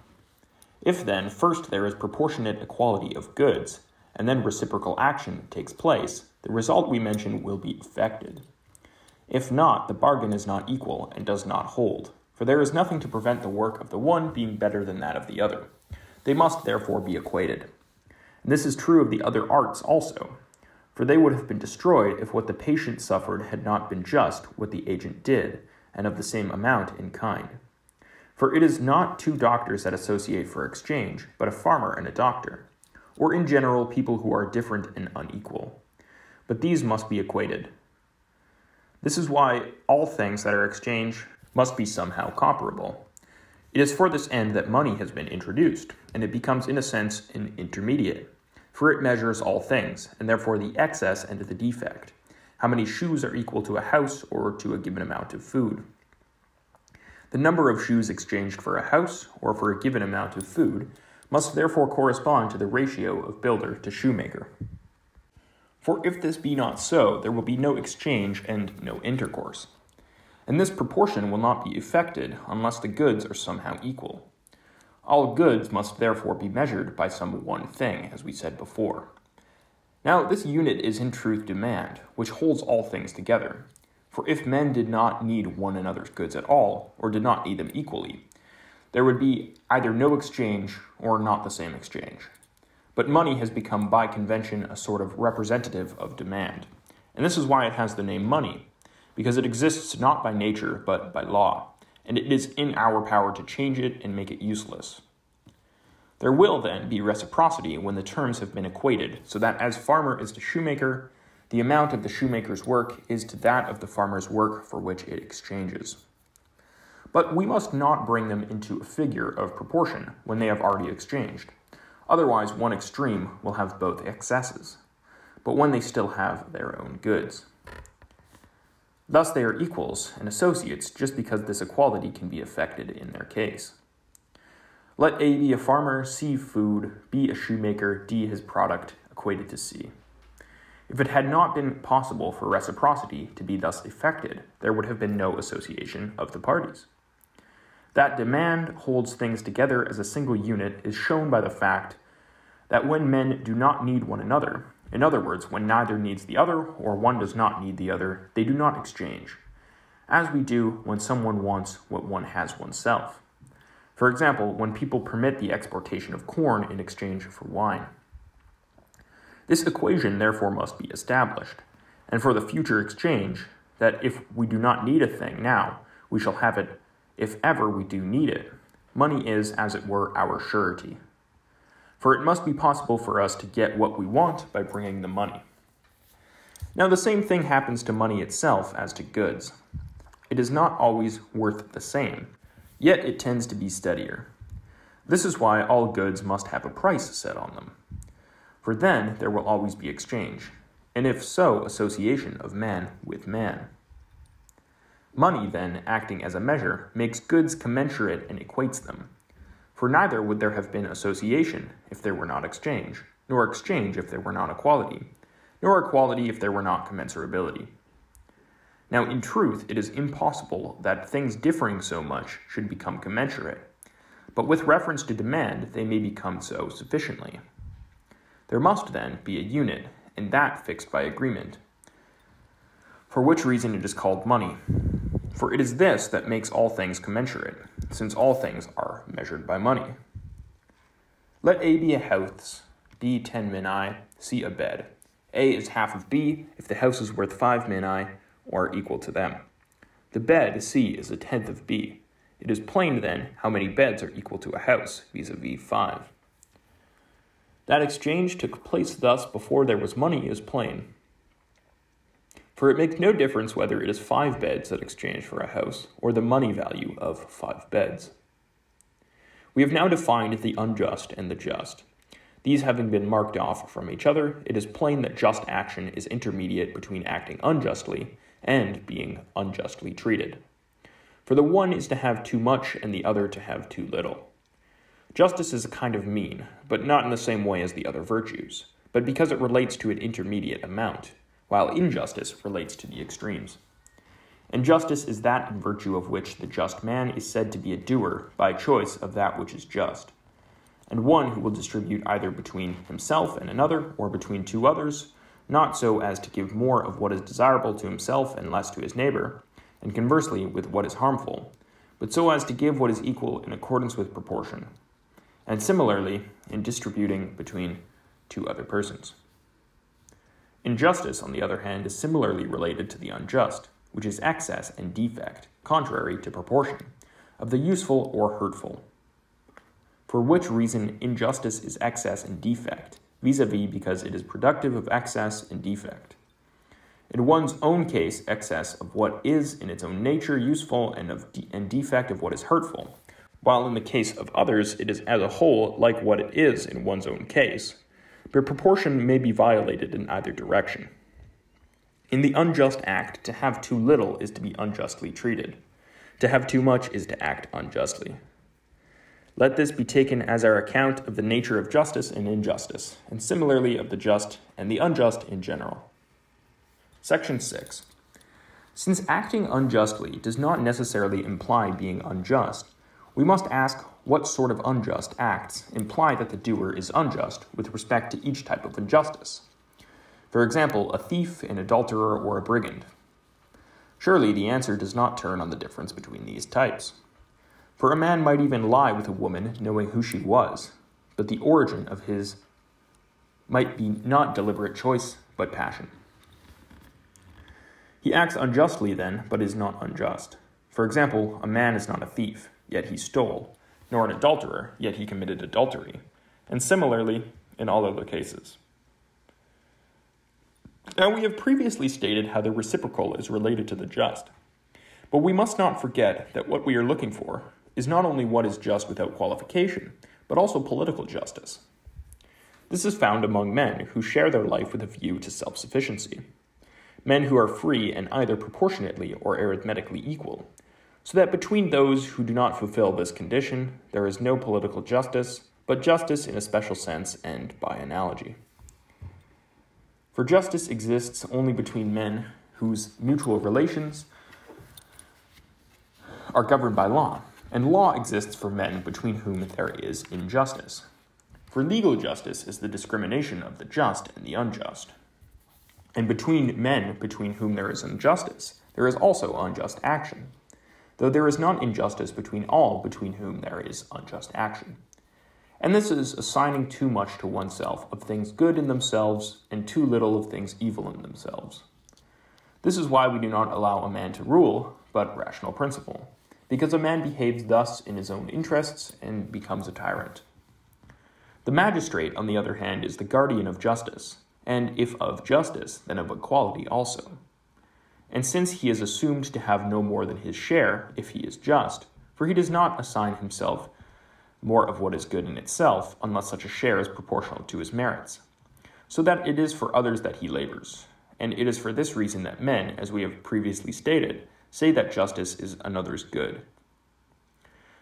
[SPEAKER 2] If, then, first there is proportionate equality of goods, and then reciprocal action takes place, the result we mention will be affected. If not, the bargain is not equal and does not hold, for there is nothing to prevent the work of the one being better than that of the other. They must therefore be equated. And this is true of the other arts also, for they would have been destroyed if what the patient suffered had not been just what the agent did, and of the same amount in kind. For it is not two doctors that associate for exchange, but a farmer and a doctor, or in general people who are different and unequal. But these must be equated. This is why all things that are exchanged must be somehow comparable. It is for this end that money has been introduced, and it becomes, in a sense, an intermediate, for it measures all things, and therefore the excess and the defect. How many shoes are equal to a house or to a given amount of food? The number of shoes exchanged for a house or for a given amount of food must therefore correspond to the ratio of builder to shoemaker. For if this be not so, there will be no exchange and no intercourse. And this proportion will not be effected unless the goods are somehow equal. All goods must therefore be measured by some one thing, as we said before. Now, this unit is in truth demand, which holds all things together. For if men did not need one another's goods at all, or did not need them equally, there would be either no exchange or not the same exchange. But money has become by convention a sort of representative of demand. And this is why it has the name money, because it exists not by nature but by law, and it is in our power to change it and make it useless. There will then be reciprocity when the terms have been equated, so that as farmer is to shoemaker, the amount of the shoemaker's work is to that of the farmer's work for which it exchanges. But we must not bring them into a figure of proportion when they have already exchanged. Otherwise, one extreme will have both excesses, but when they still have their own goods. Thus, they are equals and associates just because this equality can be effected in their case. Let A be a farmer, C food, B a shoemaker, D his product, equated to C. If it had not been possible for reciprocity to be thus effected, there would have been no association of the parties. That demand holds things together as a single unit is shown by the fact that when men do not need one another, in other words, when neither needs the other or one does not need the other, they do not exchange, as we do when someone wants what one has oneself. For example, when people permit the exportation of corn in exchange for wine. This equation therefore must be established, and for the future exchange, that if we do not need a thing now, we shall have it if ever we do need it. Money is, as it were, our surety. For it must be possible for us to get what we want by bringing the money. Now, the same thing happens to money itself as to goods. It is not always worth the same, yet it tends to be steadier. This is why all goods must have a price set on them for then there will always be exchange, and if so, association of man with man. Money, then, acting as a measure, makes goods commensurate and equates them. For neither would there have been association if there were not exchange, nor exchange if there were not equality, nor equality if there were not commensurability. Now, in truth, it is impossible that things differing so much should become commensurate, but with reference to demand, they may become so sufficiently. There must, then, be a unit, and that fixed by agreement. For which reason it is called money. For it is this that makes all things commensurate, since all things are measured by money. Let A be a house, B ten minae, C a bed. A is half of B if the house is worth five minae, or equal to them. The bed, C, is a tenth of B. It is plain, then, how many beds are equal to a house, vis a vis 5. That exchange took place thus before there was money is plain. For it makes no difference whether it is five beds that exchange for a house, or the money value of five beds. We have now defined the unjust and the just. These having been marked off from each other, it is plain that just action is intermediate between acting unjustly and being unjustly treated. For the one is to have too much and the other to have too little. Justice is a kind of mean, but not in the same way as the other virtues, but because it relates to an intermediate amount, while injustice relates to the extremes. And justice is that in virtue of which the just man is said to be a doer by choice of that which is just. and one who will distribute either between himself and another or between two others, not so as to give more of what is desirable to himself and less to his neighbor, and conversely with what is harmful, but so as to give what is equal in accordance with proportion, and similarly in distributing between two other persons. Injustice, on the other hand, is similarly related to the unjust, which is excess and defect, contrary to proportion, of the useful or hurtful. For which reason injustice is excess and defect, vis a vis because it is productive of excess and defect. In one's own case, excess of what is in its own nature useful and, of de- and defect of what is hurtful, while in the case of others, it is as a whole like what it is in one's own case, but proportion may be violated in either direction. In the unjust act, to have too little is to be unjustly treated. To have too much is to act unjustly. Let this be taken as our account of the nature of justice and injustice, and similarly of the just and the unjust in general. Section 6. Since acting unjustly does not necessarily imply being unjust, we must ask what sort of unjust acts imply that the doer is unjust with respect to each type of injustice. For example, a thief, an adulterer, or a brigand. Surely the answer does not turn on the difference between these types. For a man might even lie with a woman knowing who she was, but the origin of his might be not deliberate choice, but passion. He acts unjustly then, but is not unjust. For example, a man is not a thief, yet he stole, nor an adulterer, yet he committed adultery, and similarly in all other cases. Now, we have previously stated how the reciprocal is related to the just. But we must not forget that what we are looking for is not only what is just without qualification, but also political justice. This is found among men who share their life with a view to self sufficiency men who are free and either proportionately or arithmetically equal, so that between those who do not fulfill this condition, there is no political justice, but justice in a special sense and by analogy. For justice exists only between men whose mutual relations are governed by law, and law exists for men between whom there is injustice. For legal justice is the discrimination of the just and the unjust. And between men between whom there is injustice, there is also unjust action, though there is not injustice between all between whom there is unjust action. And this is assigning too much to oneself of things good in themselves and too little of things evil in themselves. This is why we do not allow a man to rule, but rational principle, because a man behaves thus in his own interests and becomes a tyrant. The magistrate, on the other hand, is the guardian of justice, and if of justice, then of equality also. And since he is assumed to have no more than his share, if he is just, for he does not assign himself more of what is good in itself, unless such a share is proportional to his merits, so that it is for others that he labors. And it is for this reason that men, as we have previously stated, say that justice is another's good.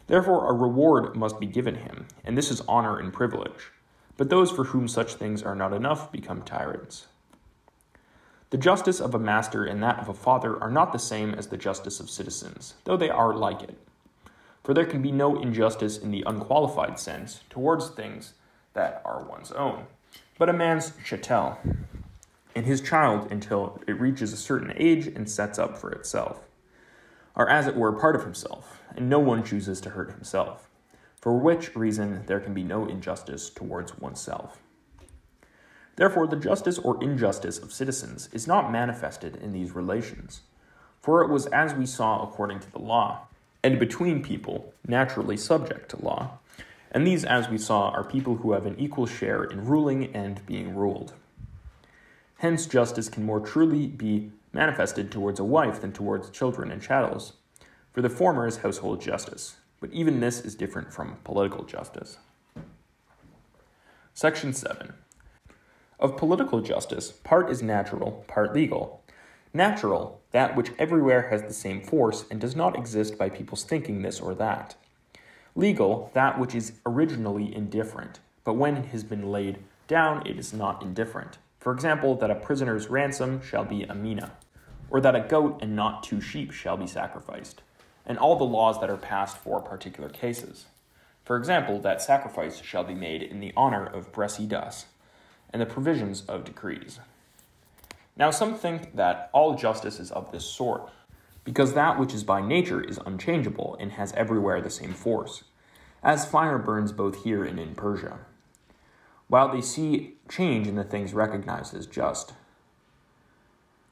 [SPEAKER 2] Therefore, a reward must be given him, and this is honor and privilege but those for whom such things are not enough become tyrants. The justice of a master and that of a father are not the same as the justice of citizens, though they are like it. For there can be no injustice in the unqualified sense towards things that are one's own, but a man's chattel, and his child until it reaches a certain age and sets up for itself, are as it were part of himself, and no one chooses to hurt himself for which reason there can be no injustice towards oneself. Therefore, the justice or injustice of citizens is not manifested in these relations, for it was as we saw according to the law, and between people naturally subject to law, and these, as we saw, are people who have an equal share in ruling and being ruled. Hence, justice can more truly be manifested towards a wife than towards children and chattels, for the former is household justice, but even this is different from political justice. Section 7. Of political justice, part is natural, part legal. Natural, that which everywhere has the same force and does not exist by people's thinking this or that. Legal, that which is originally indifferent, but when it has been laid down, it is not indifferent. For example, that a prisoner's ransom shall be a mina, or that a goat and not two sheep shall be sacrificed and all the laws that are passed for particular cases. For example, that sacrifice shall be made in the honor of Brasidas, and the provisions of decrees. Now, some think that all justice is of this sort, because that which is by nature is unchangeable and has everywhere the same force, as fire burns both here and in Persia, while they see change in the things recognized as just.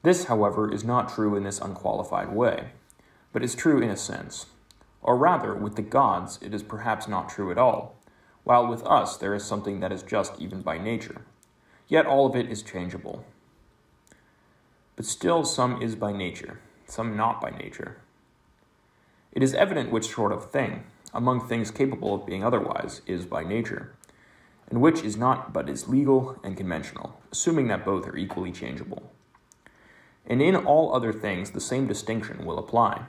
[SPEAKER 2] This, however, is not true in this unqualified way, but is true in a sense. Or rather, with the gods, it is perhaps not true at all, while with us there is something that is just even by nature. Yet all of it is changeable. But still, some is by nature, some not by nature. It is evident which sort of thing, among things capable of being otherwise, is by nature, and which is not but is legal and conventional, assuming that both are equally changeable. And in all other things, the same distinction will apply.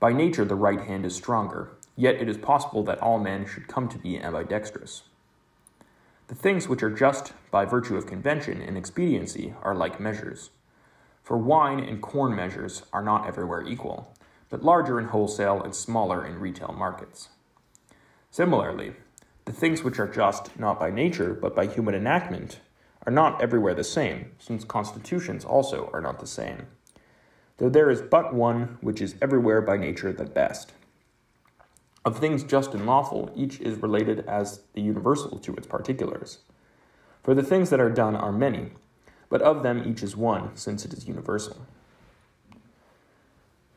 [SPEAKER 2] By nature, the right hand is stronger, yet it is possible that all men should come to be ambidextrous. The things which are just by virtue of convention and expediency are like measures. For wine and corn measures are not everywhere equal, but larger in wholesale and smaller in retail markets. Similarly, the things which are just not by nature but by human enactment are not everywhere the same, since constitutions also are not the same though there is but one which is everywhere by nature the best. Of things just and lawful, each is related as the universal to its particulars. For the things that are done are many, but of them each is one, since it is universal.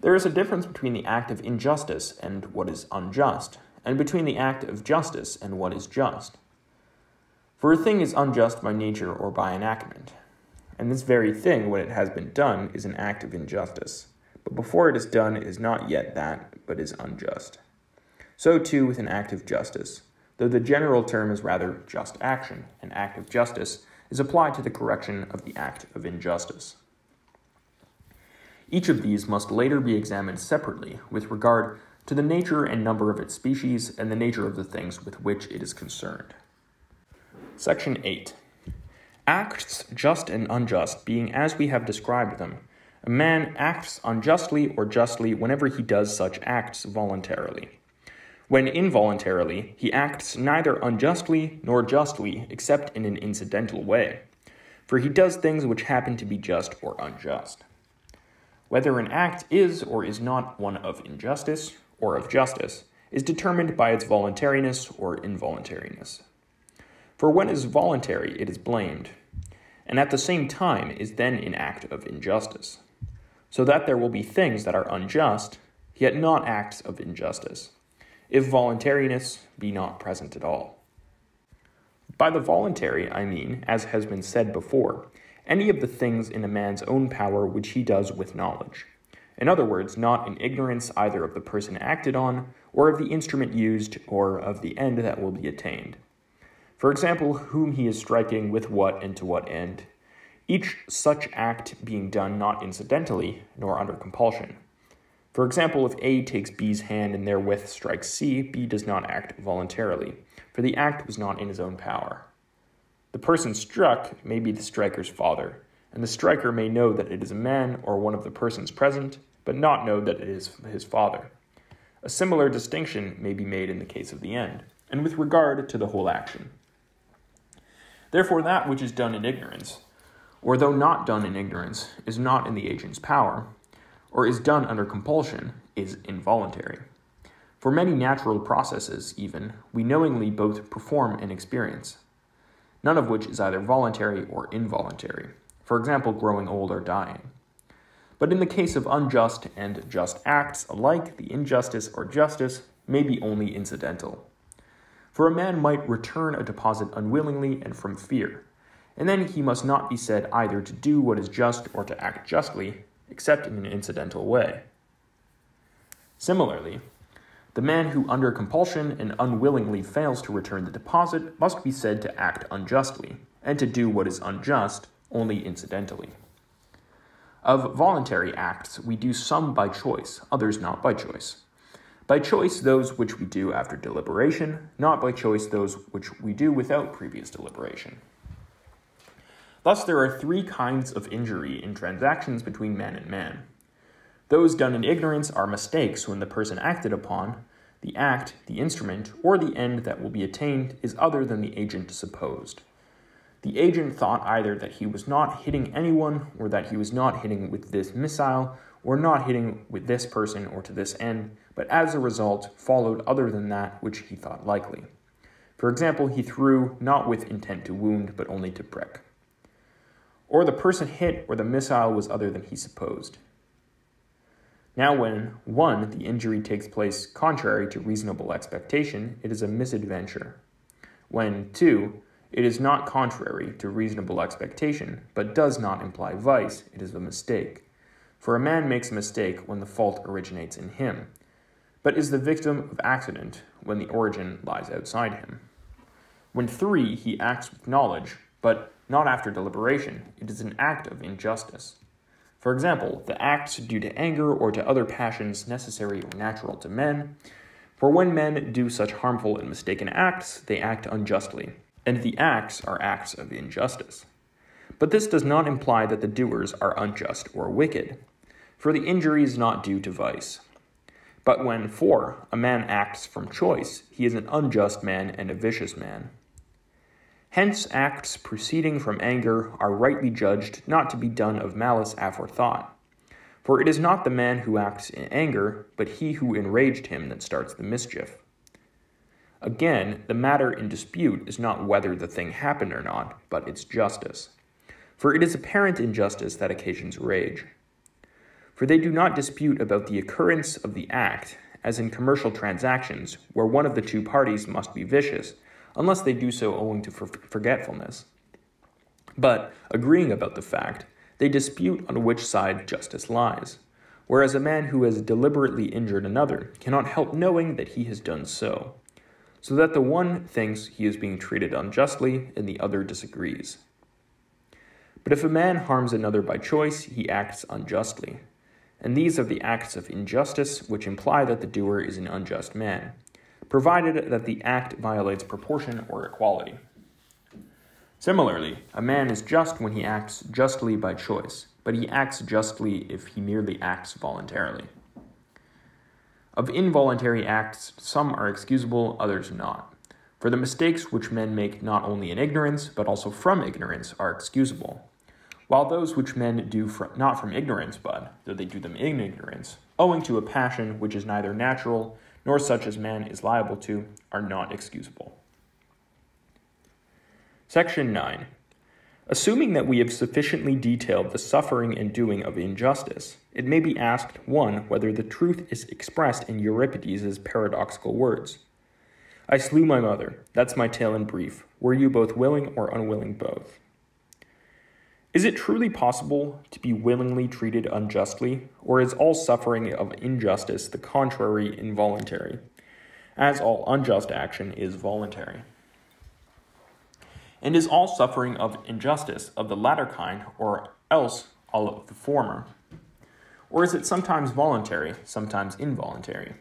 [SPEAKER 2] There is a difference between the act of injustice and what is unjust, and between the act of justice and what is just. For a thing is unjust by nature or by enactment, and this very thing, when it has been done, is an act of injustice. But before it is done, it is not yet that, but is unjust. So too with an act of justice, though the general term is rather just action, an act of justice is applied to the correction of the act of injustice. Each of these must later be examined separately with regard to the nature and number of its species and the nature of the things with which it is concerned. Section 8 acts just and unjust being as we have described them. A man acts unjustly or justly whenever he does such acts voluntarily. When involuntarily, he acts neither unjustly nor justly except in an incidental way, for he does things which happen to be just or unjust. Whether an act is or is not one of injustice or of justice is determined by its voluntariness or involuntariness. For when is voluntary, it is blamed, and at the same time is then an act of injustice. So that there will be things that are unjust, yet not acts of injustice, if voluntariness be not present at all. By the voluntary, I mean, as has been said before, any of the things in a man's own power which he does with knowledge. In other words, not in ignorance either of the person acted on, or of the instrument used, or of the end that will be attained. For example, whom he is striking, with what, and to what end. Each such act being done not incidentally, nor under compulsion. For example, if A takes B's hand and therewith strikes C, B does not act voluntarily, for the act was not in his own power. The person struck may be the striker's father, and the striker may know that it is a man or one of the persons present, but not know that it is his father. A similar distinction may be made in the case of the end, and with regard to the whole action. Therefore, that which is done in ignorance, or though not done in ignorance, is not in the agent's power, or is done under compulsion, is involuntary. For many natural processes, even, we knowingly both perform and experience, none of which is either voluntary or involuntary, for example, growing old or dying. But in the case of unjust and just acts alike, the injustice or justice may be only incidental. For a man might return a deposit unwillingly and from fear, and then he must not be said either to do what is just or to act justly, except in an incidental way. Similarly, the man who under compulsion and unwillingly fails to return the deposit must be said to act unjustly, and to do what is unjust only incidentally. Of voluntary acts, we do some by choice, others not by choice. By choice, those which we do after deliberation, not by choice, those which we do without previous deliberation. Thus, there are three kinds of injury in transactions between man and man. Those done in ignorance are mistakes when the person acted upon, the act, the instrument, or the end that will be attained is other than the agent supposed. The agent thought either that he was not hitting anyone, or that he was not hitting with this missile, or not hitting with this person or to this end, but as a result followed other than that which he thought likely. For example, he threw not with intent to wound, but only to prick. Or the person hit or the missile was other than he supposed. Now, when 1. the injury takes place contrary to reasonable expectation, it is a misadventure. When 2. it is not contrary to reasonable expectation, but does not imply vice, it is a mistake. For a man makes a mistake when the fault originates in him, but is the victim of accident when the origin lies outside him. When 3. he acts with knowledge, but not after deliberation, it is an act of injustice. For example, the acts due to anger or to other passions necessary or natural to men. For when men do such harmful and mistaken acts, they act unjustly, and the acts are acts of injustice. But this does not imply that the doers are unjust or wicked, for the injury is not due to vice. But when, 4. a man acts from choice, he is an unjust man and a vicious man. Hence, acts proceeding from anger are rightly judged not to be done of malice aforethought. For it is not the man who acts in anger, but he who enraged him that starts the mischief. Again, the matter in dispute is not whether the thing happened or not, but its justice. For it is apparent injustice that occasions rage. For they do not dispute about the occurrence of the act, as in commercial transactions, where one of the two parties must be vicious unless they do so owing to forgetfulness. But, agreeing about the fact, they dispute on which side justice lies, whereas a man who has deliberately injured another cannot help knowing that he has done so, so that the one thinks he is being treated unjustly and the other disagrees. But if a man harms another by choice, he acts unjustly. And these are the acts of injustice which imply that the doer is an unjust man provided that the act violates proportion or equality. Similarly, a man is just when he acts justly by choice, but he acts justly if he merely acts voluntarily. Of involuntary acts, some are excusable, others not. For the mistakes which men make not only in ignorance, but also from ignorance, are excusable, while those which men do from, not from ignorance, but, though they do them in ignorance, owing to a passion which is neither natural nor such as man is liable to, are not excusable. Section 9. Assuming that we have sufficiently detailed the suffering and doing of injustice, it may be asked 1. whether the truth is expressed in Euripides' paradoxical words. I slew my mother, that's my tale in brief. Were you both willing or unwilling both? Is it truly possible to be willingly treated unjustly, or is all suffering of injustice the contrary involuntary, as all unjust action is voluntary? And is all suffering of injustice of the latter kind, or else all of the former? Or is it sometimes voluntary, sometimes involuntary?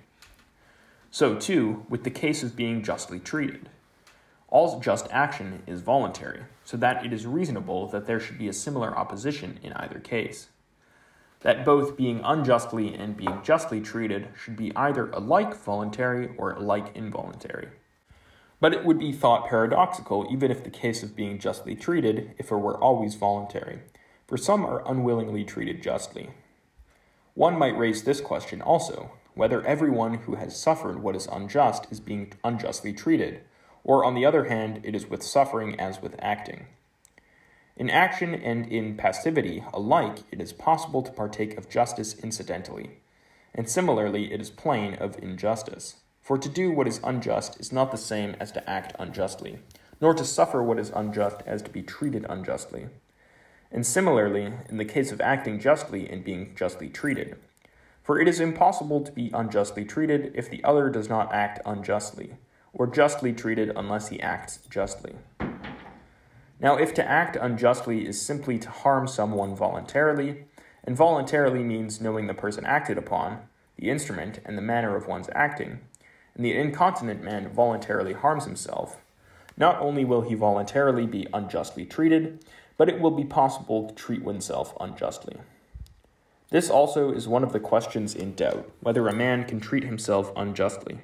[SPEAKER 2] So, too, with the case of being justly treated. All just action is voluntary, so that it is reasonable that there should be a similar opposition in either case. That both being unjustly and being justly treated should be either alike voluntary or alike involuntary. But it would be thought paradoxical even if the case of being justly treated, if it were always voluntary, for some are unwillingly treated justly. One might raise this question also whether everyone who has suffered what is unjust is being unjustly treated or on the other hand, it is with suffering as with acting. In action and in passivity alike, it is possible to partake of justice incidentally, and similarly, it is plain of injustice. For to do what is unjust is not the same as to act unjustly, nor to suffer what is unjust as to be treated unjustly. And similarly, in the case of acting justly and being justly treated. For it is impossible to be unjustly treated if the other does not act unjustly or justly treated unless he acts justly. Now, if to act unjustly is simply to harm someone voluntarily, and voluntarily means knowing the person acted upon, the instrument, and the manner of one's acting, and the incontinent man voluntarily harms himself, not only will he voluntarily be unjustly treated, but it will be possible to treat oneself unjustly. This also is one of the questions in doubt whether a man can treat himself unjustly.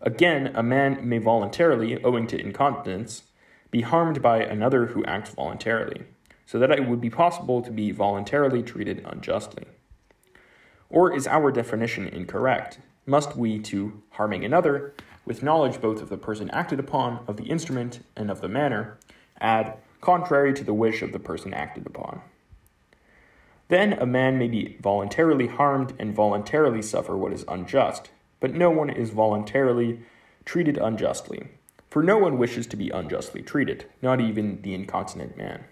[SPEAKER 2] Again, a man may voluntarily, owing to incontinence, be harmed by another who acts voluntarily, so that it would be possible to be voluntarily treated unjustly. Or is our definition incorrect? Must we, to harming another, with knowledge both of the person acted upon, of the instrument, and of the manner, add, contrary to the wish of the person acted upon? Then a man may be voluntarily harmed and voluntarily suffer what is unjust, but no one is voluntarily treated unjustly. For no one wishes to be unjustly treated, not even the incontinent man.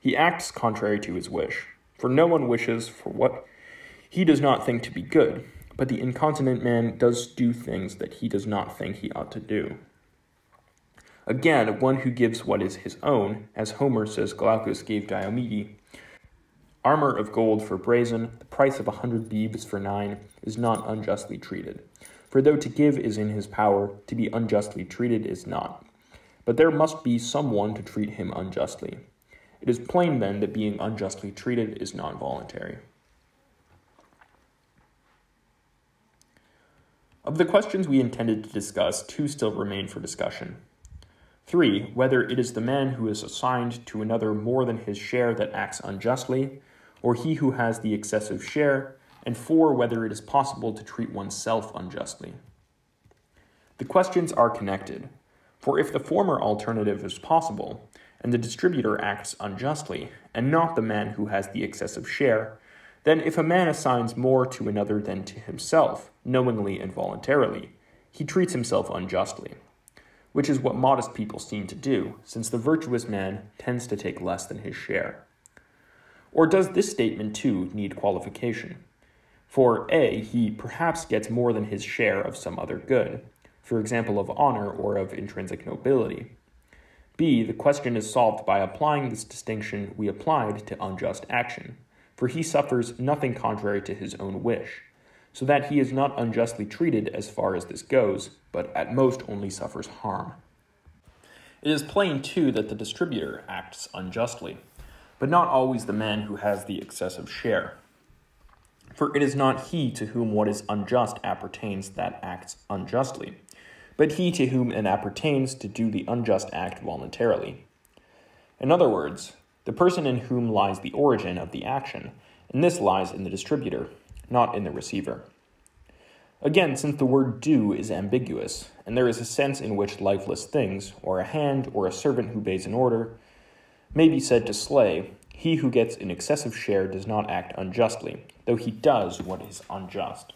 [SPEAKER 2] He acts contrary to his wish, for no one wishes for what he does not think to be good, but the incontinent man does do things that he does not think he ought to do. Again, one who gives what is his own, as Homer says Glaucus gave Diomede, armor of gold for brazen, the price of a hundred beeves for nine, is not unjustly treated. For though to give is in his power, to be unjustly treated is not. But there must be some one to treat him unjustly. It is plain then that being unjustly treated is not voluntary. Of the questions we intended to discuss, two still remain for discussion. 3. Whether it is the man who is assigned to another more than his share that acts unjustly, or he who has the excessive share, and 4. Whether it is possible to treat oneself unjustly. The questions are connected, for if the former alternative is possible, and the distributor acts unjustly, and not the man who has the excessive share, then if a man assigns more to another than to himself, knowingly and voluntarily, he treats himself unjustly, which is what modest people seem to do, since the virtuous man tends to take less than his share. Or does this statement too need qualification? For A, he perhaps gets more than his share of some other good, for example, of honor or of intrinsic nobility. B, the question is solved by applying this distinction we applied to unjust action, for he suffers nothing contrary to his own wish, so that he is not unjustly treated as far as this goes, but at most only suffers harm. It is plain, too, that the distributor acts unjustly but not always the man who has the excessive share. For it is not he to whom what is unjust appertains that acts unjustly, but he to whom it appertains to do the unjust act voluntarily. In other words, the person in whom lies the origin of the action, and this lies in the distributor, not in the receiver. Again, since the word do is ambiguous, and there is a sense in which lifeless things, or a hand, or a servant who obeys an order, may be said to slay, he who gets an excessive share does not act unjustly, though he does what is unjust.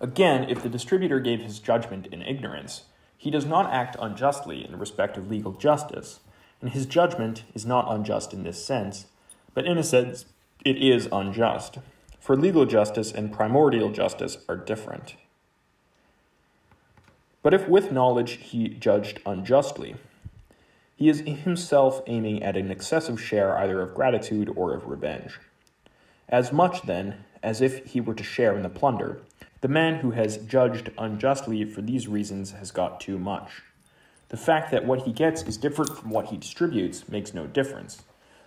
[SPEAKER 2] Again, if the distributor gave his judgment in ignorance, he does not act unjustly in respect of legal justice, and his judgment is not unjust in this sense, but in a sense it is unjust. For legal justice and primordial justice are different. But if with knowledge he judged unjustly, he is himself aiming at an excessive share either of gratitude or of revenge. As much, then, as if he were to share in the plunder, the man who has judged unjustly for these reasons has got too much. The fact that what he gets is different from what he distributes makes no difference.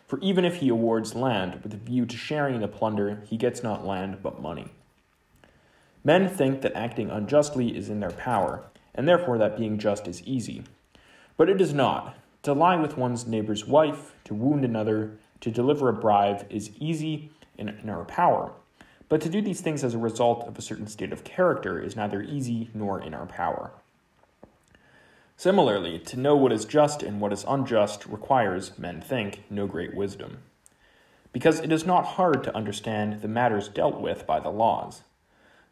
[SPEAKER 2] For even if he awards land with a view to sharing in the plunder, he gets not land but money. Men think that acting unjustly is in their power, and therefore that being just is easy. But it is not, to lie with one's neighbor's wife, to wound another, to deliver a bribe is easy in, in our power. But to do these things as a result of a certain state of character is neither easy nor in our power. Similarly, to know what is just and what is unjust requires, men think, no great wisdom. Because it is not hard to understand the matters dealt with by the laws,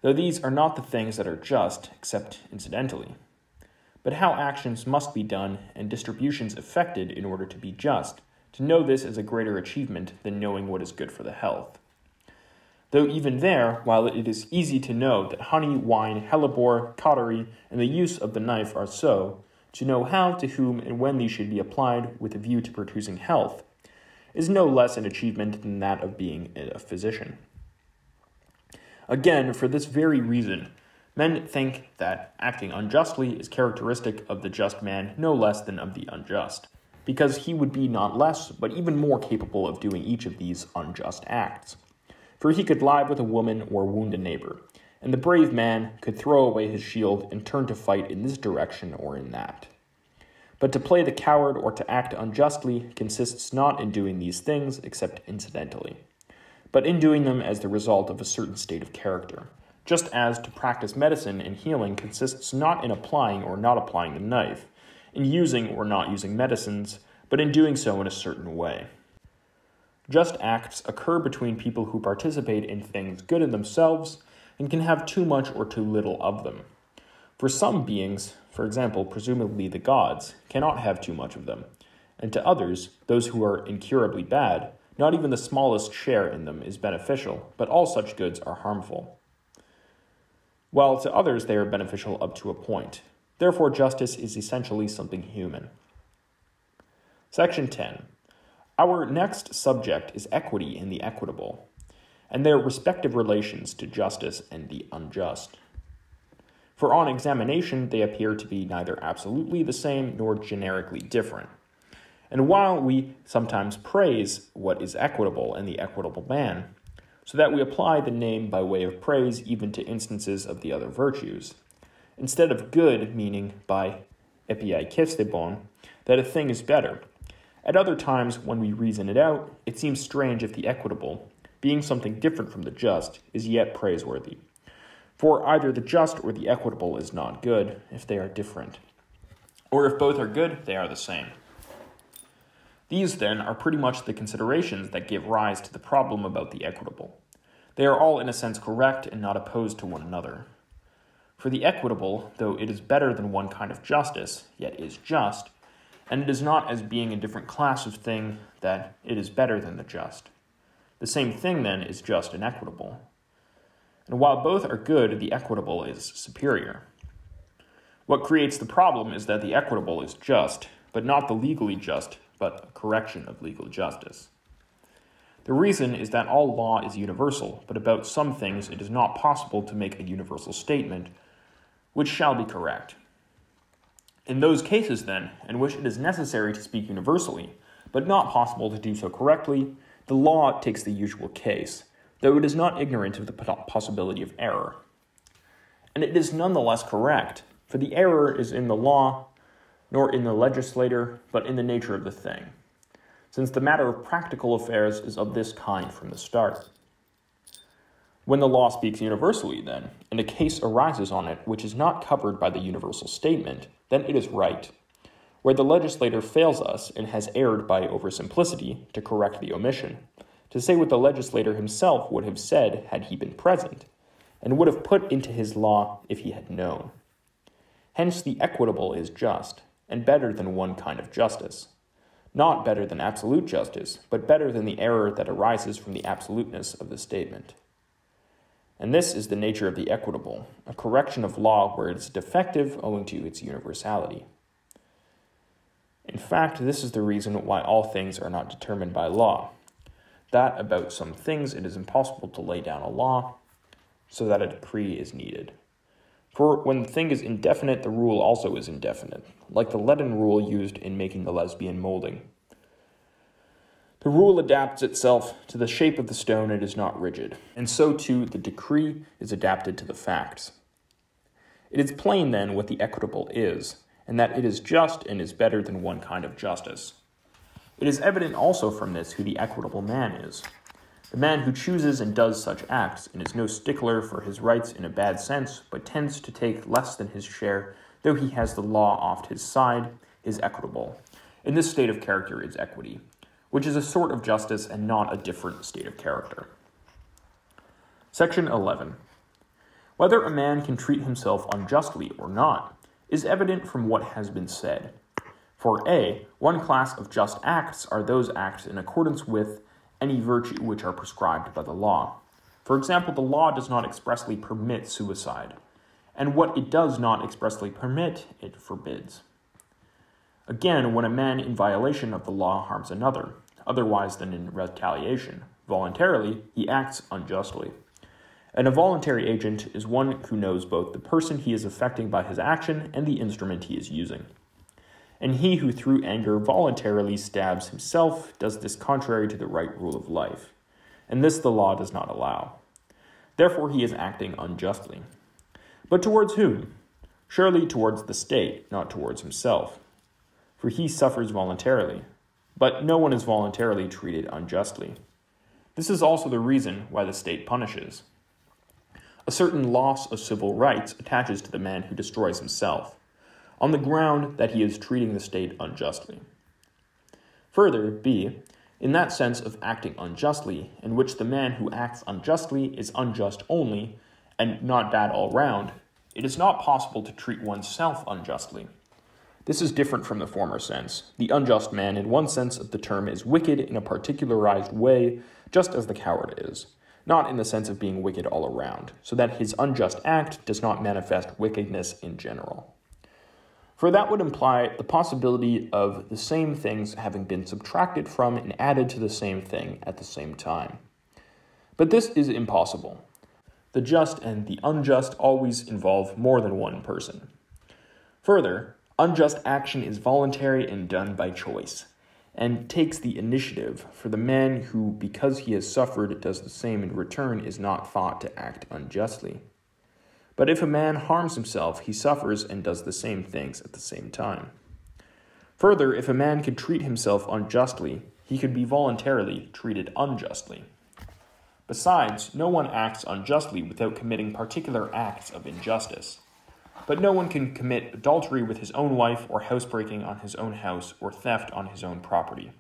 [SPEAKER 2] though these are not the things that are just, except incidentally but how actions must be done and distributions effected in order to be just. To know this is a greater achievement than knowing what is good for the health. Though even there, while it is easy to know that honey, wine, hellebore, cautery, and the use of the knife are so, to know how, to whom, and when these should be applied with a view to producing health, is no less an achievement than that of being a physician. Again, for this very reason, Men think that acting unjustly is characteristic of the just man no less than of the unjust, because he would be not less, but even more capable of doing each of these unjust acts. For he could lie with a woman or wound a neighbor, and the brave man could throw away his shield and turn to fight in this direction or in that. But to play the coward or to act unjustly consists not in doing these things except incidentally, but in doing them as the result of a certain state of character, just as to practice medicine and healing consists not in applying or not applying the knife, in using or not using medicines, but in doing so in a certain way. Just acts occur between people who participate in things good in themselves and can have too much or too little of them. For some beings, for example, presumably the gods, cannot have too much of them, and to others, those who are incurably bad, not even the smallest share in them is beneficial, but all such goods are harmful. While to others they are beneficial up to a point. Therefore, justice is essentially something human. Section 10. Our next subject is equity and the equitable and their respective relations to justice and the unjust. For on examination, they appear to be neither absolutely the same nor generically different. And while we sometimes praise what is equitable and the equitable man, so that we apply the name by way of praise even to instances of the other virtues, instead of good meaning by epieikesteron, that a thing is better. At other times, when we reason it out, it seems strange if the equitable, being something different from the just, is yet praiseworthy. For either the just or the equitable is not good if they are different. Or if both are good, they are the same. These, then, are pretty much the considerations that give rise to the problem about the equitable. They are all, in a sense, correct and not opposed to one another. For the equitable, though it is better than one kind of justice, yet is just, and it is not as being a different class of thing that it is better than the just. The same thing, then, is just and equitable. And while both are good, the equitable is superior. What creates the problem is that the equitable is just, but not the legally just, but a correction of legal justice. The reason is that all law is universal, but about some things it is not possible to make a universal statement, which shall be correct. In those cases, then, in which it is necessary to speak universally, but not possible to do so correctly, the law takes the usual case, though it is not ignorant of the possibility of error. And it is nonetheless correct, for the error is in the law, nor in the legislator, but in the nature of the thing, since the matter of practical affairs is of this kind from the start. When the law speaks universally, then, and a case arises on it which is not covered by the universal statement, then it is right where the legislator fails us and has erred by oversimplicity to correct the omission, to say what the legislator himself would have said had he been present, and would have put into his law if he had known. Hence, the equitable is just, and better than one kind of justice. Not better than absolute justice, but better than the error that arises from the absoluteness of the statement. And this is the nature of the equitable, a correction of law where it is defective owing to its universality. In fact, this is the reason why all things are not determined by law. That about some things it is impossible to lay down a law, so that a decree is needed. For when the thing is indefinite, the rule also is indefinite, like the leaden rule used in making the lesbian molding. The rule adapts itself to the shape of the stone, it is not rigid, and so too the decree is adapted to the facts. It is plain then what the equitable is, and that it is just and is better than one kind of justice. It is evident also from this who the equitable man is. The man who chooses and does such acts, and is no stickler for his rights in a bad sense, but tends to take less than his share, though he has the law oft his side, is equitable. In this state of character is equity, which is a sort of justice and not a different state of character. Section 11. Whether a man can treat himself unjustly or not is evident from what has been said. For A, one class of just acts are those acts in accordance with any virtue which are prescribed by the law. For example, the law does not expressly permit suicide, and what it does not expressly permit, it forbids. Again, when a man in violation of the law harms another, otherwise than in retaliation, voluntarily, he acts unjustly. And a voluntary agent is one who knows both the person he is affecting by his action and the instrument he is using. And he who through anger voluntarily stabs himself does this contrary to the right rule of life, and this the law does not allow. Therefore, he is acting unjustly. But towards whom? Surely towards the state, not towards himself. For he suffers voluntarily. But no one is voluntarily treated unjustly. This is also the reason why the state punishes. A certain loss of civil rights attaches to the man who destroys himself, on the ground that he is treating the state unjustly. Further, b. In that sense of acting unjustly, in which the man who acts unjustly is unjust only, and not bad all round, it is not possible to treat oneself unjustly. This is different from the former sense. The unjust man, in one sense of the term, is wicked in a particularized way, just as the coward is, not in the sense of being wicked all around, so that his unjust act does not manifest wickedness in general. For that would imply the possibility of the same things having been subtracted from and added to the same thing at the same time. But this is impossible. The just and the unjust always involve more than one person. Further, unjust action is voluntary and done by choice, and takes the initiative, for the man who, because he has suffered, does the same in return is not thought to act unjustly. But if a man harms himself, he suffers and does the same things at the same time. Further, if a man could treat himself unjustly, he could be voluntarily treated unjustly. Besides, no one acts unjustly without committing particular acts of injustice. But no one can commit adultery with his own wife, or housebreaking on his own house, or theft on his own property.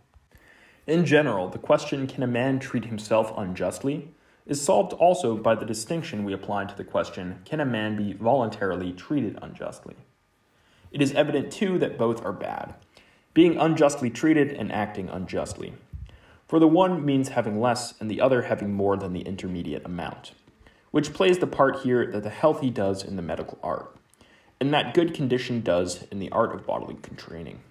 [SPEAKER 2] In general, the question can a man treat himself unjustly is solved also by the distinction we apply to the question can a man be voluntarily treated unjustly? It is evident, too, that both are bad, being unjustly treated and acting unjustly. For the one means having less, and the other having more than the intermediate amount, which plays the part here that the healthy does in the medical art, and that good condition does in the art of bodily training.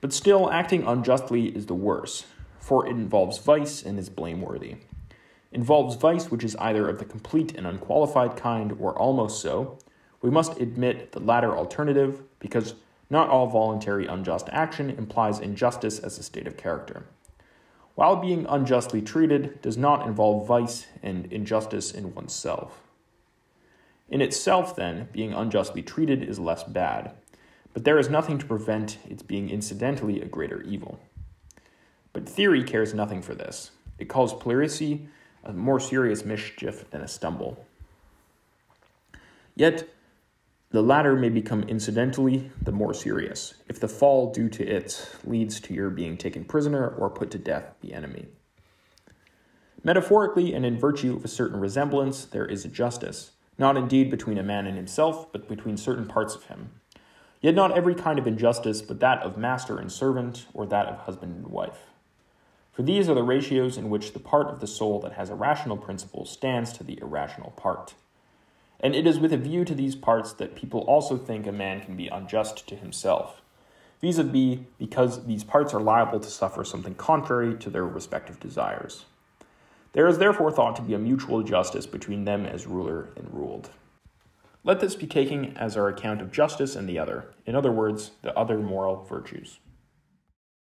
[SPEAKER 2] But still, acting unjustly is the worse, for it involves vice and is blameworthy involves vice which is either of the complete and unqualified kind or almost so, we must admit the latter alternative because not all voluntary unjust action implies injustice as a state of character. While being unjustly treated does not involve vice and injustice in oneself. In itself, then, being unjustly treated is less bad, but there is nothing to prevent its being incidentally a greater evil. But theory cares nothing for this. It calls pleurisy a more serious mischief than a stumble. Yet, the latter may become incidentally the more serious, if the fall due to it leads to your being taken prisoner or put to death the enemy. Metaphorically, and in virtue of a certain resemblance, there is a justice, not indeed between a man and himself, but between certain parts of him. Yet not every kind of injustice, but that of master and servant, or that of husband and wife. For these are the ratios in which the part of the soul that has a rational principle stands to the irrational part. And it is with a view to these parts that people also think a man can be unjust to himself, vis a vis because these parts are liable to suffer something contrary to their respective desires. There is therefore thought to be a mutual justice between them as ruler and ruled. Let this be taken as our account of justice and the other, in other words, the other moral virtues.